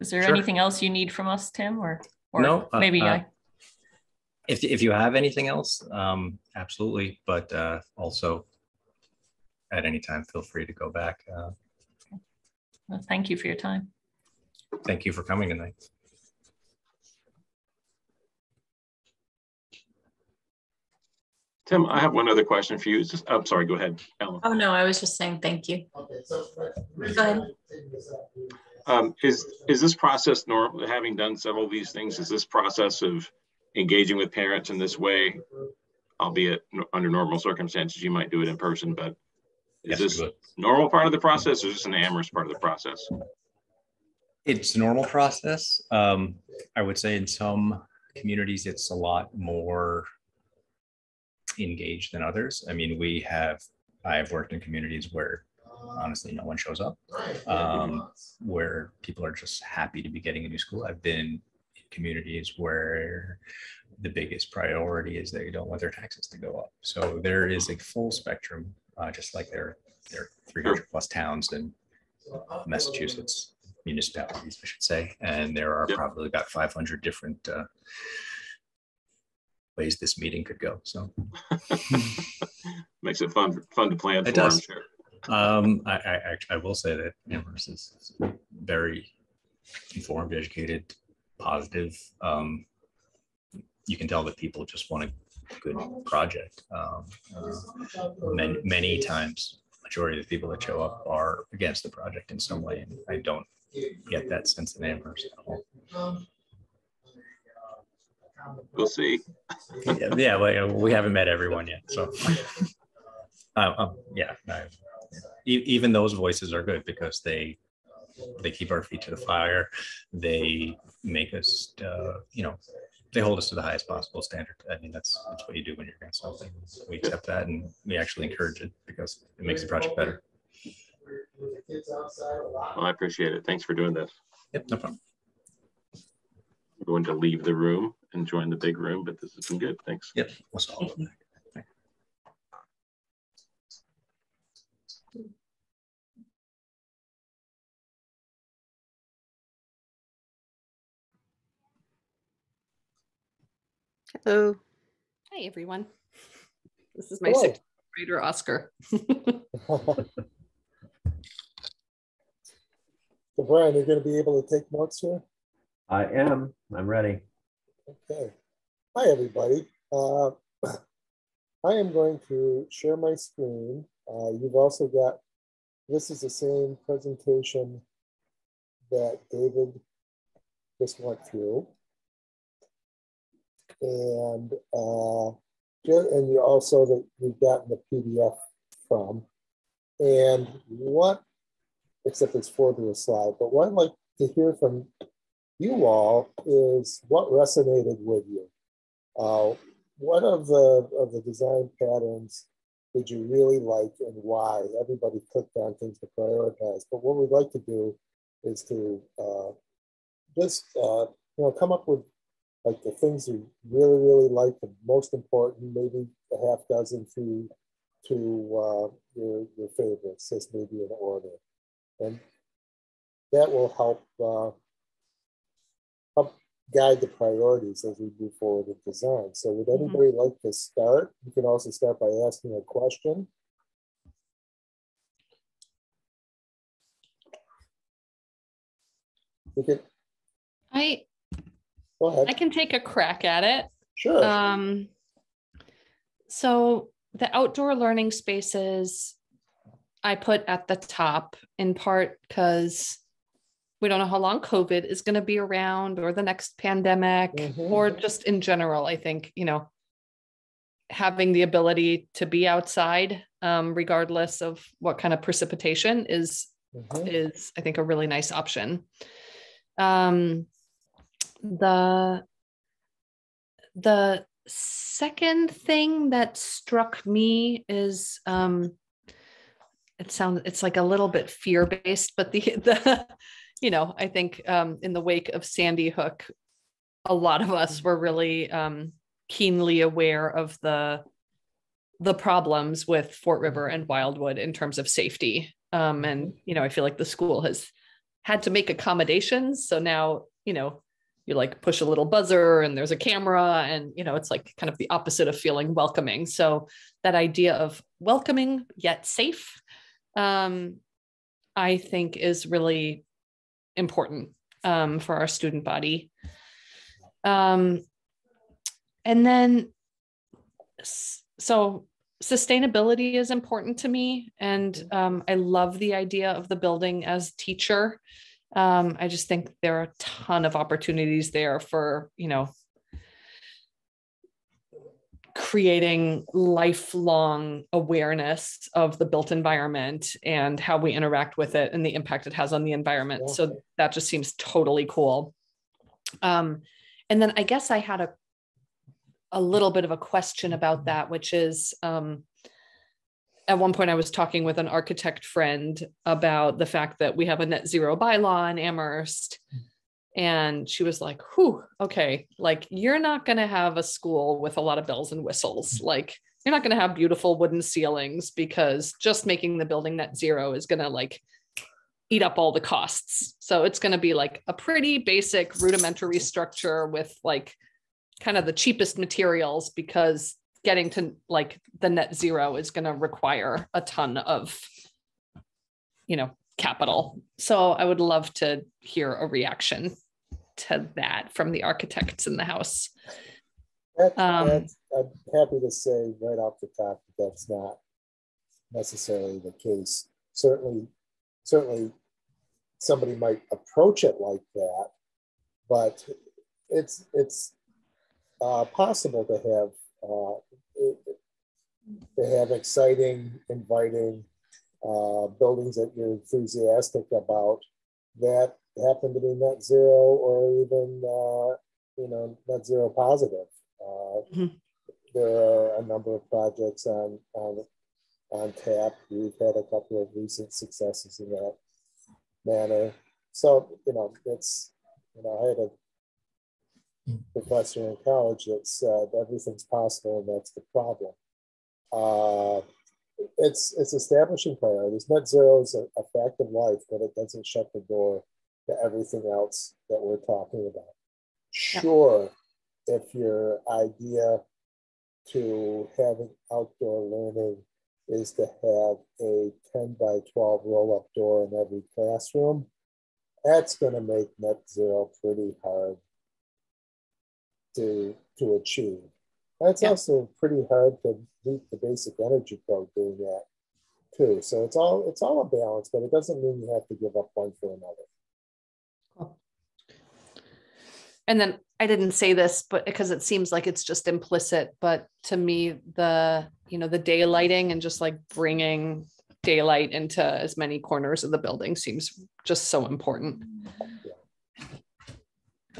is there Sure. anything else you need from us, Tim, or? or No, uh, Maybe uh, I, If, if you have anything else, um, absolutely, but, uh, also at any time, feel free to go back. Uh, well, thank you for your time. thank you for coming tonight. Tim, I have one other question for you. It's just, I'm sorry, go ahead, Ellen. Oh, no, I was just saying thank you. Go ahead. Um, is, is this process, normal, having done several of these things, is this process of engaging with parents in this way, albeit under normal circumstances, you might do it in person, but is Yes, this normal part of the process or is this an amorous part of the process? It's a normal process. Um, I would say in some communities, it's a lot more engaged than others. I mean, we have, I have worked in communities where honestly, no one shows up, um, where people are just happy to be getting a new school. I've been in communities where the biggest priority is they don't want their taxes to go up. So there is a full spectrum, uh, just like there, there are 300 plus towns in Massachusetts municipalities, I should say, and there are probably about 500 different uh, ways this meeting could go. So *laughs* Makes it fun, fun to plan It for, I'm does. sure. um, I, I, I will say that Amherst is very informed, educated, positive. Um, you can tell that people just want a good project. Um, uh, many, many times, majority of the people that show up are against the project in some way. And I don't get that sense in Amherst at all. We'll see. Yeah, yeah, well, we haven't met everyone yet, so. Uh, um, yeah, I- e- even those voices are good because they, they keep our feet to the fire. They make us, uh, you know, they hold us to the highest possible standard. I mean, that's, that's what you do when you're against something. We accept that and we actually encourage it because it makes the project better. Well, I appreciate it. Thanks for doing this. Yep, no problem. I'm going to leave the room and join the big room, but this has been good. Thanks. Yep. Hello. Hi, everyone. This is my Hello. sixth grader, Oscar. *laughs* So Brian, you're gonna be able to take notes here? I am. I'm ready. Okay. Hi, everybody. Uh, *clears throat* I am going to share my screen. Uh, you've also got, this is the same presentation that David just went through. And, uh, and you also that you've gotten the PDF from. And what, except it's to a slide, but what I'd like to hear from you all is what resonated with you. Uh, what of the of the design patterns did you really like and why? Everybody clicked on things to prioritize, but what we'd like to do is to uh, just uh, you know come up with like the things you really really like, the most important, maybe a half dozen to to uh, your your favorites, just maybe in order, and that will help uh, help guide the priorities as we move forward in design. So would Mm-hmm. anybody like to start? You can also start by asking a question. You can I go ahead. I can take a crack at it. Sure. Um, so the outdoor learning spaces I put at the top in part because we don't know how long COVID is going to be around or the next pandemic or just in general. I think, you know, having the ability to be outside, um, regardless of what kind of precipitation is, is I think a really nice option. Um, the the second thing that struck me is um it sounds it's like a little bit fear based but the *laughs* the you know i think um in the wake of sandy hook a lot of us were really um keenly aware of the the problems with fort river and wildwood in terms of safety. Um and you know i feel like the school has had to make accommodations. So now you know you like push a little buzzer and there's a camera and you know it's like kind of the opposite of feeling welcoming. So that idea of welcoming yet safe um, i think is really important um, for our student body. Um, and then so sustainability is important to me and um, i love the idea of the building as teacher um, I just think there are a ton of opportunities there for, you know, creating lifelong awareness of the built environment and how we interact with it and the impact it has on the environment. So that just seems totally cool. Um, and then I guess I had a a little bit of a question about that, which is um, at one point I was talking with an architect friend about the fact that we have a net zero bylaw in Amherst. And she was like, whew, okay, like you're not going to have a school with a lot of bells and whistles. Mm-hmm. Like you're not going to have beautiful wooden ceilings because just making the building net zero is going to like eat up all the costs. So it's going to be like a pretty basic rudimentary structure with like kind of the cheapest materials because getting to like the net zero is going to require a ton of you know capital so i would love to hear a reaction to that from the architects in the house That's, Um, I'm happy to say right off the top that that's not necessarily the case. Certainly, certainly somebody might approach it like that, but it's it's uh, possible to have uh, to have exciting, inviting uh, buildings that you're enthusiastic about that happen to be net zero or even uh, you know net zero positive. Uh, There are a number of projects on on on tap. We've had a couple of recent successes in that manner. So you know, it's you know, I had a professor in college that said everything's possible, and that's the problem. Uh, it's it's establishing priorities. Net zero is a, a fact of life, but it doesn't shut the door to everything else that we're talking about. Sure, if your idea to having outdoor learning is to have a 10 by 12 roll up door in every classroom, that's going to make net zero pretty hard to, to achieve. That's also pretty hard to meet the basic energy code doing that too. So it's all it's all a balance, but it doesn't mean you have to give up one for another. and then i didn't say this but because it seems like it's just implicit but to me the you know the daylighting and just like bringing daylight into as many corners of the building seems just so important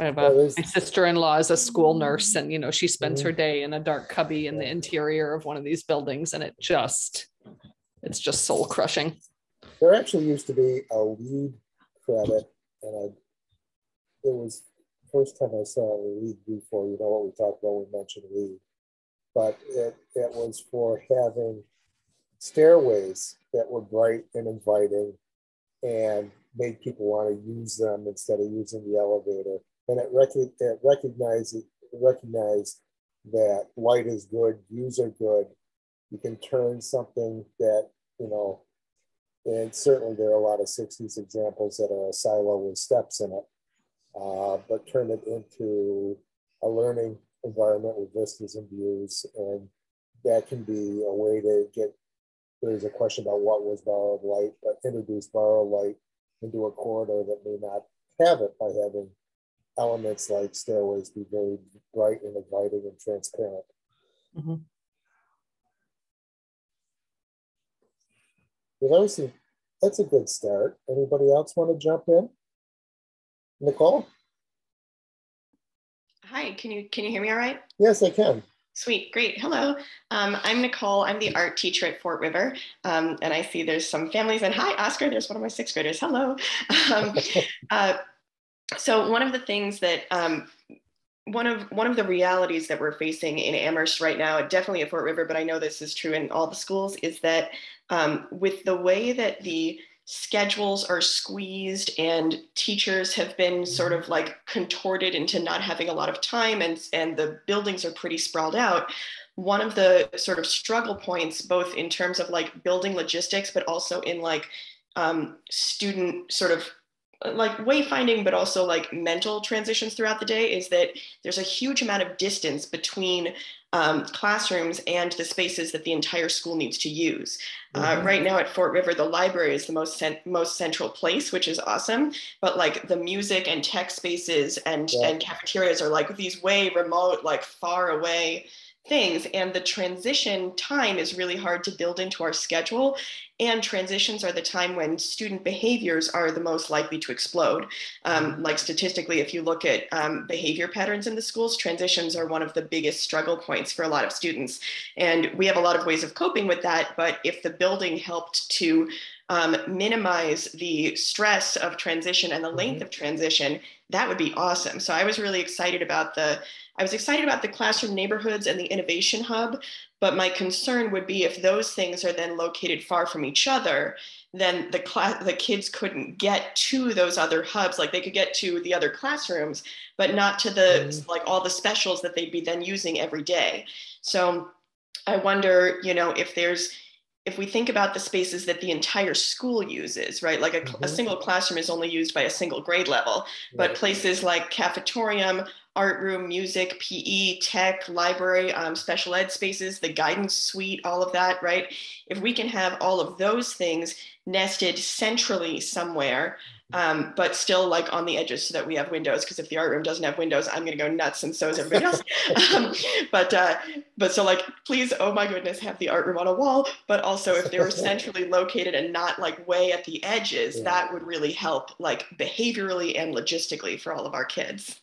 I have a, there's- my sister-in-law is a school nurse and, you know, she spends Mhm. her day in a dark cubby in the interior of one of these buildings and it just, it's just soul crushing. There actually used to be a LEED credit, and I, it was first time I saw a LEED before, you know what we talked about, we mentioned LEED. But it, it was for having stairways that were bright and inviting and made people want to use them instead of using the elevator. And it, rec- it recognized, it recognized that light is good, views are good. You can turn something that, you know, and certainly there are a lot of 60s examples that are a silo with steps in it, uh, but turn it into a learning environment with vistas and views. And that can be a way to get, there's a question about what was borrowed light, but introduce borrowed light into a corridor that may not have it by having elements like stairways be very bright and inviting and transparent. Mhm. Well, that was a, that's a good start. Anybody else want to jump in? Nicole? Hi, can you can you hear me all right? Yes, I can. Sweet, great. Hello, um, I'm Nicole. I'm the art teacher at Fort River, um, and I see there's some families. And hi, Oscar. There's one of my sixth graders. Hello. Um, *laughs* uh, so one of the things that um, one of one of the realities that we're facing in Amherst right now, definitely at Fort River, but I know this is true in all the schools, is that um, with the way that the schedules are squeezed and teachers have been sort of like contorted into not having a lot of time and, and the buildings are pretty sprawled out one of the sort of struggle points both in terms of like building logistics but also in like um, student sort of like wayfinding but also like mental transitions throughout the day is that there's a huge amount of distance between um, classrooms and the spaces that the entire school needs to use. Uh, Mhm. right now at Fort River, the library is the most cent- most central place, which is awesome. But like the music and tech spaces and Yeah. and cafeterias are like these way remote, like far away things and the transition time is really hard to build into our schedule and transitions are the time when student behaviors are the most likely to explode. Um, like statistically if you look at um, behavior patterns in the schools transitions are one of the biggest struggle points for a lot of students. And we have a lot of ways of coping with that but if the building helped to um, minimize the stress of transition and the length of transition that would be awesome. So i was really excited about the I was excited about the classroom neighborhoods and the innovation hub, but my concern would be if those things are then located far from each other, then the class the kids couldn't get to those other hubs. Like they could get to the other classrooms, but not to the mm-hmm. like all the specials that they'd be then using every day. So I wonder, you know, if there's if we think about the spaces that the entire school uses, right? Like a, a single classroom is only used by a single grade level, but places like cafetorium, art room, music, PE, tech, library, um, special ed spaces, the guidance suite, all of that, right? If we can have all of those things nested centrally somewhere, um, but still like on the edges so that we have windows. Because if the art room doesn't have windows, I'm going to go nuts, and so is everybody else. *laughs* um, but uh, but so like, please, oh my goodness, have the art room on a wall. But also, if they were *laughs* centrally located and not like way at the edges, Yeah. that would really help, like behaviorally and logistically for all of our kids.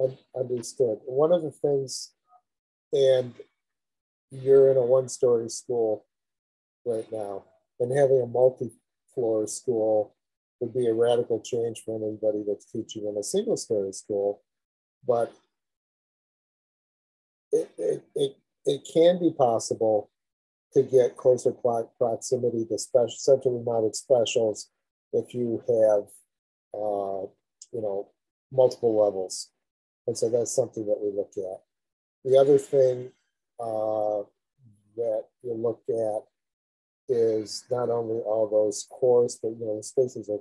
Un- Understood. One of the things, and you're in a one-story school right now, and having a multi-floor school would be a radical change for anybody that's teaching in a single-story school. But it, it, it, it can be possible to get closer pro- proximity to special centrally mounted specials if you have, uh, you know, multiple levels. And so that's something that we look at. The other thing uh, that you look at is not only all those cores, but you know, the spaces are,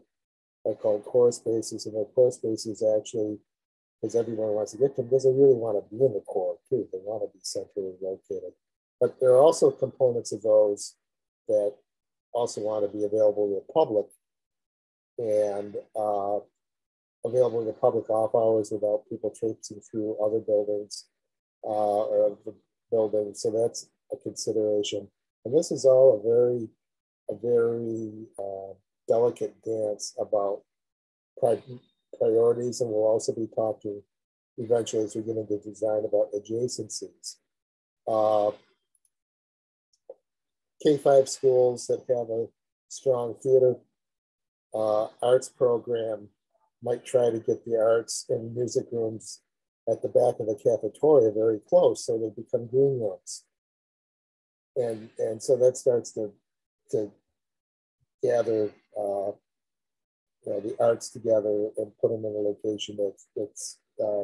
are called core spaces, and the core spaces actually, because everyone wants to get to them, doesn't really want to be in the core too. They want to be centrally located. But there are also components of those that also want to be available to the public and uh, available to the public off hours without people traipsing through other buildings uh, or the building. So that's a consideration. And this is all a very, a very uh, delicate dance about pri- priorities, and we'll also be talking eventually as we get into design about adjacencies. Uh, K-5 schools that have a strong theater uh, arts program might try to get the arts and music rooms at the back of the cafeteria very close so they become green rooms. And, and so that starts to, to gather uh, you know, the arts together and put them in a location that's, that's, uh,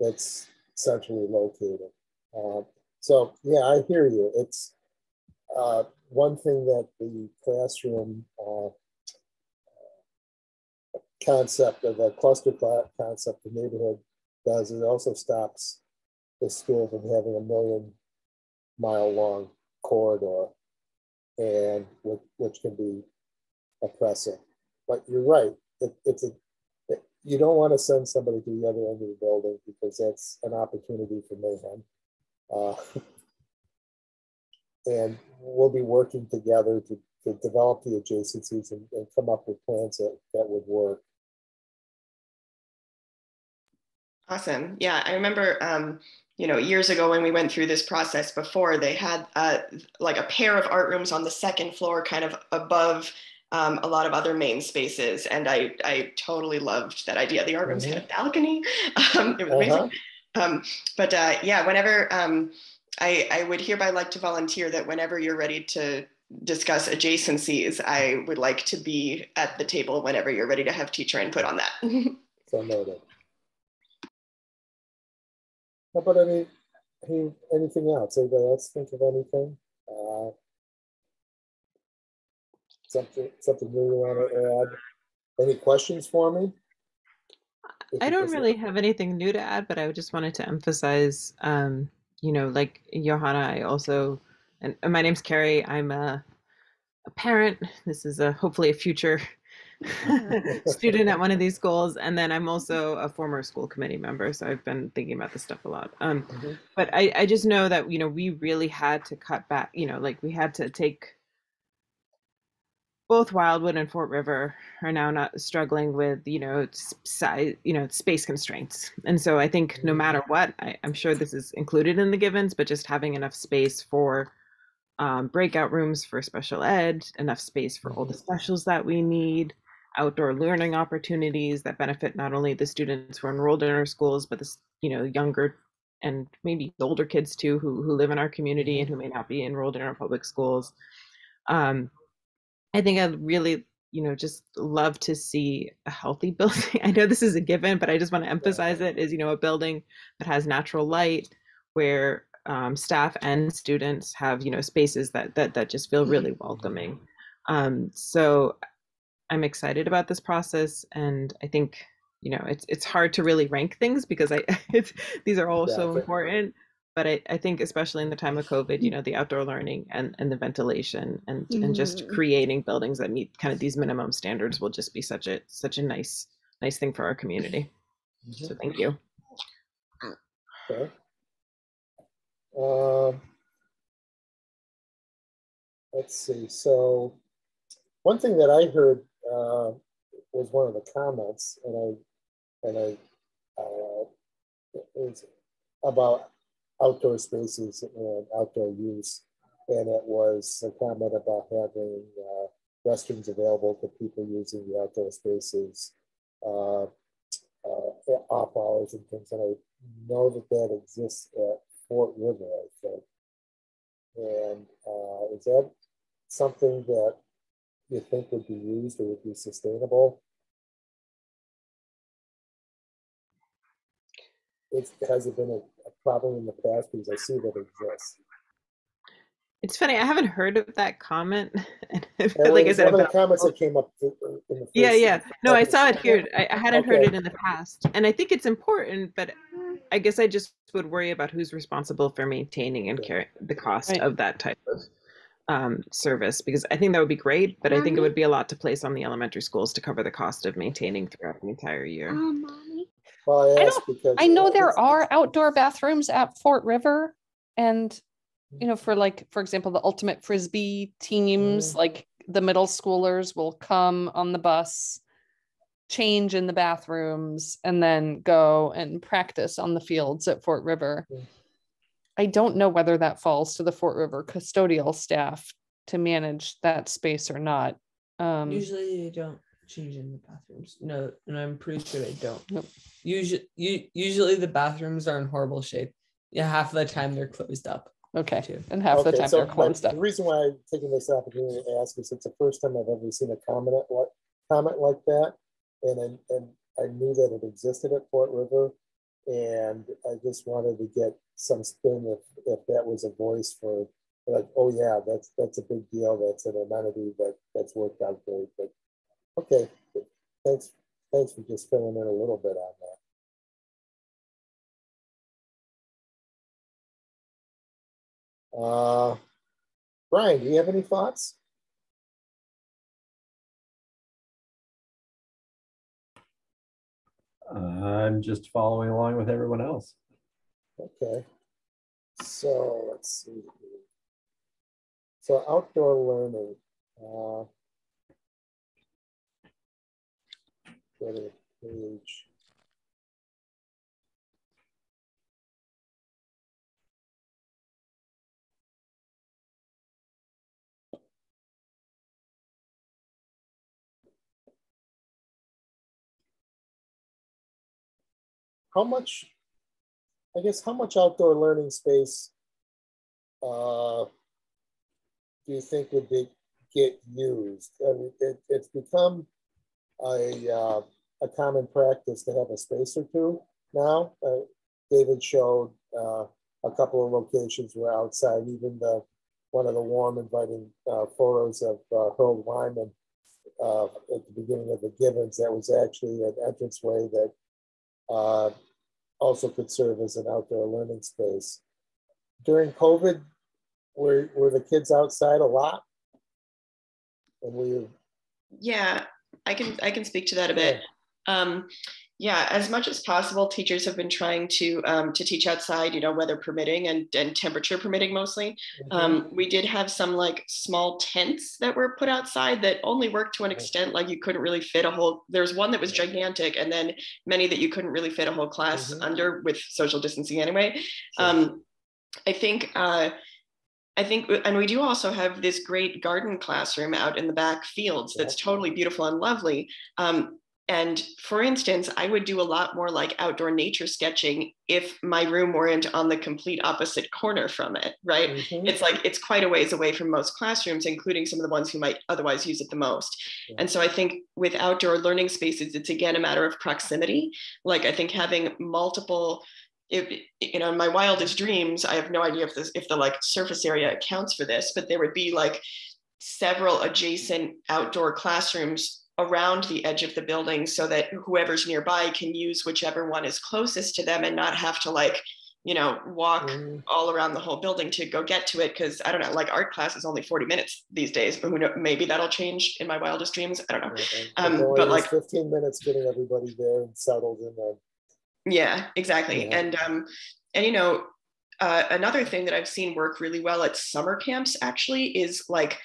that's centrally located. Uh, so yeah, I hear you. It's uh, one thing that the classroom uh, concept of a cluster concept of neighborhood does it also stops the school from having a million mile long corridor and which, which can be oppressive. But you're right. It, it's a it, you don't want to send somebody to the other end of the building because that's an opportunity for mayhem. Uh, *laughs* and we'll be working together to, to develop the adjacencies and, and come up with plans that, that would work. Awesome. Yeah, I remember, um, you know, years ago when we went through this process before, they had uh, like a pair of art rooms on the second floor, kind of above um, a lot of other main spaces. And I, I totally loved that idea. The art rooms mm-hmm. had a mm-hmm. balcony. *laughs* Um, it was uh-huh. amazing. Um, but uh, yeah, whenever um, I, I would hereby like to volunteer that whenever you're ready to discuss adjacencies, I would like to be at the table whenever you're ready to have teacher input on that. *laughs* so noted. How about any, any anything else? Anybody else think of anything? Uh, something something new you want to add? Any questions for me? I don't really have anything new to add, but I just wanted to emphasize, um, you know, like Johanna, I also, and my name's Carrie. I'm a, a parent. This is a hopefully a future *laughs* student at one of these schools and then i'm also a former school committee member so i've been thinking about this stuff a lot um, mm-hmm. but I, I just know that you know we really had to cut back you know like we had to take both wildwood and fort river are now not struggling with you know size you know space constraints and so i think no matter mm-hmm. what I, i'm sure this is included in the givens but just having enough space for um, breakout rooms for special ed enough space for all the mm-hmm. specials that we need outdoor learning opportunities that benefit not only the students who are enrolled in our schools, but the you know younger and maybe older kids too who who live in our community and who may not be enrolled in our public schools. Um, I think I really you know just love to see a healthy *laughs* building. I know this is a given, but I just want to emphasize it is you know a building that has natural light where um, staff and students have you know spaces that that that just feel really welcoming. Um, so I'm excited about this process, and I think you know it's it's hard to really rank things because I *laughs* it's these are all yeah, so important. But I, I think especially in the time of COVID, you know, the outdoor learning and, and the ventilation and, mm-hmm. and just mm-hmm. creating buildings that meet kind of these minimum standards will just be such a such a nice nice thing for our community. Mm-hmm. So thank you. Okay. Um, let's see. So one thing that I heard uh, was one of the comments, and I and I uh, was about outdoor spaces and outdoor use, and it was a comment about having uh, restrooms available to people using the outdoor spaces uh, uh, off hours and things. And I know that that exists at Fort River, I think. And uh, is that something that you think would be used or would be sustainable? It's, has it been a, a problem in the past? Because I see that it exists. It's funny. I haven't heard of that comment. *laughs* like I said, one of the comments that oh. came up in the yeah, yeah. No, I saw it here. I, I hadn't okay. heard it in the past, and I think it's important. But I guess I just would worry about who's responsible for maintaining and carrying the cost right. of that type of um, service because I think that would be great, but I think it would be a lot to place on the elementary schools to cover the cost of maintaining throughout the entire year. Well, I, I, because, I know there are outdoor bathrooms at Fort River, and you know, for like, for example, the ultimate frisbee teams, mm. like the middle schoolers will come on the bus change in the bathrooms and then go and practice on the fields at Fort River. I don't know whether that falls to the Fort River custodial staff to manage that space or not. Um, Usually they don't change in the bathrooms. No, and I'm pretty sure they don't. Nope. Usually, you, usually the bathrooms are in horrible shape. Yeah, half of the time they're closed up. Okay, too. and half the time so they're my- closed up. The reason why I'm taking this opportunity to ask is it's the first time I've ever seen a comment like, comment like that. And I, and I knew that it existed at Fort River. And I just wanted to get some spin if, if that was a voice for like, oh yeah, that's, that's a big deal. That's an amenity that, that's worked out great. But, okay, thanks, thanks for just filling in a little bit on that. Uh, Brian, do you have any thoughts? I'm just following along with everyone else. Okay. So let's see. So outdoor learning. Uh, go to page. How much, I guess, how much outdoor learning space uh, do you think would be get used? I mean, it, it's become a uh, a common practice to have a space or two now. Uh, David showed uh, a couple of locations were outside. Even the one of the warm, inviting uh, photos of Hurld Wyman uh, at the beginning of the Givens. That was actually an entranceway that uh, also could serve as an outdoor learning space. During COVID, were, were the kids outside a lot? And were you, Yeah, I can I can speak to that a bit. Um, yeah, as much as possible, teachers have been trying to um, to teach outside, you know, weather permitting and, and temperature permitting mostly. Um, we did have some like small tents that were put outside that only worked to an extent, like you couldn't really fit a whole. There's one that was gigantic, and then many that you couldn't really fit a whole class under with social distancing anyway. Um, I think. Uh, I think, and we do also have this great garden classroom out in the back fields that's totally beautiful and lovely. Um, and for instance, I would do a lot more like outdoor nature sketching if my room weren't on the complete opposite corner from it, right? Mm-hmm. It's like it's quite a ways away from most classrooms, including some of the ones who might otherwise use it the most. And so I think with outdoor learning spaces, it's again a matter of proximity. Like I think having multiple if, you know, in my wildest dreams, I have no idea if this, if the like surface area accounts for this, but there would be like several adjacent outdoor classrooms around the edge of the building so that whoever's nearby can use whichever one is closest to them and not have to like, you know, walk all around the whole building to go get to it. Cause I don't know, like art class is only 40 minutes these days, but who know, maybe that'll change in my wildest dreams. I don't know. Um, but like, 15 minutes getting everybody there and settled in there. Yeah, exactly. Yeah. And um, and you know, uh, another thing that I've seen work really well at summer camps actually is like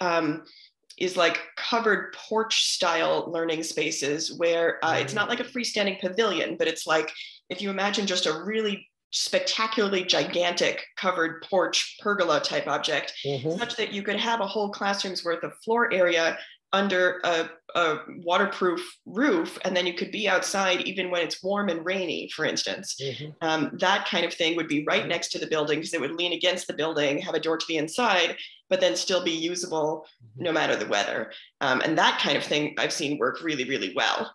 um, is like covered porch style learning spaces where uh, it's not like a freestanding pavilion, but it's like if you imagine just a really spectacularly gigantic covered porch pergola type object, such that you could have a whole classroom's worth of floor area under a, a waterproof roof, and then you could be outside even when it's warm and rainy, for instance. Um, that kind of thing would be right next to the building because it would lean against the building, have a door to the inside, but then still be usable no matter the weather. Um, and that kind of thing I've seen work really, really well.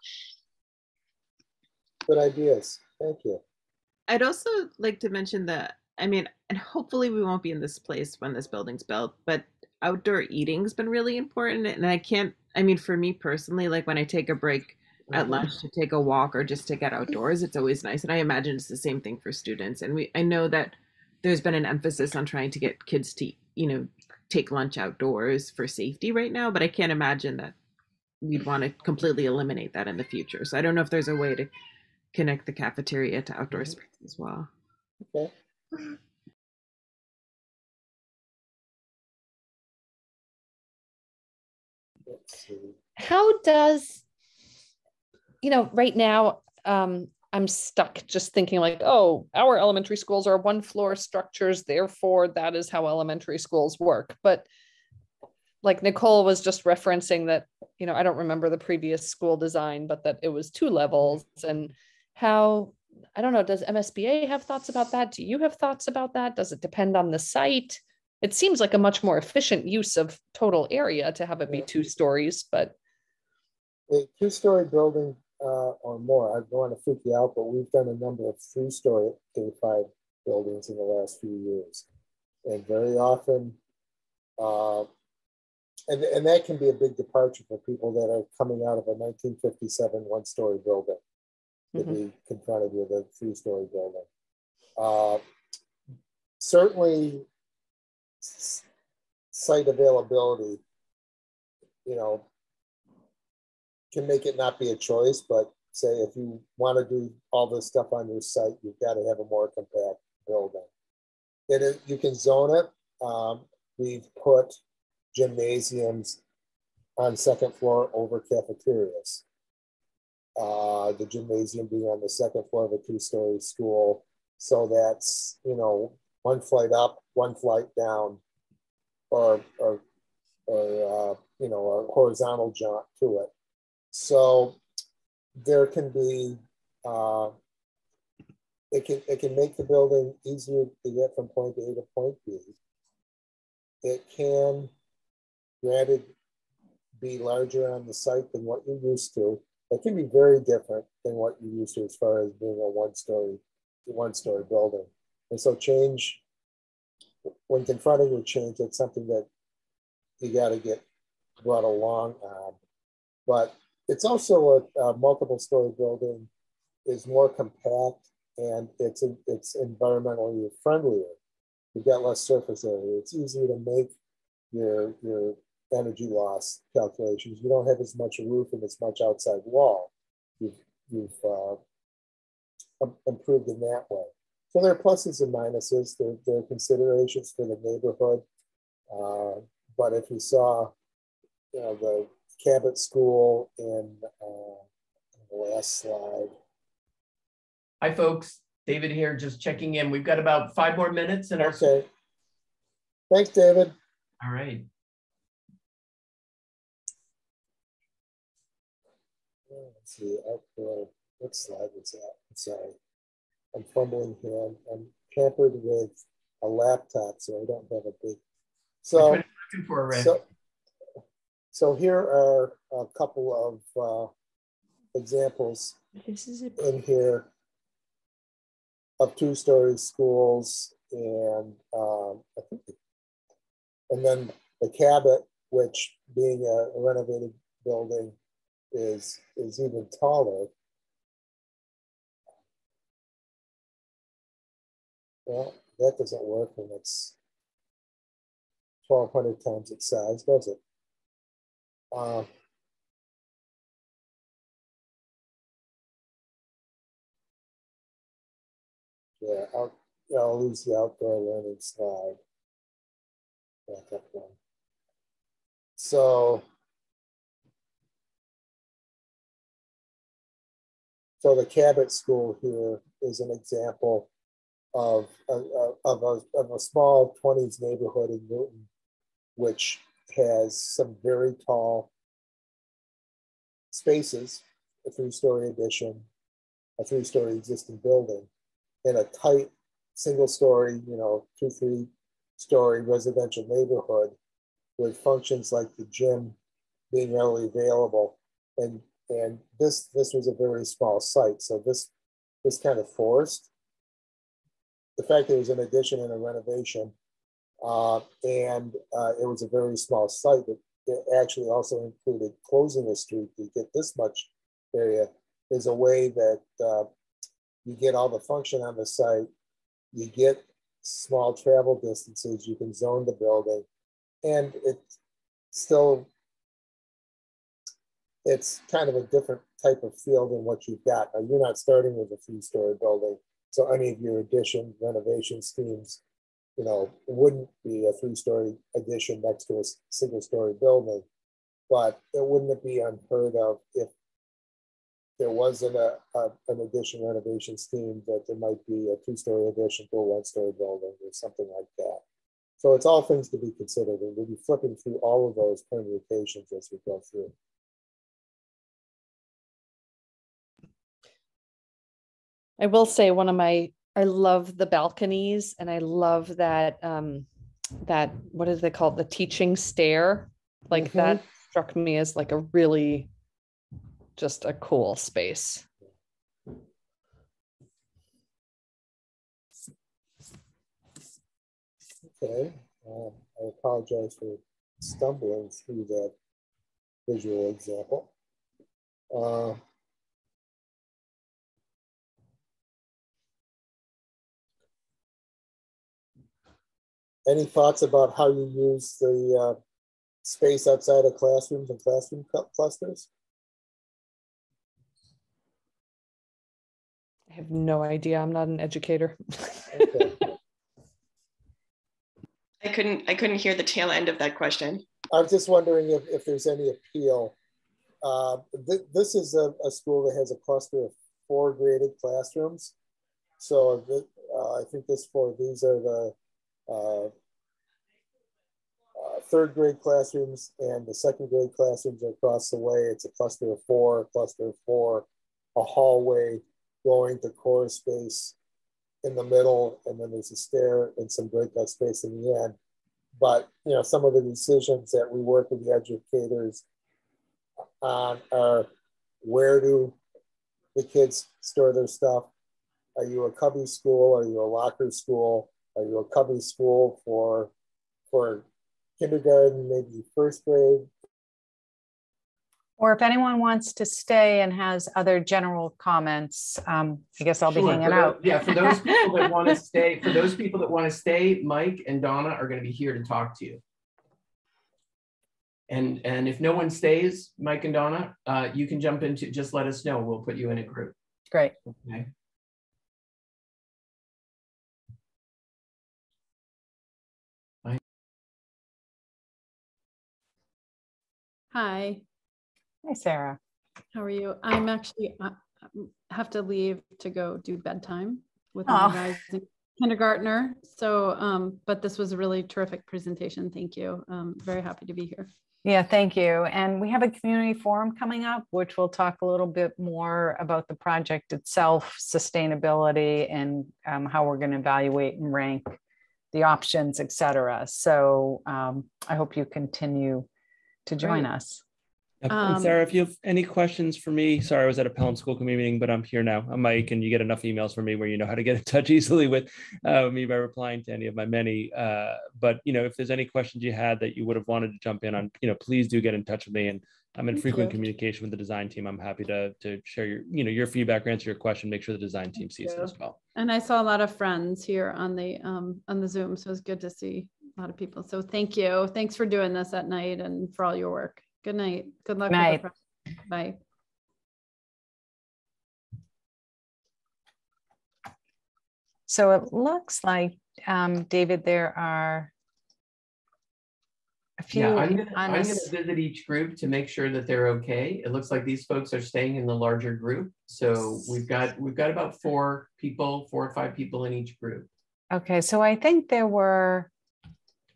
Good ideas. Thank you. I'd also like to mention that, I mean, and hopefully we won't be in this place when this building's built, but outdoor eating's been really important. And I can't, I mean, for me personally, like when I take a break at Mhm. lunch to take a walk or just to get outdoors, it's always nice. And I imagine it's the same thing for students. And we, I know that there's been an emphasis on trying to get kids to, you know, take lunch outdoors for safety right now, but I can't imagine that we'd want to completely eliminate that in the future. So I don't know if there's a way to connect the cafeteria to outdoor space as well. Okay. How does you know, right now, um, I'm stuck just thinking like, oh, our elementary schools are one floor structures, therefore that is how elementary schools work. But like Nicole was just referencing that, you know, I don't remember the previous school design, but that it was two levels and how I don't know, does MSBA have thoughts about that? Do you have thoughts about that? Does it depend on the site? It seems like a much more efficient use of total area to have it be two stories, but a two-story building uh, or more, I don't want to freak you out, but we've done a number of three-story K-5 buildings in the last few years. And very often, uh, and, and that can be a big departure for people that are coming out of a 1957 one-story building to mm-hmm. be confronted with a three-story building. Uh, certainly, site availability, you know, can make it not be a choice, but say if you want to do all this stuff on your site, you've got to have a more compact building. It is, you can zone it. Um, we've put gymnasiums on second floor over cafeterias. Uh, the gymnasium being on the second floor of a two-story school. So that's, you know, one flight up, one flight down, or, or, uh, you know, a horizontal jump to it. So there can be, uh, it can, it can make the building easier to get from point A to point B. It can, granted, be larger on the site than what you're used to. It can be very different than what you're used to as far as being a one-story, one-story building. And so change, when confronting with change, it's something that you got to get brought along on. But it's also a, a multiple story building is more compact and it's it's environmentally friendlier. You've got less surface area. It's easier to make your your energy loss calculations. You don't have as much roof and as much outside wall. You've you've uh, improved in that way. So there are pluses and minuses. There, there are considerations for the neighborhood. Uh, but if you saw, you know, the Cabot School in, uh, the last slide. Hi, folks. David here, just checking in. We've got about five more minutes in our. Okay. Thanks, David. All right. Let's see. What slide was that? Sorry. I'm fumbling here. I'm, I'm pampered with a laptop, so I don't have a big. So, looking for, Red? So, so here are a couple of uh, examples in here of two-story schools and um, and then the Cabot, which being a renovated building is is even taller. Well, that doesn't work when it's 1,200 times its size, does it? Uh, yeah, I'll, I'll lose the outdoor learning slide. Back up one. So, so the Cabot School here is an example of a, of a, of a small 20s neighborhood in Newton, which has some very tall spaces, a three-story addition, a three-story existing building, in a tight single-story, you know, two, three-story residential neighborhood with functions like the gym being readily available. And and this this was a very small site. So this this kind of forced the fact that it was an addition and a renovation uh, and uh, it was a very small site that actually also included closing the street to get this much area. is a way that uh, you get all the function on the site, you get small travel distances, you can zone the building, and it's still, it's kind of a different type of feel than what you've got. Now, you're not starting with a three-story building, so any of your addition renovation schemes you know, wouldn't be a three-story addition next to a single-story building, but it wouldn't be unheard of if there wasn't a, a, an addition renovation scheme that there might be a two-story addition to a one-story building or something like that. So it's all things to be considered, and we'll be flipping through all of those permutations as we go through. I will say one of my I love the balconies and I love that um that what is they called the teaching stair like Mm-hmm. that struck me as like a really just a cool space Okay, um, I apologize for stumbling through that visual example. Uh, any thoughts about how you use the uh, space outside of classrooms and classroom cl- clusters? I have no idea I'm not an educator *laughs* I couldn't I couldn't hear the tail end of that question. I'm just wondering if, if there's any appeal. Uh, th- this is a, a school that has a cluster of four graded classrooms. So the, uh, I think this four, these are the Uh, uh, third grade classrooms and the second grade classrooms are across the way. It's a cluster of four, cluster of four, a hallway going to core space in the middle, and then there's a stair and some breakout space in the end. But you know, some of the decisions that we work with the educators on are where do the kids store their stuff? Are you a cubby school? Are you a locker school? Are you a cubby school for for kindergarten, maybe first grade? Or if anyone wants to stay and has other general comments, um, I guess I'll be Sure, hanging for tho- out. Yeah, for those people that *laughs* want to stay, for those people that want to stay, Mike and Donna are going to be here to talk to you. And, and if no one stays, Mike and Donna, uh, you can jump into, just let us know. We'll put you in a group. Great. Okay. Hi. Hi, Sarah. How are you? I'm actually uh, um, have to leave to go do bedtime with Oh. my guys in kindergartner. So, um, but this was a really terrific presentation. Thank you. Um, very happy to be here. Yeah, thank you. And we have a community forum coming up, which we'll talk a little bit more about the project itself, sustainability, and um, how we're going to evaluate and rank the options, et cetera. So um, I hope you continue to join Great. us. Yep. Um, and Sarah, if you have any questions for me, sorry, I was at a Pelham School Committee meeting, but I'm here now. I'm Mike, and you get enough emails from me where you know how to get in *laughs* touch easily with uh, me by replying to any of my many. Uh, but you know, if there's any questions you had that you would have wanted to jump in on, you know, please do get in touch with me. And I'm in Thank frequent you. communication with the design team. I'm happy to to share your, you know, your feedback or answer your question. Make sure the design team sees it as well. And I saw a lot of friends here on the um, on the Zoom, so it's good to see a lot of people. So thank you. Thanks for doing this at night and for all your work. Good night. Good luck. Good with the night. Bye. So it looks like, um, David, there are a few Yeah, I'm gonna, I'm gonna visit each group to make sure that they're okay. It looks like these folks are staying in the larger group. So we've got, we've got about four people, four or five people in each group. Okay, so I think there were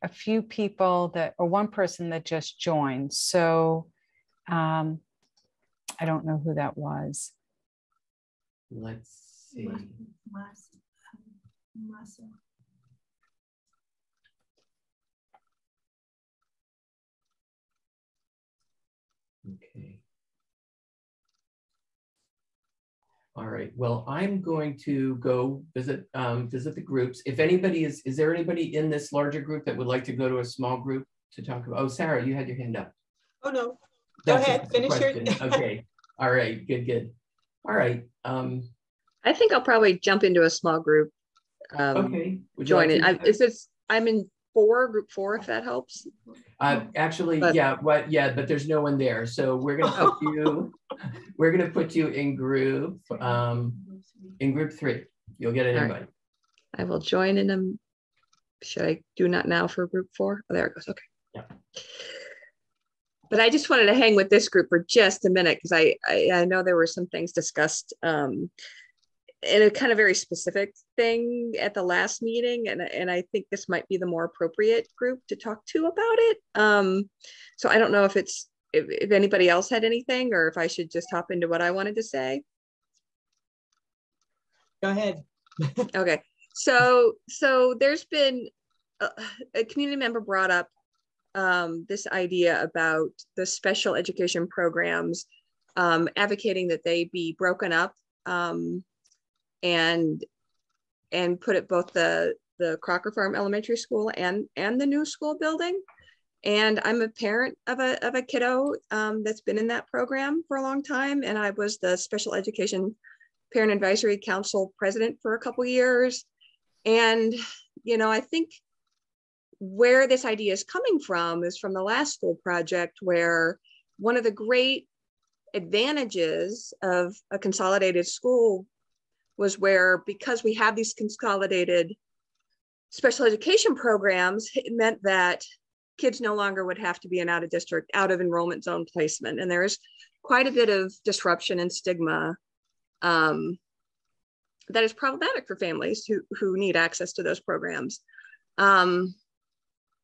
a few people that, or one person that just joined. So um, I don't know who that was. Let's see. Okay. All right, well, I'm going to go visit, um, visit the groups. If anybody is, is there anybody in this larger group that would like to go to a small group to talk about? Oh, Sarah, you had your hand up. Oh, no. Go That's ahead, just a finish your. *laughs* Okay, all right, good, good. All right, um, I think I'll probably jump into a small group. Um, Okay. Would you like Join it. to- I, if it's, I'm in four, group four, if that helps. Uh, actually, But- yeah, what, yeah, but there's no one there. So we're gonna put you, we're gonna put you in group, um, in group three. You'll get an All right. invite. I will join in them. Should I do not now for group four? Oh, there it goes. Okay. Yeah. but I just wanted to hang with this group for just a minute because I, I, I know there were some things discussed um, in a kind of very specific thing at the last meeting, and and I think this might be the more appropriate group to talk to about it. Um, so I don't know if it's if, if anybody else had anything or if I should just hop into what I wanted to say. Go ahead. *laughs* okay, so so there's been a, a community member brought up um, this idea about the special education programs, um, advocating that they be broken up um, and and put at both the the Crocker Farm Elementary School and and the new school building. And I'm a parent of a of a kiddo um, that's been in that program for a long time, and I was the special education parent advisory council president for a couple years. And you know, I think where this idea is coming from is from the last school project, where one of the great advantages of a consolidated school was where because we have these consolidated special education programs, it meant that kids no longer would have to be an out of district, out of enrollment zone placement. And there's quite a bit of disruption and stigma um, that is problematic for families who, who need access to those programs. Um,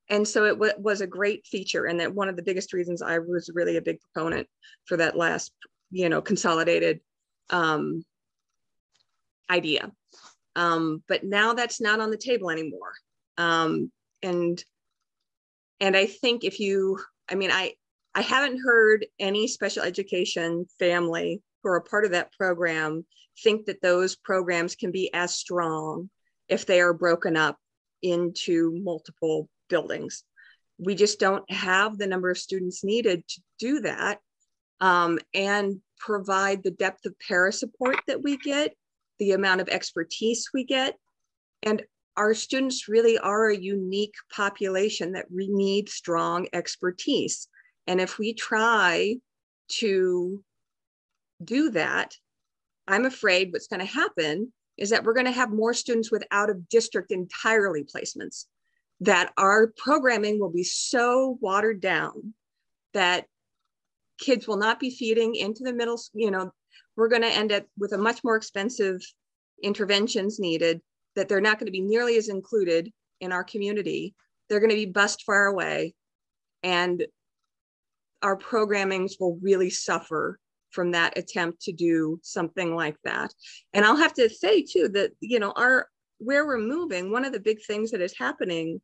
and so it was a great feature and that one of the biggest reasons i was really a big proponent for that last you know consolidated um, idea um, but now that's not on the table anymore um, and and i think if you i mean i i haven't heard any special education family who are a part of that program think that those programs can be as strong if they are broken up into multiple buildings. We just don't have the number of students needed to do that um, and provide the depth of para support that we get, the amount of expertise we get. And our students really are a unique population that we need strong expertise. And if we try to do that, I'm afraid what's going to happen is that we're going to have more students with out of district entirely placements that our programming will be so watered down that kids will not be feeding into the middle, school, you know, we're going to end up with a much more expensive interventions needed that they're not going to be nearly as included in our community. They're going to be bused far away and our programmings will really suffer from that attempt to do something like that. And I'll have to say too that, you know, our where we're moving, one of the big things that is happening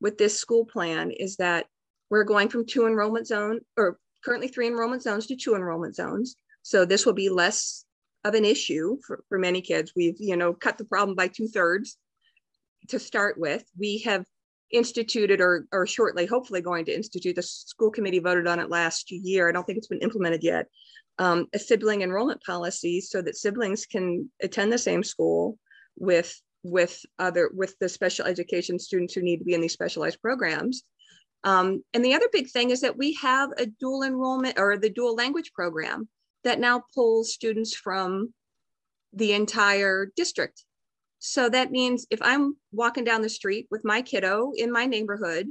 with this school plan is that we're going from two enrollment zone or currently three enrollment zones to two enrollment zones. So this will be less of an issue for, for many kids. We've, you know, cut the problem by two thirds to start with. We have instituted or, or shortly, hopefully going to institute, the school committee voted on it last year. I don't think it's been implemented yet. Um, a sibling enrollment policy so that siblings can attend the same school with with other with the special education students who need to be in these specialized programs. Um, and the other big thing is that we have a dual enrollment or the dual language program that now pulls students from the entire district. So that means if I'm walking down the street with my kiddo in my neighborhood,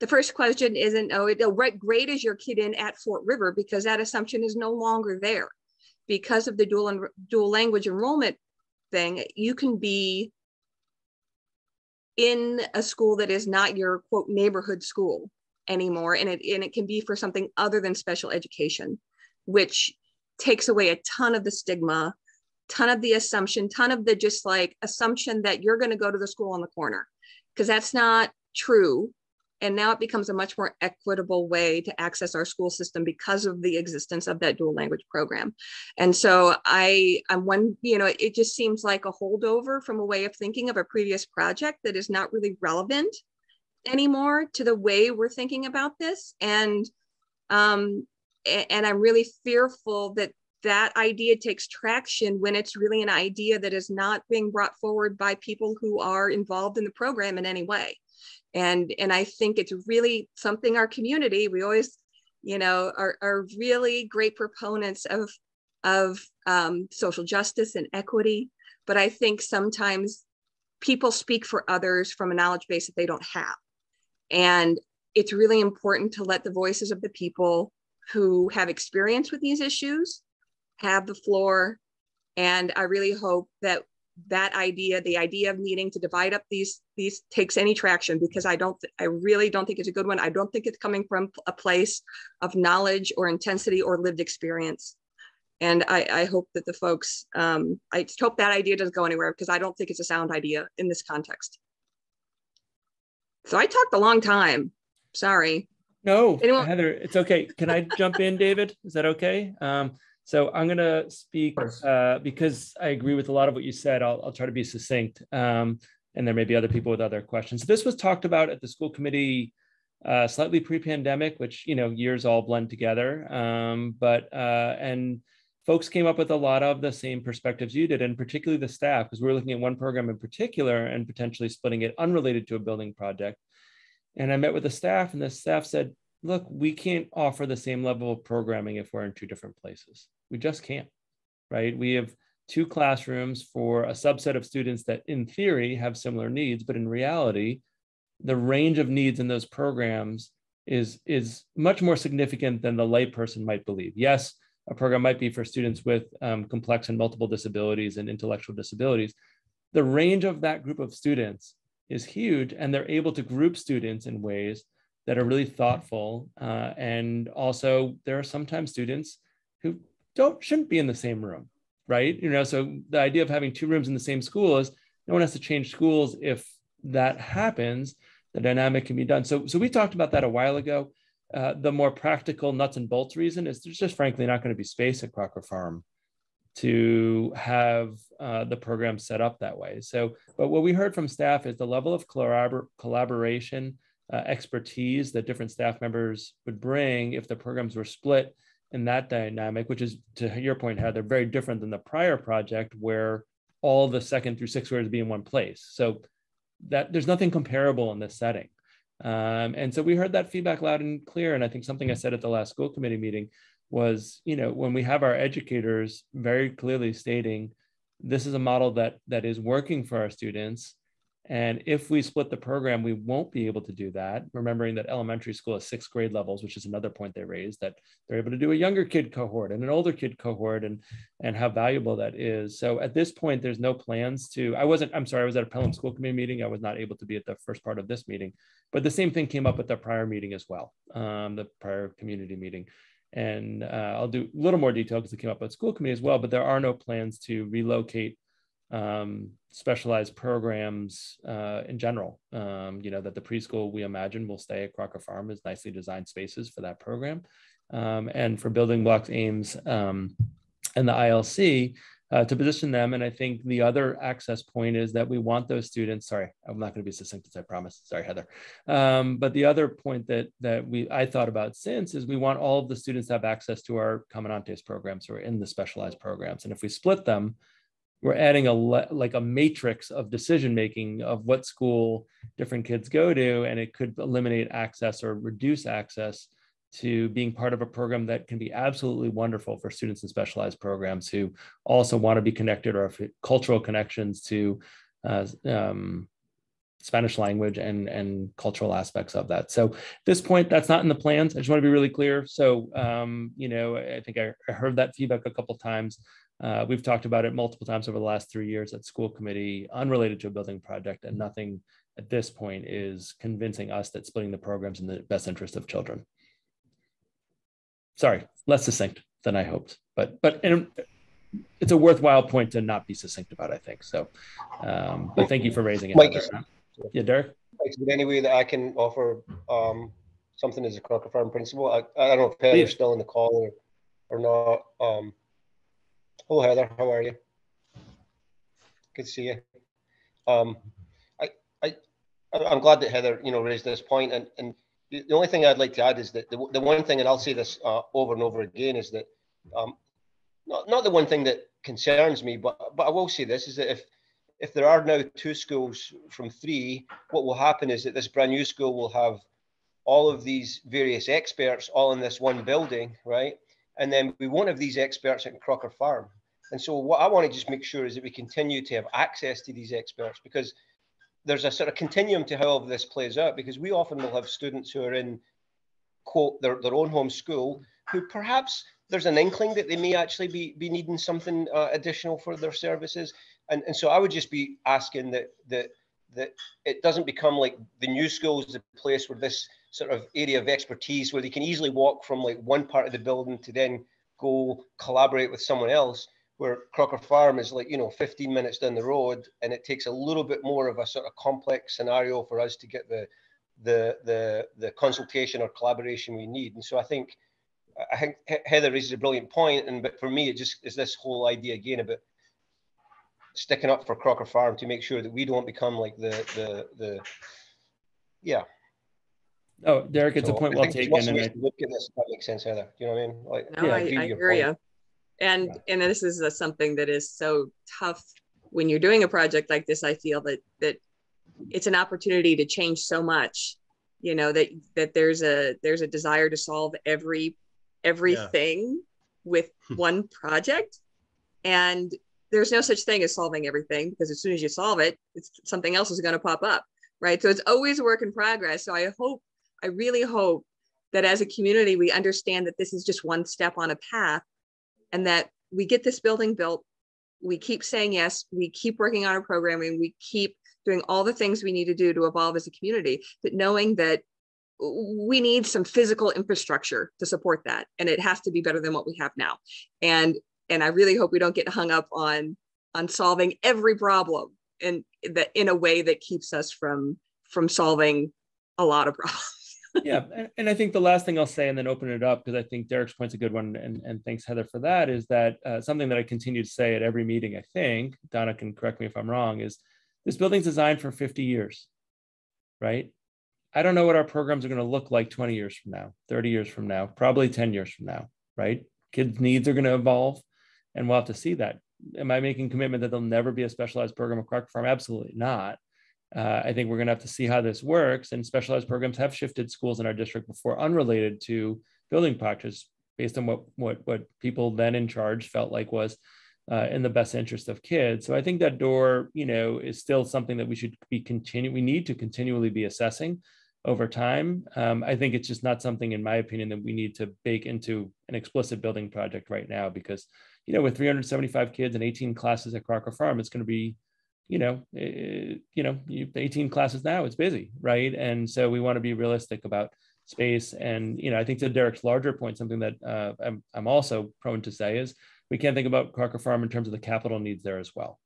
the first question isn't, oh, oh, what grade is your kid in at Fort River? Because that assumption is no longer there. Because of the dual, and dual language enrollment thing, you can be in a school that is not your quote neighborhood school anymore and it and it can be for something other than special education which takes away a ton of the stigma ton of the assumption ton of the just like assumption that you're going to go to the school on the corner because that's not true and now it becomes a much more equitable way to access our school system because of the existence of that dual language program. And so I, I'm one, you know, it just seems like a holdover from a way of thinking of a previous project that is not really relevant anymore to the way we're thinking about this. And, um, and I'm really fearful that that idea takes traction when it's really an idea that is not being brought forward by people who are involved in the program in any way. And and i think it's really something our community we always you know are, are really great proponents of of um, social justice and equity. But i think sometimes people speak for others from a knowledge base that they don't have. And it's really important to let the voices of the people who have experience with these issues have the floor. And I really hope that that idea, the idea of needing to divide up these these takes any traction because I don't, I really don't think it's a good one. I don't think it's coming from a place of knowledge or intensity or lived experience. And I, I hope that the folks, um, I hope that idea doesn't go anywhere because I don't think it's a sound idea in this context. So I talked a long time. Sorry. No, Anyone? Heather, it's okay. Can I jump in, David? Is that okay? Um, so I'm going to speak uh, because I agree with a lot of what you said. I'll, I'll try to be succinct. Um, and there may be other people with other questions. This was talked about at the school committee uh, slightly pre-pandemic, which you know years all blend together. Um, but uh, and folks came up with a lot of the same perspectives you did, and particularly the staff, because we are looking at one program in particular and potentially splitting it unrelated to a building project. And I met with the staff, and the staff said, look, we can't offer the same level of programming if we're in two different places. We just can't, right? We have two classrooms for a subset of students that, in theory, have similar needs, but in reality, the range of needs in those programs is, is much more significant than the layperson might believe. Yes, a program might be for students with um, complex and multiple disabilities and intellectual disabilities. The range of that group of students is huge, and they're able to group students in ways that are really thoughtful. Uh, and also, there are sometimes students who don't shouldn't be in the same room, right? You know, so the idea of having two rooms in the same school is no one has to change schools if that happens. The dynamic can be done. So, so we talked about that a while ago. Uh, the more practical nuts and bolts reason is there's just frankly not going to be space at Crocker Farm to have uh, the program set up that way. So, but what we heard from staff is the level of collabor- collaboration, uh, expertise that different staff members would bring if the programs were split in that dynamic, which is to your point, Heather, very different than the prior project where all the second through sixth graders be in one place. So that there's nothing comparable in this setting. Um, and so we heard that feedback loud and clear. And I think something I said at the last school committee meeting was, you know, when we have our educators very clearly stating this is a model that that is working for our students. And if we split the program, we won't be able to do that. Remembering that elementary school is sixth grade levels, which is another point they raised, that they're able to do a younger kid cohort and an older kid cohort and, and how valuable that is. So at this point, there's no plans to, I wasn't, I'm sorry, I was at a Pelham School Committee meeting. I was not able to be at the first part of this meeting, but the same thing came up at the prior meeting as well, um, the prior community meeting. And uh, I'll do a little more detail because it came up at school committee as well, but there are no plans to relocate um, specialized programs uh, in general. Um, you know, that the preschool we imagine will stay at Crocker Farm is nicely designed spaces for that program. Um, and for Building Blocks Ames um, and the ILC, uh, to position them. And I think the other access point is that we want those students. Sorry, I'm not going to be succinct as I promised. Sorry, Heather. Um, but the other point that that we I thought about since is we want all of the students to have access to our Caminantes programs or in the specialized programs. And if we split them, we're adding a like a matrix of decision making of what school different kids go to, and it could eliminate access or reduce access to being part of a program that can be absolutely wonderful for students in specialized programs who also want to be connected or cultural connections to uh, um, Spanish language and, and cultural aspects of that. So this point, that's not in the plans. I just want to be really clear. So, um, you know, I think I, I heard that feedback a couple times. Uh, we've talked about it multiple times over the last three years at school committee, unrelated to a building project, and nothing at this point is convincing us that splitting the programs in the best interest of children. Sorry, less succinct than I hoped, but but it's a worthwhile point to not be succinct about. I think so. Um, but thank you for raising it. Mike, yeah, Derek. Is there any way that I can offer um, something as a Crocker Farm principal? I, I don't know if Heather's still in the call or, or not. Um, hello, Heather. How are you? Good to see you. Um, I, I, I'm glad that Heather, you know, raised this point, and and the only thing I'd like to add is that the, the one thing, and I'll say this uh, over and over again, is that um, not, not the one thing that concerns me, but but I will say this is that if if there are now two schools from three, what will happen is that this brand new school will have all of these various experts all in this one building, right? And then we won't have these experts at Crocker Farm. And so what I want to just make sure is that we continue to have access to these experts because there's a sort of continuum to how all this plays out because we often will have students who are in quote their, their own home school who perhaps there's an inkling that they may actually be, be needing something uh, additional for their services. And, and so I would just be asking that, that, that it doesn't become like the new school is the place where this sort of area of expertise where they can easily walk from like one part of the building to then go collaborate with someone else where Crocker Farm is like, you know, 15 minutes down the road and it takes a little bit more of a sort of complex scenario for us to get the, the, the, the consultation or collaboration we need. And so I think, I think Heather raises a brilliant point, and but for me, it just is this whole idea again about sticking up for Crocker Farm to make sure that we don't become like the the the yeah. Oh, Derek, it's so a point well taken. And I, look at this, that makes sense, Heather. You know what I mean? Like, no, yeah, I, I, I hear you. And yeah. and this is a, something that is so tough when you're doing a project like this. I feel that that it's an opportunity to change so much. You know that that there's a there's a desire to solve every everything yeah. with *laughs* one project, and there's no such thing as solving everything because as soon as you solve it, it's something else is going to pop up, right? So it's always a work in progress. So I hope, I really hope that as a community we understand that this is just one step on a path and that we get this building built. We keep saying yes. We keep working on our programming. We keep doing all the things we need to do to evolve as a community but knowing that we need some physical infrastructure to support that and it has to be better than what we have now. And and i really hope we don't get hung up on on solving every problem in that in a way that keeps us from from solving a lot of problems yeah, and, and, I think the last thing I'll say, and then open it up, because I think Derek's point's a good one, and, and thanks Heather for that, is that uh, something that I continue to say at every meeting. I think Donna can correct me if I'm wrong. Is this building's designed for 50 years, right? I don't know what our programs are going to look like 20 years from now, 30 years from now, probably 10 years from now, right? Kids' needs are going to evolve, and we'll have to see that. Am I making commitment that there'll never be a specialized program at Crocker Farm? Absolutely not. Uh, I think we're going to have to see how this works. And specialized programs have shifted schools in our district before, unrelated to building practice, based on what what what people then in charge felt like was uh, in the best interest of kids. So I think that door, you know, is still something that we should be continue. We need to continually be assessing over time. Um, I think it's just not something, in my opinion, that we need to bake into an explicit building project right now because, you know, with 375 kids and 18 classes at Crocker Farm, it's going to be you know, it, you know, 18 classes now, it's busy, right? And so we want to be realistic about space. And, you know, I think to Derek's larger point, something that uh, I'm, I'm also prone to say is we can't think about Crocker Farm in terms of the capital needs there as well.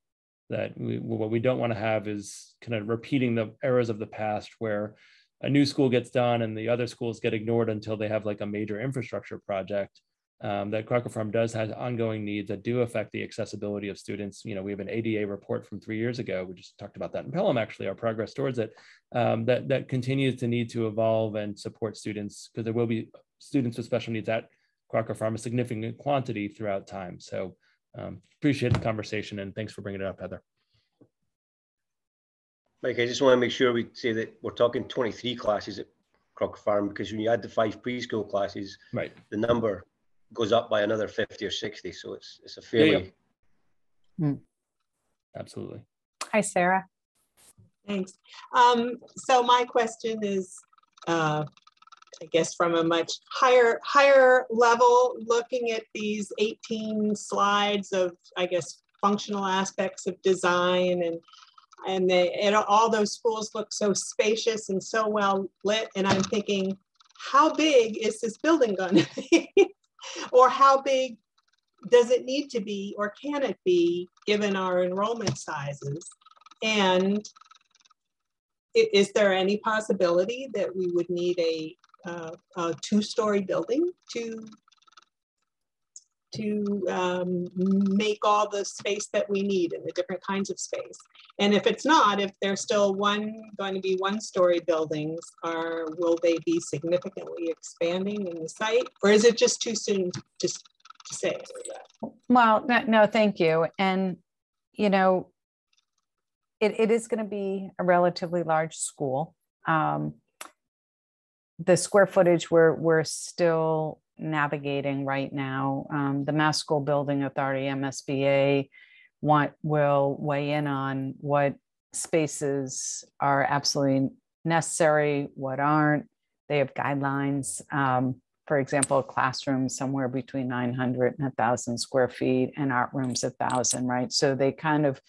That we, what we don't want to have is kind of repeating the errors of the past where a new school gets done and the other schools get ignored until they have like a major infrastructure project um, that Crocker Farm does have ongoing needs that do affect the accessibility of students. You know, we have an ADA report from three years ago. We just talked about that in Pelham, actually, our progress towards it, um, that, that continues to need to evolve and support students because there will be students with special needs at Crocker Farm, a significant quantity throughout time. So um, appreciate the conversation and thanks for bringing it up, Heather. Mike, I just want to make sure we say that we're talking 23 classes at Crocker Farm because when you add the five preschool classes, right, the number goes up by another 50 or 60. So it's it's a fairly yeah, yeah. Hmm. absolutely. Hi, Sarah. Thanks. Um, so my question is, uh, I guess from a much higher higher level, looking at these 18 slides of, I guess, functional aspects of design and and they and all those schools look so spacious and so well lit. And I'm thinking, how big is this building going to be? *laughs* or how big does it need to be or can it be given our enrollment sizes? And is there any possibility that we would need a, uh, a two-story building to to um, make all the space that we need and the different kinds of space. And if it's not, if they're still one going to be one story buildings, are will they be significantly expanding in the site? Or is it just too soon to, to say Well, no, no, thank you. And, you know, it, it is going to be a relatively large school. Um, the square footage we're, we're still navigating right now. Um, the Mass School Building Authority, MSBA, want, will weigh in on what spaces are absolutely necessary, what aren't. They have guidelines. Um, for example, a classroom somewhere between 900 and 1,000 square feet and art rooms 1,000, right? So they kind of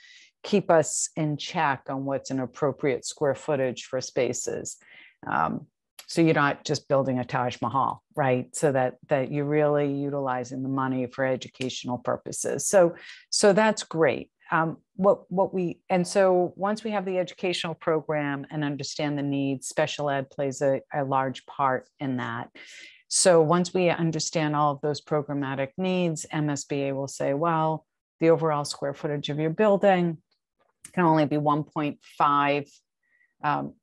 keep us in check on what's an appropriate square footage for spaces. Um, so you're not just building a Taj Mahal, right? So that that you're really utilizing the money for educational purposes. So so that's great. Um, what what we and so once we have the educational program and understand the needs, special ed plays a, a large part in that. So once we understand all of those programmatic needs, MSBA will say, well, the overall square footage of your building can only be 1.5 um,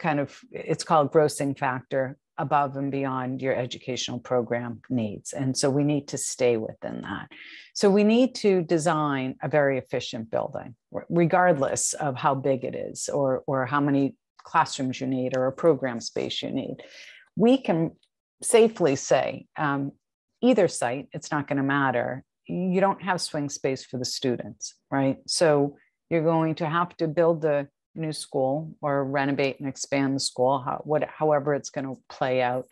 kind of it's called grossing factor above and beyond your educational program needs. And so we need to stay within that. So we need to design a very efficient building, regardless of how big it is or, or how many classrooms you need or a program space you need. We can safely say um, either site, it's not going to matter. You don't have swing space for the students, right? So you're going to have to build the new school or renovate and expand the school, how, what, however it's going to play out,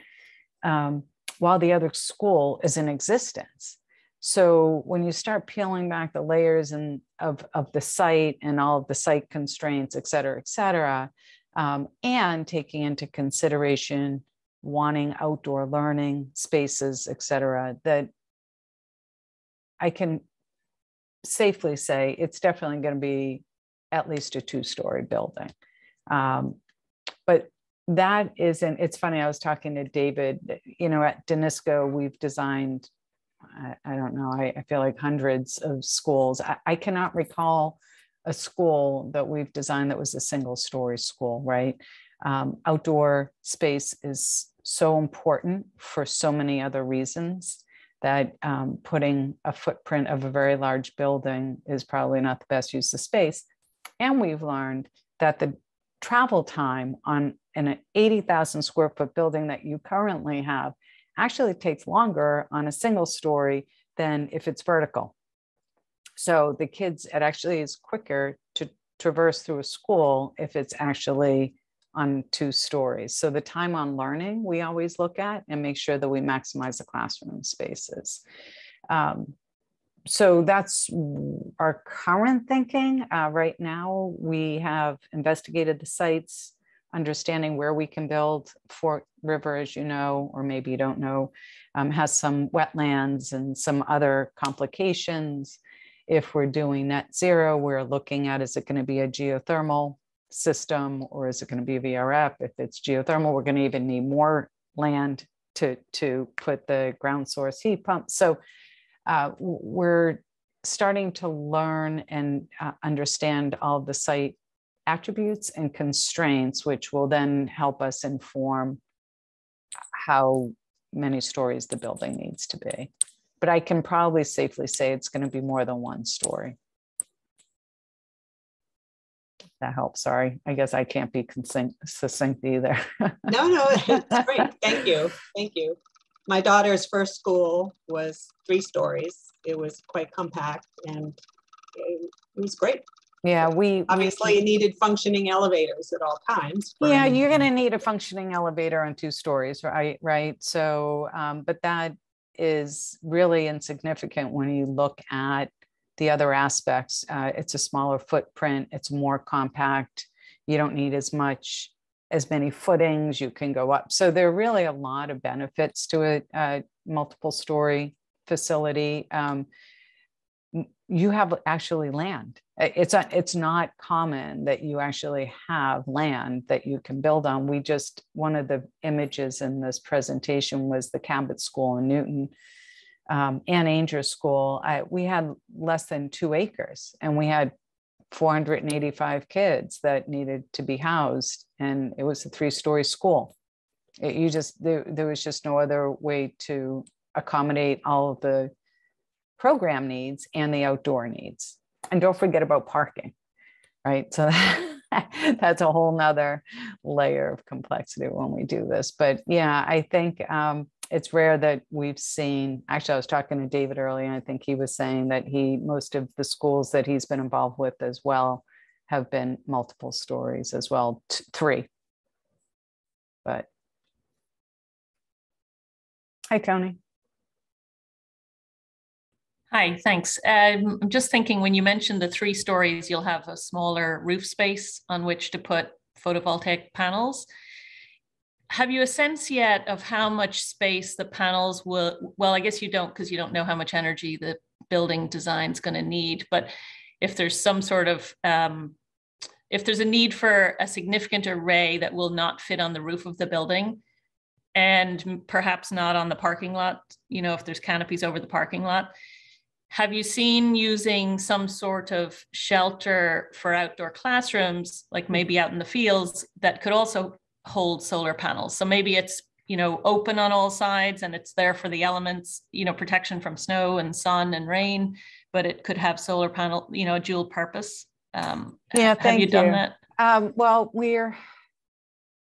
um, while the other school is in existence. So when you start peeling back the layers and of, of the site and all of the site constraints, et cetera, et cetera, um, and taking into consideration wanting outdoor learning spaces, et cetera, that I can safely say it's definitely going to be at least a two story building. Um, but that isn't, it's funny, I was talking to David, you know, at DiNisco, we've designed, I, I don't know, I, I, feel like hundreds of schools. I, I cannot recall a school that we've designed that was a single story school, right? Um, outdoor space is so important for so many other reasons that um, putting a footprint of a very large building is probably not the best use of space. And we've learned that the travel time on an 80,000 square foot building that you currently have actually takes longer on a single story than if it's vertical. So the kids, it actually is quicker to traverse through a school if it's actually on two stories. So the time on learning we always look at and make sure that we maximize the classroom spaces. Um, so that's our current thinking. Uh, right now, we have investigated the sites, understanding where we can build. Fort River, as you know, or maybe you don't know, um, has some wetlands and some other complications. If we're doing net zero, we're looking at is it going to be a geothermal system or is it going to be VRF? If it's geothermal, we're going to even need more land to, to put the ground source heat pump. So uh, we're starting to learn and uh, understand all the site attributes and constraints, which will then help us inform how many stories the building needs to be. But I can probably safely say it's going to be more than one story. That helps. Sorry, I guess I can't be succinct either. no, no, *laughs* it's great. Thank you. Thank you my daughter's first school was three stories. It was quite compact and it, was great. Yeah, we obviously we, needed functioning elevators at all times. Yeah, you're going to need a functioning elevator on two stories, right? Right. So, um, but that is really insignificant when you look at the other aspects. Uh, it's a smaller footprint. It's more compact. You don't need as much as many footings, you can go up. So there are really a lot of benefits to a, a multiple story facility. Um, you have actually land. It's a, it's not common that you actually have land that you can build on. We just one of the images in this presentation was the Cabot School in Newton, um, Angier School. I, we had less than two acres, and we had 485 kids that needed to be housed and it was a three-story school. It, you just there, there was just no other way to accommodate all of the program needs and the outdoor needs. And don't forget about parking right? So *laughs* that's a whole nother layer of complexity when we do this. But yeah i think um, it's rare that we've seen actually i was talking to david earlier i think he was saying that he most of the schools that he's been involved with as well have been multiple stories as well three but Hi, Tony. Hi, thanks. Um, I'm just thinking when you mentioned the three stories, you'll have a smaller roof space on which to put photovoltaic panels. Have you a sense yet of how much space the panels will? Well, I guess you don't because you don't know how much energy the building design is going to need. But if there's some sort of um, if there's a need for a significant array that will not fit on the roof of the building and perhaps not on the parking lot, you know, if there's canopies over the parking lot, have you seen using some sort of shelter for outdoor classrooms, like maybe out in the fields, that could also hold solar panels? So maybe it's you know open on all sides and it's there for the elements, you know, protection from snow and sun and rain, but it could have solar panel, you know, a dual purpose. Um, yeah, have thank you done that? Um, well, we're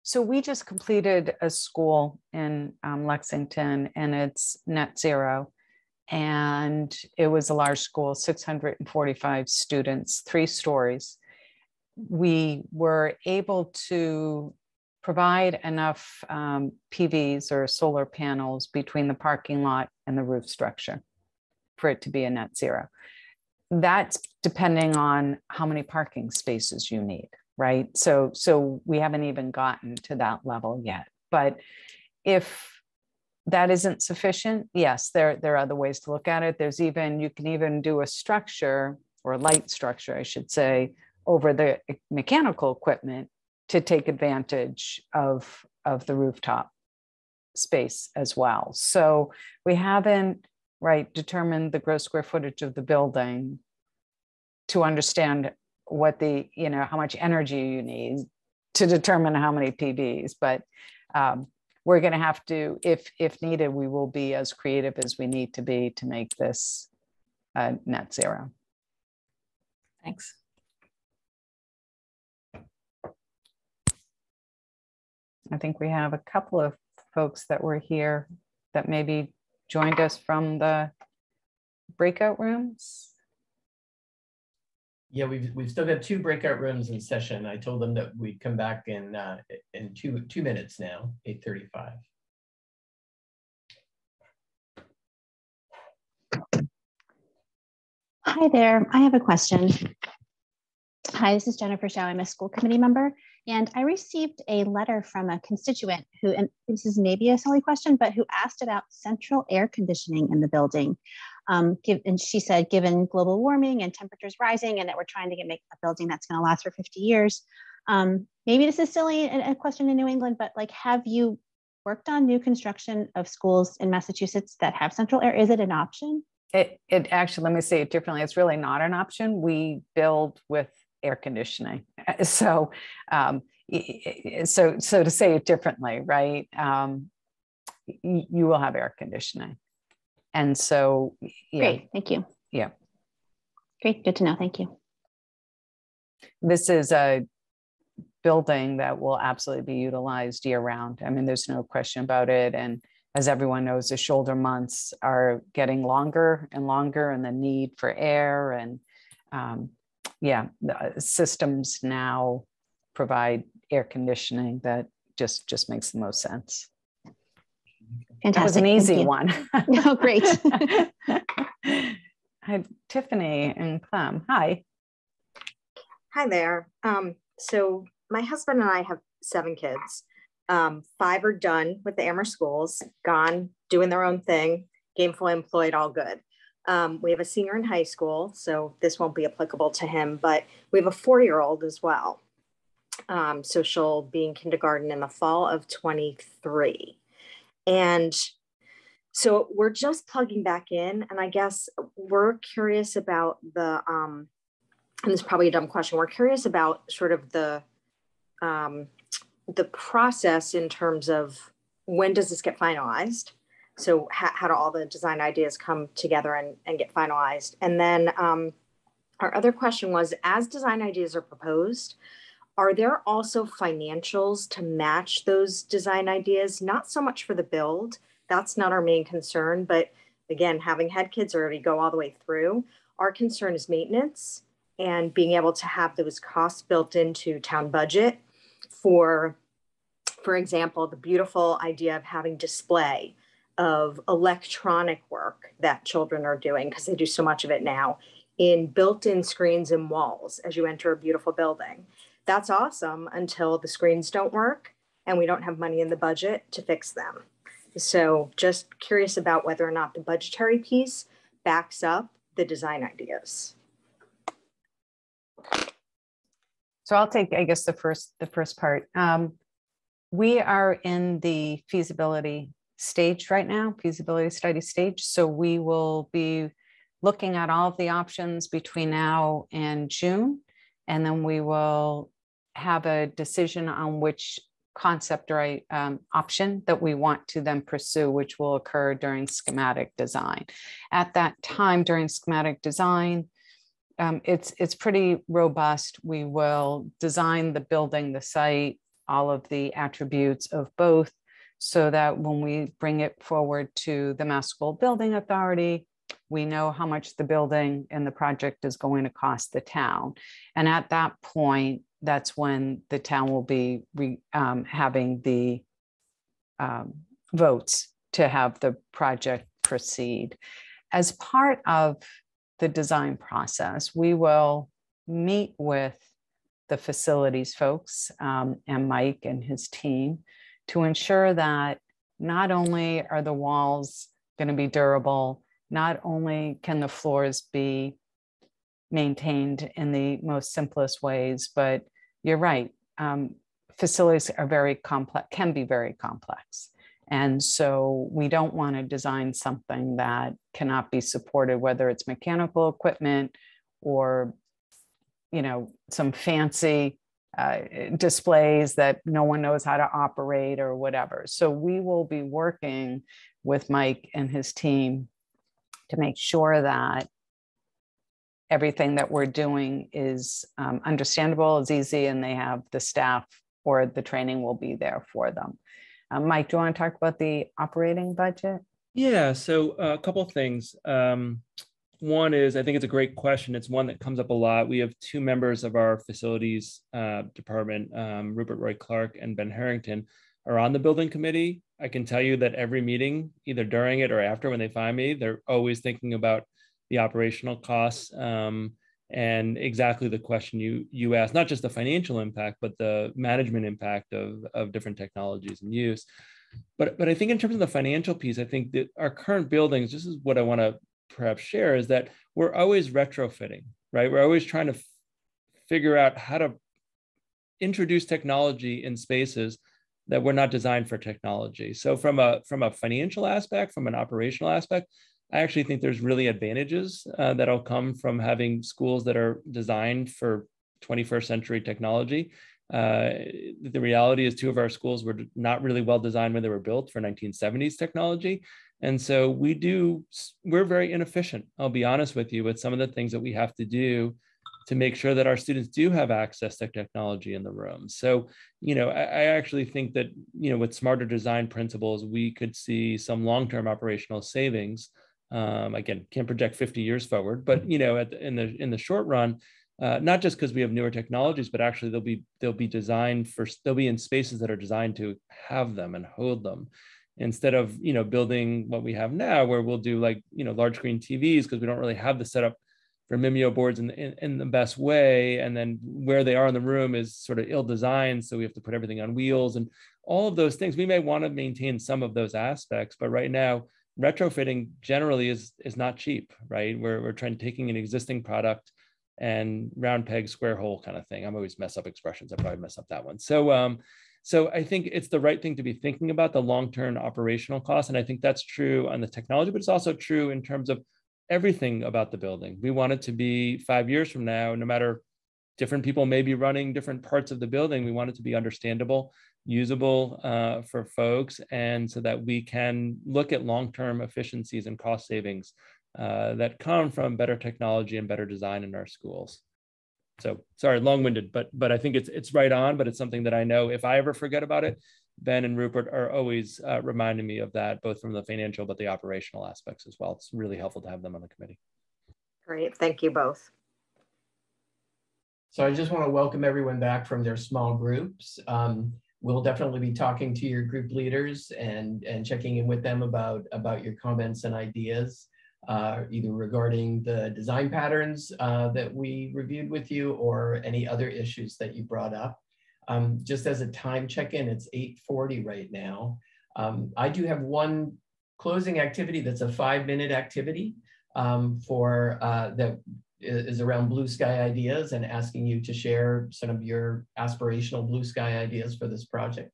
so we just completed a school in um, Lexington, and it's net zero and it was a large school 645 students three stories we were able to provide enough um, pvs or solar panels between the parking lot and the roof structure for it to be a net zero. That's depending on how many parking spaces you need right? So so we haven't even gotten to that level yet. But if that isn't sufficient, yes, there, there are other ways to look at it. There's even, you can even do a structure or light structure, I should say, over the mechanical equipment to take advantage of, of the rooftop space as well. So we haven't, right, determined the gross square footage of the building to understand what the, you know, how much energy you need to determine how many PVs, but um, we're going to have to, if if needed, we will be as creative as we need to be to make this uh, net zero. Thanks. I think we have a couple of folks that were here that maybe joined us from the breakout rooms. Yeah, we've we've still got two breakout rooms in session. I told them that we'd come back in uh, in two two minutes now, eight thirty five. Hi there. I have a question. Hi, this is Jennifer Shaw. I'm a school committee member, and I received a letter from a constituent who, and this is maybe a silly question, but who asked about central air conditioning in the building. Um, give, and she said, given global warming and temperatures rising, and that we're trying to get make a building that's going to last for 50 years. Um, maybe this is silly a, a question in New England, but like, have you worked on new construction of schools in Massachusetts that have central air? Is it an option? It, it actually, let me say it differently. It's really not an option. We build with air conditioning. *laughs* So, um, so, so to say it differently, right? Um, you will have air conditioning. And so, yeah. Great, thank you. Yeah. Great, good to know. Thank you. This is a building that will absolutely be utilized year round. I mean, there's no question about it. And as everyone knows, the shoulder months are getting longer and longer, and the need for air and um, yeah, the systems now provide air conditioning that just just makes the most sense. Fantastic. That was an easy one. *laughs* oh, great. *laughs* Hi, Tiffany and Clem. Hi. Hi there. Um, so my husband and I have seven kids. Um, five are done with the Amherst schools, gone, doing their own thing, gainfully employed, all good. Um, we have a senior in high school, so this won't be applicable to him, but we have a four year old as well. Um, so she'll be in kindergarten in the fall of 23. And so we're just plugging back in. And I guess we're curious about the, um, and this is probably a dumb question, we're curious about sort of the, um, the process in terms of when does this get finalized? So how, how do all the design ideas come together and, and get finalized? And then um, our other question was, as design ideas are proposed, are there also financials to match those design ideas? Not so much for the build, that's not our main concern, but again, having had kids already go all the way through, our concern is maintenance and being able to have those costs built into town budget for, for example, the beautiful idea of having display of electronic work that children are doing because they do so much of it now in built-in screens and walls as you enter a beautiful building. That's awesome until the screens don't work and we don't have money in the budget to fix them. So just curious about whether or not the budgetary piece backs up the design ideas. So I'll take, I guess, the first the first part. Um, we are in the feasibility stage right now, feasibility study stage. So we will be looking at all of the options between now and June, and then we will have a decision on which concept or um, option that we want to then pursue, which will occur during schematic design. At that time, during schematic design, um, it's it's pretty robust. We will design the building, the site, all of the attributes of both, so that when we bring it forward to the Mass School Building Authority, we know how much the building and the project is going to cost the town. And at that point, that's when the town will be re, um, having the um, votes to have the project proceed. As part of the design process, we will meet with the facilities folks um, and Mike and his team to ensure that not only are the walls going to be durable, not only can the floors be maintained in the most simplest ways, but you're right. Um, facilities are very complex, can be very complex. And so we don't want to design something that cannot be supported, whether it's mechanical equipment or, you know, some fancy uh, displays that no one knows how to operate or whatever. So we will be working with Mike and his team to make sure that everything that we're doing is um, understandable, is easy, and they have the staff or the training will be there for them. Um, Mike, do you want to talk about the operating budget? Yeah, so uh, a couple of things. Um, one is I think it's a great question. It's one that comes up a lot. We have two members of our facilities uh, department, um, Rupert Roy Clark and Ben Harrington, are on the building committee. I can tell you that every meeting, either during it or after when they find me, they're always thinking about the operational costs um, and exactly the question you you asked, not just the financial impact, but the management impact of, of different technologies and use. But, but I think in terms of the financial piece, I think that our current buildings, this is what I want to perhaps share, is that we're always retrofitting, right? We're always trying to f- figure out how to introduce technology in spaces that were not designed for technology. So from a from a financial aspect, from an operational aspect, I actually think there's really advantages uh, that'll come from having schools that are designed for 21st century technology. Uh, the reality is, two of our schools were not really well designed when they were built for 1970s technology. And so we do, we're very inefficient, I'll be honest with you, with some of the things that we have to do to make sure that our students do have access to technology in the room. So, you know, I, I, actually think that, you know, with smarter design principles, we could see some long-term operational savings um, again, can't project 50 years forward, but you know, at in the in the short run, uh, not just because we have newer technologies, but actually they'll be they'll be designed for they'll be in spaces that are designed to have them and hold them, instead of you know building what we have now, where we'll do like you know large screen TVs because we don't really have the setup for Mimio boards in, in, in the best way, and then where they are in the room is sort of ill designed, so we have to put everything on wheels and all of those things. We may want to maintain some of those aspects, but right now retrofitting generally is is not cheap, right? We're we're trying taking an existing product and round peg square hole kind of thing. I'm always mess up expressions. I probably mess up that one. So um, so I think it's the right thing to be thinking about the long-term operational costs. And I think that's true on the technology, but it's also true in terms of everything about the building. We want it to be five years from now, no matter different people may be running different parts of the building. We want it to be understandable usable uh, for folks and so that we can look at long-term efficiencies and cost savings uh, that come from better technology and better design in our schools. So sorry, long-winded, but but I think it's it's right on. But it's something that I know if I ever forget about it, Ben and Rupert are always uh, reminding me of that, both from the financial but the operational aspects as well. It's really helpful to have them on the committee. Great, thank you both. So I just want to welcome everyone back from their small groups. Um, we'll definitely be talking to your group leaders and, and checking in with them about, about your comments and ideas, uh, either regarding the design patterns uh, that we reviewed with you or any other issues that you brought up. Um, just as a time check-in, it's 8.40 right now. Um, I do have one closing activity that's a five-minute activity um, for uh, that is around blue sky ideas and asking you to share some of your aspirational blue sky ideas for this project.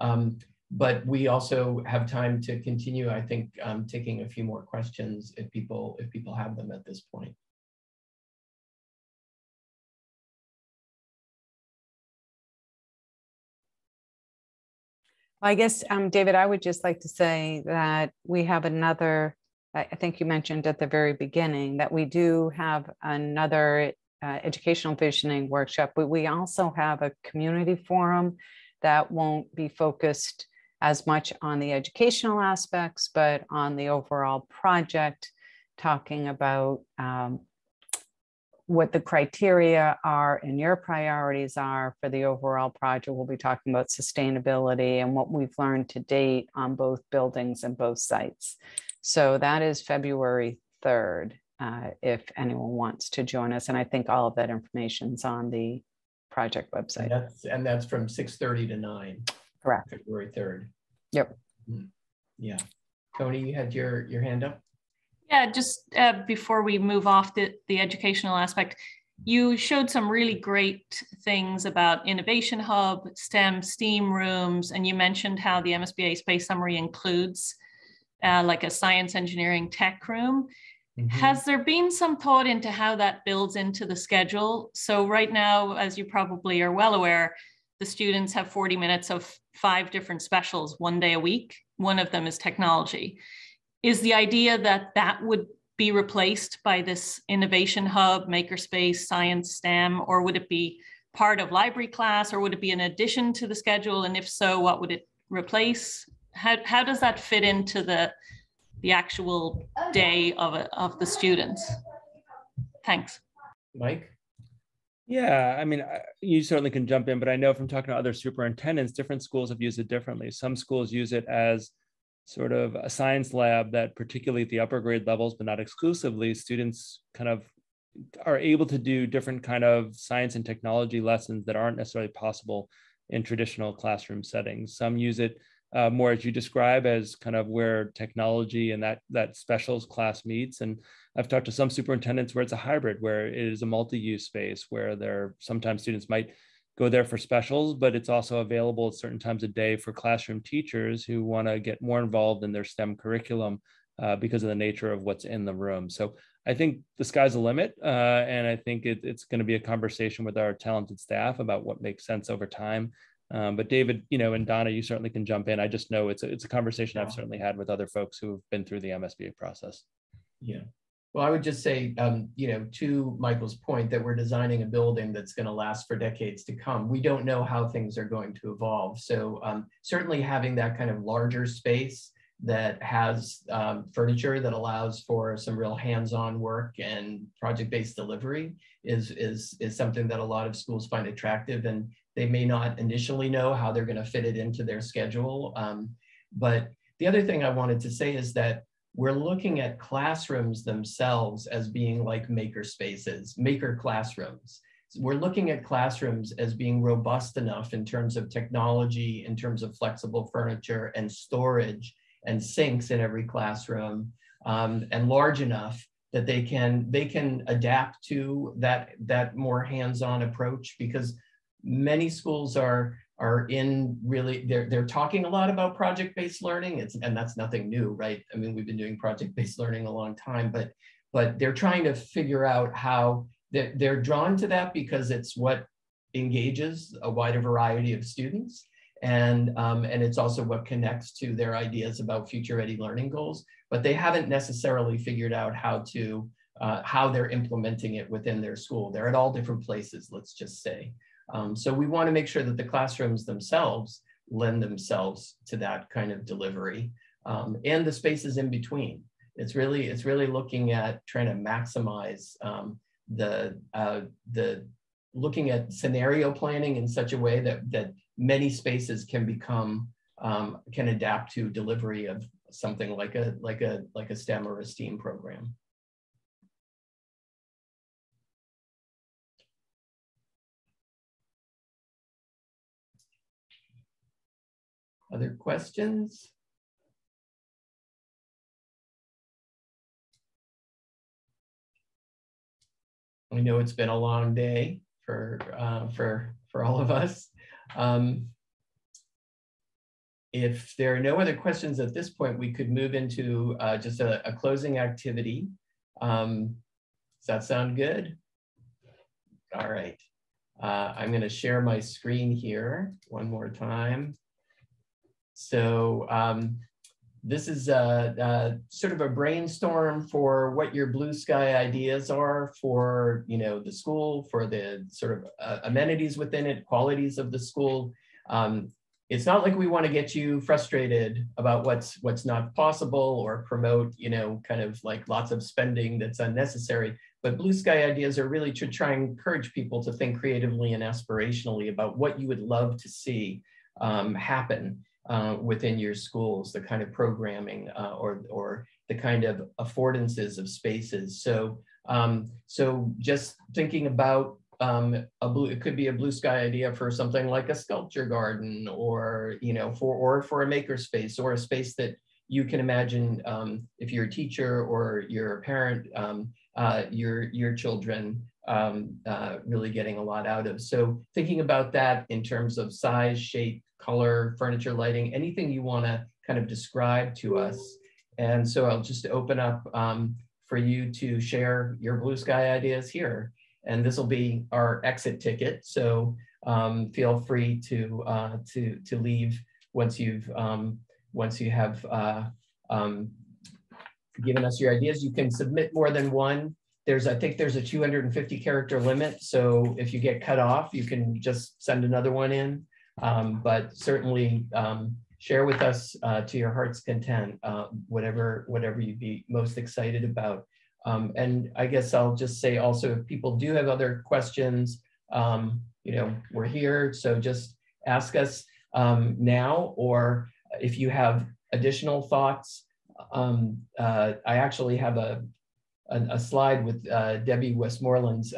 Um, but we also have time to continue, I think, um, taking a few more questions if people, if people have them at this point. I guess, um, David, I would just like to say that we have another I think you mentioned at the very beginning that we do have another uh, educational visioning workshop, but we also have a community forum that won't be focused as much on the educational aspects, but on the overall project, talking about um, what the criteria are and your priorities are for the overall project. We'll be talking about sustainability and what we've learned to date on both buildings and both sites. So that is February 3rd, uh, if anyone wants to join us. And I think all of that information is on the project website. And that's, and that's from 6.30 to 9. Correct. February 3rd. Yep. Hmm. Yeah. Tony, you had your, your hand up? Yeah, just uh, before we move off the, the educational aspect, you showed some really great things about Innovation Hub, STEM, STEAM rooms, and you mentioned how the MSBA Space Summary includes uh, like a science engineering tech room. Mm-hmm. Has there been some thought into how that builds into the schedule? So, right now, as you probably are well aware, the students have 40 minutes of five different specials one day a week. One of them is technology. Is the idea that that would be replaced by this innovation hub, makerspace, science, STEM, or would it be part of library class, or would it be an addition to the schedule? And if so, what would it replace? how, how does that fit into the the actual oh, day of, a, of the students thanks mike yeah, I mean, uh, you certainly can jump in, but I know from talking to other superintendents, different schools have used it differently. Some schools use it as sort of a science lab that, particularly at the upper grade levels, but not exclusively, students kind of are able to do different kind of science and technology lessons that aren't necessarily possible in traditional classroom settings. Some use it uh, more as you describe as kind of where technology and that that specials class meets. And i've talked to some superintendents where it's a hybrid where it is a multi-use space where there sometimes students might go there for specials but it's also available at certain times a day for classroom teachers who want to get more involved in their stem curriculum uh, because of the nature of what's in the room. So i think the sky's the limit uh, and i think it, it's going to be a conversation with our talented staff about what makes sense over time um, but David, you know, and Donna, you certainly can jump in. I just know it's a, it's a conversation I've certainly had with other folks who have been through the MSBA process. Yeah. Well, I would just say, um, you know, to Michael's point that we're designing a building that's going to last for decades to come. We don't know how things are going to evolve. So um, certainly having that kind of larger space that has um, furniture that allows for some real hands-on work and project-based delivery is, is, is something that a lot of schools find attractive. And they may not initially know how they're going to fit it into their schedule. Um, but the other thing I wanted to say is that we're looking at classrooms themselves as being like maker spaces, maker classrooms. We're looking at classrooms as being robust enough in terms of technology, in terms of flexible furniture and storage and sinks in every classroom, um, and large enough that they can they can adapt to that that more hands-on approach because many schools are are in really they're they're talking a lot about project-based learning. It's and that's nothing new right? I mean we've been doing project-based learning a long time but but they're trying to figure out how they're, they're drawn to that because it's what engages a wider variety of students. And um, and it's also what connects to their ideas about future ready learning goals. But they haven't necessarily figured out how to uh, how they're implementing it within their school. They're at all different places let's just say um, so we want to make sure that the classrooms themselves lend themselves to that kind of delivery um, and the spaces in between. It's really, it's really looking at trying to maximize um, the, uh, the looking at scenario planning in such a way that, that many spaces can become, um, can adapt to delivery of something like a, like a, like a STEM or a STEAM program. Other questions? I know it's been a long day for uh, for for all of us. Um, if there are no other questions at this point, we could move into uh, just a, a, closing activity. Um, does that sound good? All right. Uh, I'm going to share my screen here one more time. So um, this is a, a, sort of a brainstorm for what your blue sky ideas are for you know the school, for the sort of uh, amenities within it, qualities of the school. Um, it's not like we want to get you frustrated about what's what's not possible or promote you know kind of like lots of spending that's unnecessary but blue sky ideas are really to try and encourage people to think creatively and aspirationally about what you would love to see um, happen uh, within your schools, the kind of programming uh, or, or the kind of affordances of spaces. So, um, so just thinking about um, a blue, it could be a blue sky idea for something like a sculpture garden or, you know, for, or for a makerspace or a space that you can imagine um, if you're a teacher or you're a parent, um, uh, your, your children um, uh, really getting a lot out of. So thinking about that in terms of size, shape, color, furniture, lighting, anything you want to kind of describe to us. And so I'll just open up um, for you to share your blue sky ideas here. And this will be our exit ticket. So um, feel free to, uh, to, to leave once you've um, once you have uh, um, given us your ideas. You can submit more than one. There's, I think there's a 250 character limit. So if you get cut off, you can just send another one in. Um, but certainly um, share with us uh, to your heart's content, uh, whatever, whatever you'd be most excited about. Um, and I guess I'll just say also, if people do have other questions, um, you know, we're here. So just ask us um, now, or if you have additional thoughts, um, uh, I actually have a, a, a slide with uh, Debbie Westmoreland's.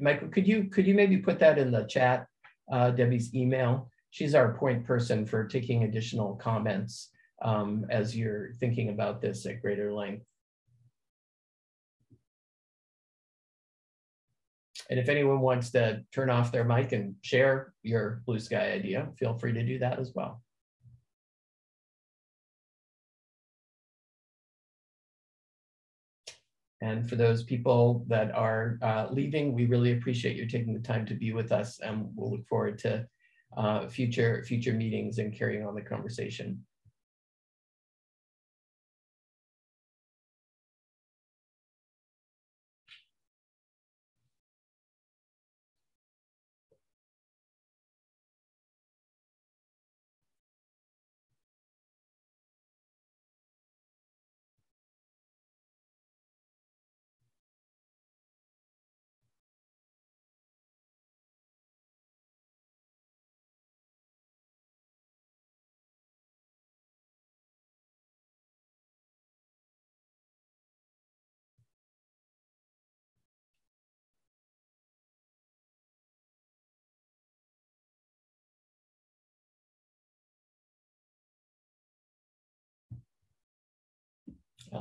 Michael, could you, could you maybe put that in the chat? uh, Debbie's email. She's our point person for taking additional comments um, as you're thinking about this at greater length. And if anyone wants to turn off their mic and share your blue sky idea, feel free to do that as well. And for those people that are uh, leaving, we really appreciate you taking the time to be with us and we'll look forward to uh, future, future meetings and carrying on the conversation.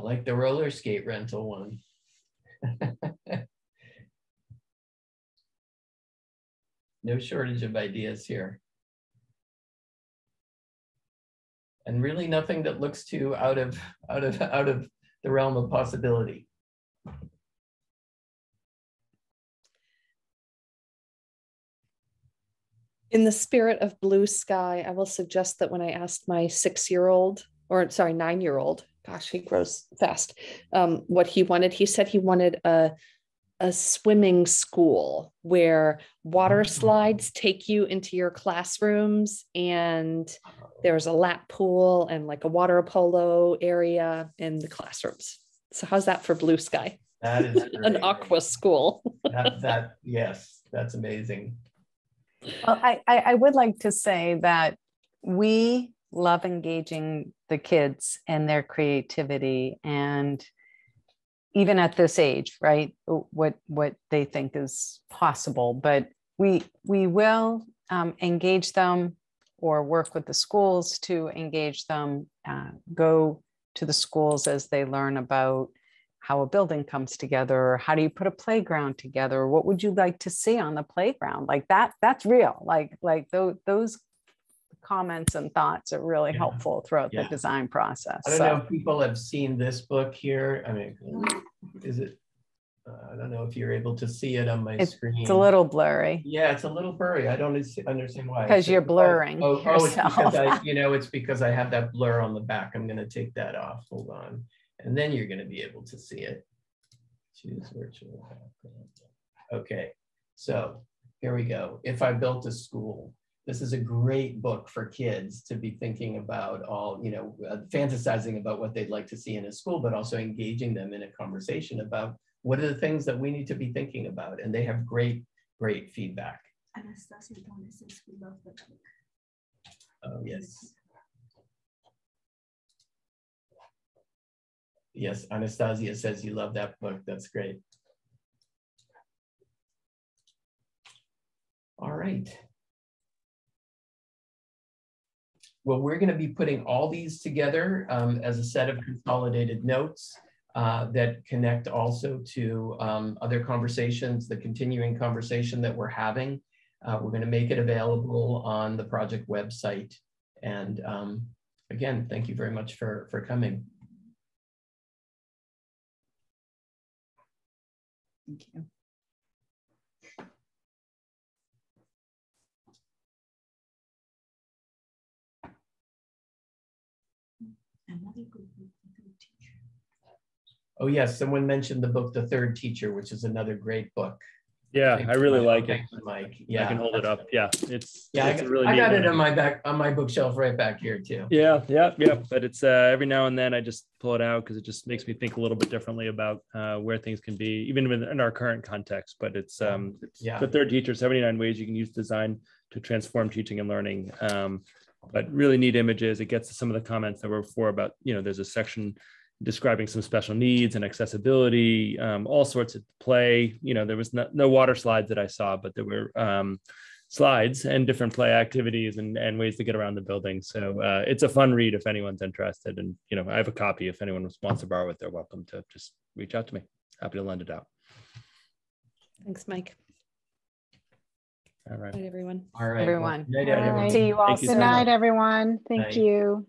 Like the roller skate rental one. *laughs* no shortage of ideas here. And really nothing that looks too out of out of out of the realm of possibility. In the spirit of blue sky, I will suggest that when I asked my six year old, or sorry, nine year old gosh, he grows fast. Um, what he wanted, he said he wanted a a swimming school where water mm-hmm. slides take you into your classrooms and there's a lap pool and like a water polo area in the classrooms. So how's that for blue sky? That is *laughs* an aqua school. *laughs* that, that yes, that's amazing. Well, I, I, I would like to say that we love engaging the kids and their creativity and even at this age, right? What what they think is possible, but we we will um, engage them or work with the schools to engage them. Uh, go to the schools as they learn about how a building comes together or how do you put a playground together what would you like to see on the playground like that that's real like like those those comments and thoughts are really yeah. helpful throughout yeah. the design process i don't so. know if people have seen this book here i mean is it uh, I don't know if you're able to see it on my it's, screen. It's a little blurry. Yeah, it's a little blurry. I don't understand why. Because you're blurring. Oh, oh, it's because I, *laughs* you know, it's because I have that blur on the back. I'm going to take that off. Hold on and then you're going to be able to see it. Choose virtual background. Okay, so here we go. If I built a school, this is a great book for kids to be thinking about all, you know, uh, fantasizing about what they'd like to see in a school, but also engaging them in a conversation about what are the things that we need to be thinking about. And they have great, great feedback. Anastasia says we love the book. Oh, yes. Yes, Anastasia says you love that book. That's great. All right. Well, we're going to be putting all these together um, as a set of consolidated notes uh, that connect also to um, other conversations, the continuing conversation that we're having. Uh, we're going to make it available on the project website. And um, again, thank you very much for, for coming. Thank you. Oh yes, someone mentioned the book The Third Teacher, which is another great book. Yeah, I really like it. Mike. Yeah, I can hold it up. Yeah, it's yeah. It's I, really I got it on my back on my bookshelf right back here too. Yeah, yeah, yeah. But it's uh, every now and then I just pull it out because it just makes me think a little bit differently about uh, where things can be, even in our current context. But it's um, it's yeah. the third teacher, seventy nine ways you can use design to transform teaching and learning. Um, but really neat images. It gets to some of the comments that were before about you know there's a section describing some special needs and accessibility, um, all sorts of play. You know, there was no, no, water slides that I saw, but there were um, slides and different play activities and, and ways to get around the building. So uh, it's a fun read if anyone's interested. And, you know, I have a copy. If anyone wants to borrow it, they're welcome to just reach out to me. Happy to lend it out. Thanks, Mike. All right. Night, everyone. All right. Everyone. Well, night, everyone. See you all. Good night, everyone. Thank night. you.